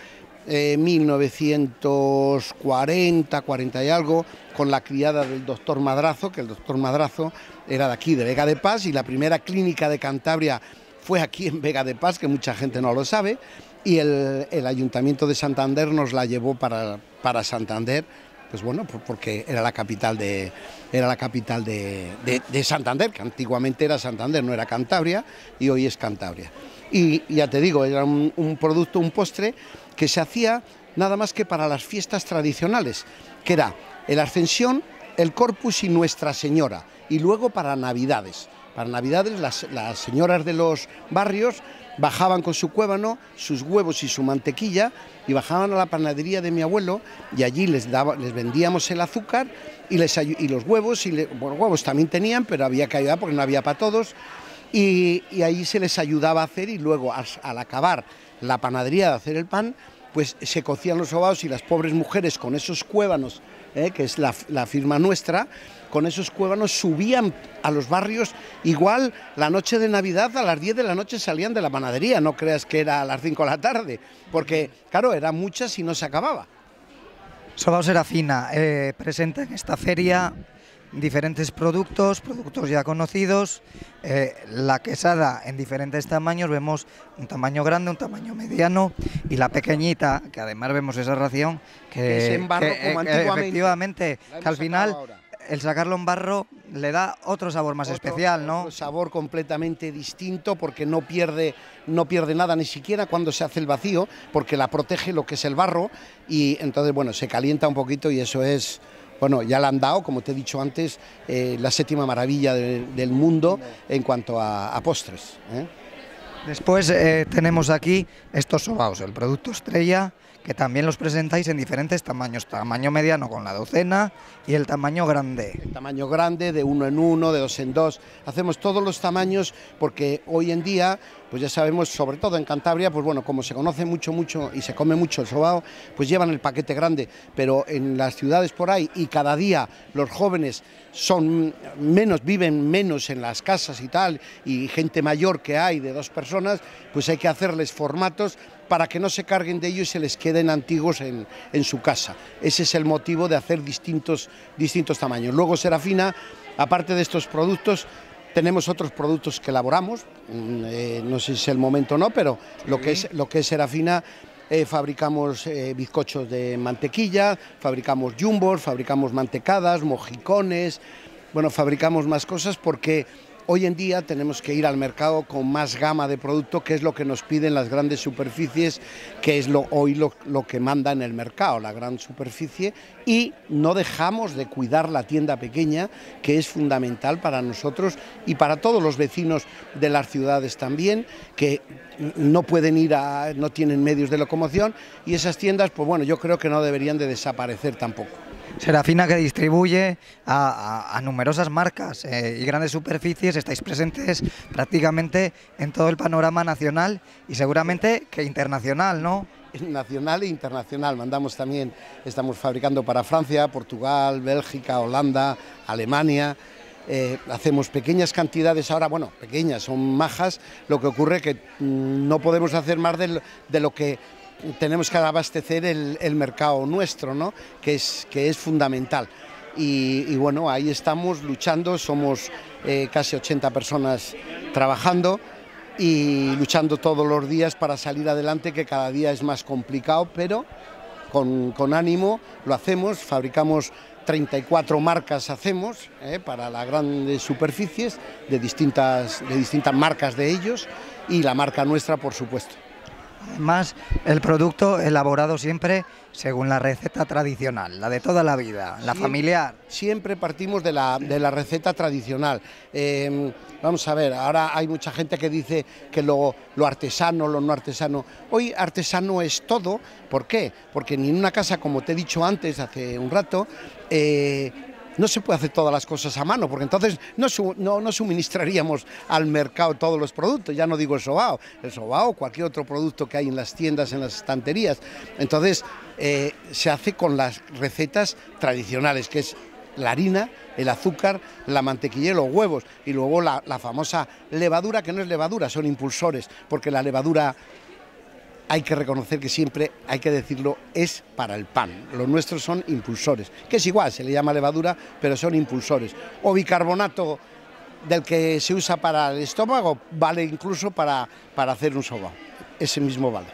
eh, 1940, 40 y algo, con la criada del doctor Madrazo, que el doctor Madrazo era de aquí, de Vega de Paz, y la primera clínica de Cantabria fue aquí en Vega de Paz, que mucha gente no lo sabe, y el, Ayuntamiento de Santander nos la llevó para, para Santander, pues bueno, por- porque era la capital de, era la capital de- de Santander, que antiguamente era Santander, no era Cantabria, y hoy es Cantabria. Y ya te digo, era un, un producto, un postre que se hacía nada más que para las fiestas tradicionales, que era el Ascensión, el Corpus y Nuestra Señora, y luego para Navidades. Para Navidades las, señoras de los barrios bajaban con su cuébano, sus huevos y su mantequilla y bajaban a la panadería de mi abuelo y allí les, daba, les vendíamos el azúcar y, les, y los huevos, y le- huevos también tenían, pero había que ayudar porque no había para todos y, ahí se les ayudaba a hacer y luego al acabar la panadería de hacer el pan, pues se cocían los sobaos y las pobres mujeres con esos cuévanos, eh, que es la firma nuestra, con esos cuévanos subían a los barrios, igual la noche de Navidad a las 10 de la noche salían de la panadería, no creas que era a las 5 de la tarde, porque claro, eran muchas y no se acababa. Sobao Serafina eh, presenta en esta feria diferentes productos, productos ya conocidos. eh, la quesada en diferentes tamaños, vemos un tamaño grande, un tamaño mediano y la pequeñita, que además vemos esa ración que, Es en barro que, como eh, antiguamente. efectivamente, que al final. El sacarlo en barro le da otro sabor más Otro- especial, ¿no? otro sabor completamente distinto porque no pierde, no pierde nada ni siquiera cuando se hace el vacío, porque la protege lo que es el barro y entonces, bueno, se calienta un poquito y eso es, bueno, ya la han dado, como te he dicho antes, eh, la séptima maravilla de- del mundo en cuanto a, a postres. ¿eh? Después eh, tenemos aquí estos sobaos, el producto estrella, que también los presentáis en diferentes tamaños, tamaño mediano con la docena y el tamaño grande. El tamaño grande, de uno en uno, de dos en dos. Hacemos todos los tamaños porque hoy en día, pues ya sabemos, sobre todo en Cantabria, pues bueno, como se conoce mucho, mucho y se come mucho el sobao, pues llevan el paquete grande. Pero en las ciudades por ahí y cada día los jóvenes son menos, viven menos en las casas y tal, y gente mayor que hay de dos personas, pues hay que hacerles formatos para que no se carguen de ellos y se les queden antiguos en, en su casa. Ese es el motivo de hacer distintos, distintos tamaños. Luego Serafina, aparte de estos productos, tenemos otros productos que elaboramos, mm, eh, no sé si es el momento o no, pero lo, que es, lo que es Serafina, eh, fabricamos eh, bizcochos de mantequilla, fabricamos jumbos, fabricamos mantecadas, mojicones, bueno, fabricamos más cosas porque Hoy en día tenemos que ir al mercado con más gama de producto, que es lo que nos piden las grandes superficies, que es lo, hoy lo, lo, que manda en el mercado, la gran superficie, y no dejamos de cuidar la tienda pequeña, que es fundamental para nosotros y para todos los vecinos de las ciudades también, que no pueden ir a, no tienen medios de locomoción, y esas tiendas, pues bueno, yo creo que no deberían de desaparecer tampoco. Serafina que distribuye a, a, a numerosas marcas eh, y grandes superficies, estáis presentes prácticamente en todo el panorama nacional y seguramente que internacional, ¿no? Nacional e internacional. Mandamos también, estamos fabricando para Francia, Portugal, Bélgica, Holanda, Alemania. Eh, hacemos pequeñas cantidades ahora, bueno, pequeñas, son majas, lo que ocurre que mmm, no podemos hacer más de, lo que tenemos que abastecer el, mercado nuestro, ¿no? que, es, que es fundamental. Y, bueno, ahí estamos luchando, somos eh, casi 80 personas trabajando y luchando todos los días para salir adelante, que cada día es más complicado, pero con ánimo lo hacemos, fabricamos 34 marcas hacemos eh, para las grandes superficies de distintas, de distintas marcas de ellos y la marca nuestra, por supuesto. Además, el producto elaborado siempre según la receta tradicional, la de toda la vida, la familiar. Siempre partimos de la, de la receta tradicional. Eh, vamos a ver, ahora hay mucha gente que dice que lo, lo, artesano, lo no artesano. Hoy artesano es todo. ¿Por qué? Porque ni en una casa, como te he dicho antes, hace un rato, eh, no se puede hacer todas las cosas a mano, porque entonces no, no, no, suministraríamos al mercado todos los productos, ya no digo el sobao, el sobao cualquier otro producto que hay en las tiendas, en las estanterías. Entonces eh, se hace con las recetas tradicionales, que es la harina, el azúcar, la mantequilla los huevos. Y luego la, la famosa levadura, que no es levadura, son impulsores, porque la levadura hay que reconocer que siempre, hay que decirlo, es para el pan. Los nuestros son impulsores, que es igual, se le llama levadura, pero son impulsores. O bicarbonato del que se usa para el estómago, vale incluso para, para hacer un soba. Ese mismo vale.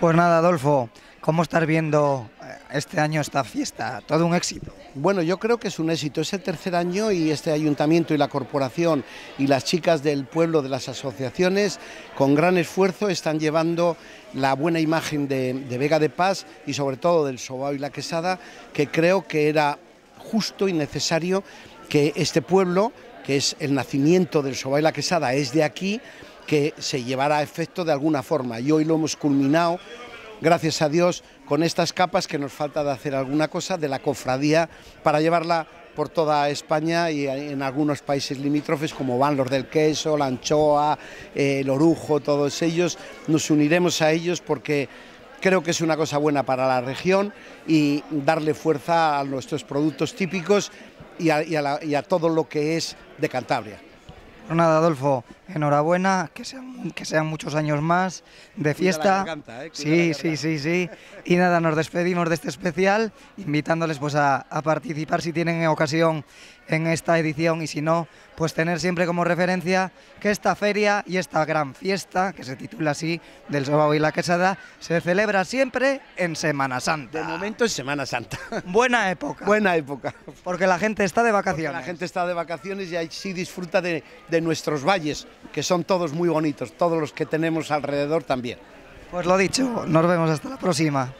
Pues nada, Adolfo, ¿cómo estás viendo este año esta fiesta? ¿Todo un éxito? Bueno, yo creo que es un éxito. Es el tercer año y este ayuntamiento y la corporación y las chicas del pueblo de las asociaciones, con gran esfuerzo, están llevando la buena imagen de, de Vega de Paz y sobre todo del Sobao y la Quesada, que creo que era justo y necesario que este pueblo, que es el nacimiento del Sobao y la Quesada, es de aquí, que se llevara a efecto de alguna forma. Y hoy lo hemos culminado, gracias a Dios, con estas capas que nos falta de hacer alguna cosa de la cofradía para llevarla por toda España y en algunos países limítrofes como van los del queso, la anchoa, eh, el orujo, todos ellos. Nos uniremos a ellos porque creo que es una cosa buena para la región y darle fuerza a nuestros productos típicos y a, todo lo que es de Cantabria. Nada, Adolfo, enhorabuena, que sean, que sean muchos años más de fiesta. Garganta, ¿eh? sí, sí, sí, sí. Y nada, nos despedimos de este especial, invitándoles pues a, a participar si tienen ocasión en esta edición y si no, pues tener siempre como referencia que esta feria y esta gran fiesta, que se titula así, del Sobao y la Quesada, se celebra siempre en Semana Santa. De momento en Semana Santa. Buena época. Buena época. Porque la gente está de vacaciones. Porque la gente está de vacaciones y ahí sí disfruta de, de nuestros valles, que son todos muy bonitos, todos los que tenemos alrededor también. Pues lo dicho, nos vemos hasta la próxima.